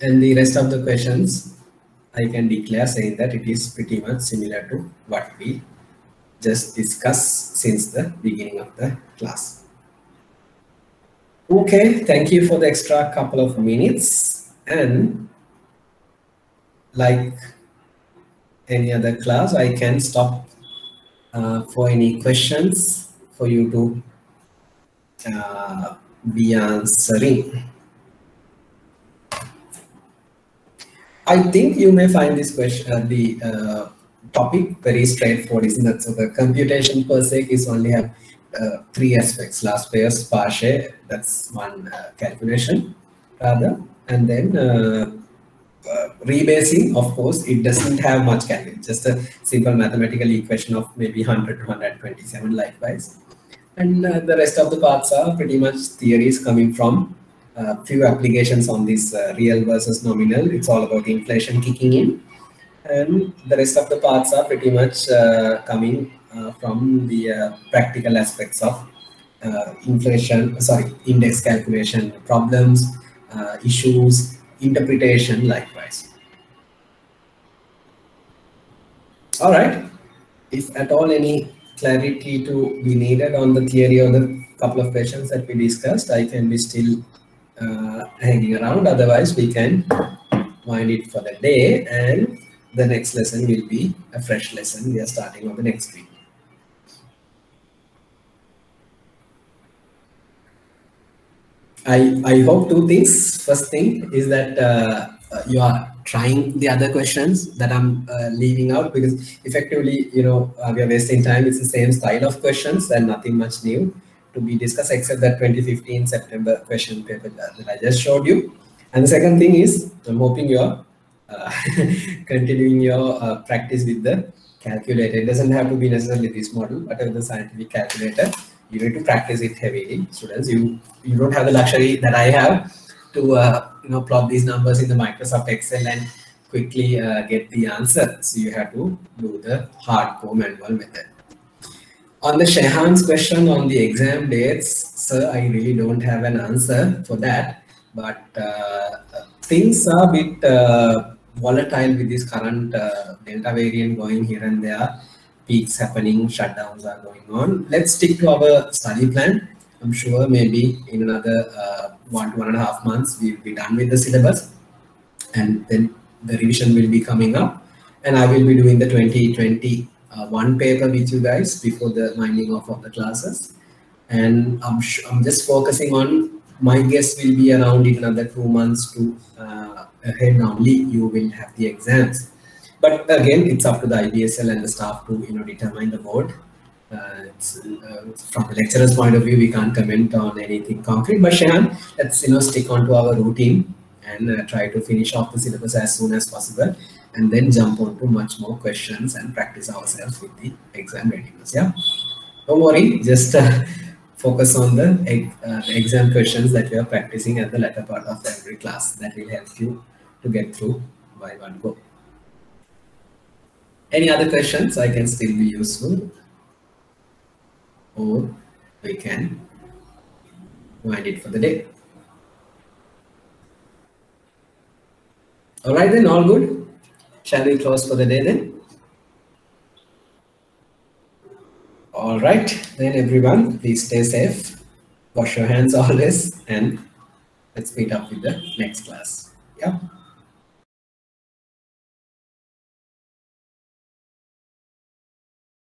Speaker 1: And the rest of the questions, I can declare saying that it is pretty much similar to what we just discussed since the beginning of the class. Okay, thank you for the extra couple of minutes. And like any other class, I can stop uh, for any questions for you to uh, be answering. I think you may find this question, uh, the uh, topic very straightforward, isn't it? So the computation per se is only have uh, three aspects, Laspeyres, Paasche, that's one uh, calculation rather, and then uh, uh, rebasing, of course, it doesn't have much calculation, just a simple mathematical equation of maybe 100 to 127 likewise. And uh, the rest of the parts are pretty much theories coming from few applications on this real versus nominal. It's all about inflation kicking in. And the rest of the parts are pretty much coming Uh, from the uh, practical aspects of uh, inflation, sorry, index calculation problems, issues, interpretation likewise. All right. If at all any clarity to be needed on the theory or the couple of questions that we discussed, I can be still uh, hanging around. Otherwise, we can wind it for the day and the next lesson will be a fresh lesson. We are starting on the next week. I, I hope two things. First thing is that uh, you are trying the other questions that I'm uh, leaving out because effectively, you know, uh, we are wasting time. It's the same style of questions and nothing much new to be discussed except that 2015 September question paper that I just showed you. And the second thing is I'm hoping you're uh, continuing your uh, practice with the calculator. It doesn't have to be necessarily this model, but with the scientific calculator you need to practice it heavily students. You you don't have the luxury that i have to uh, you know plot these numbers in the microsoft excel and quickly uh, get the answer. So you have to do the hardcore manual method. On the Shehan's question on the exam dates sir i really don't have an answer for that. But uh, things are a bit uh, volatile with this current uh, delta variant going here and there peaks happening, shutdowns are going on. Let's stick to our study plan. I'm sure maybe in another uh, one to one and a half months, we'll be done with the syllabus and then the revision will be coming up. And I will be doing the 2020 uh, one paper with you guys before the winding off of the classes. And I'm, I'm just focusing on my guess will be around in another two months to uh, ahead only you will have the exams but again, it's up to the IBSL and the staff to you know determine the board. Uh, uh, from the lecturer's point of view, we can't comment on anything concrete. But Shehan, let's you know stick on to our routine and uh, try to finish off the syllabus as soon as possible, and then jump on to much more questions and practice ourselves with the exam readiness. Yeah, don't worry, just uh, focus on the, uh, the exam questions that you are practicing at the latter part of every class. That will help you to get through by one go. Any other questions I can still be useful or we can wind it for the day. All right then, all good. Shall we close for the day then? All right, then everyone, please stay safe. Wash your hands always and let's meet up with the next class. Yeah.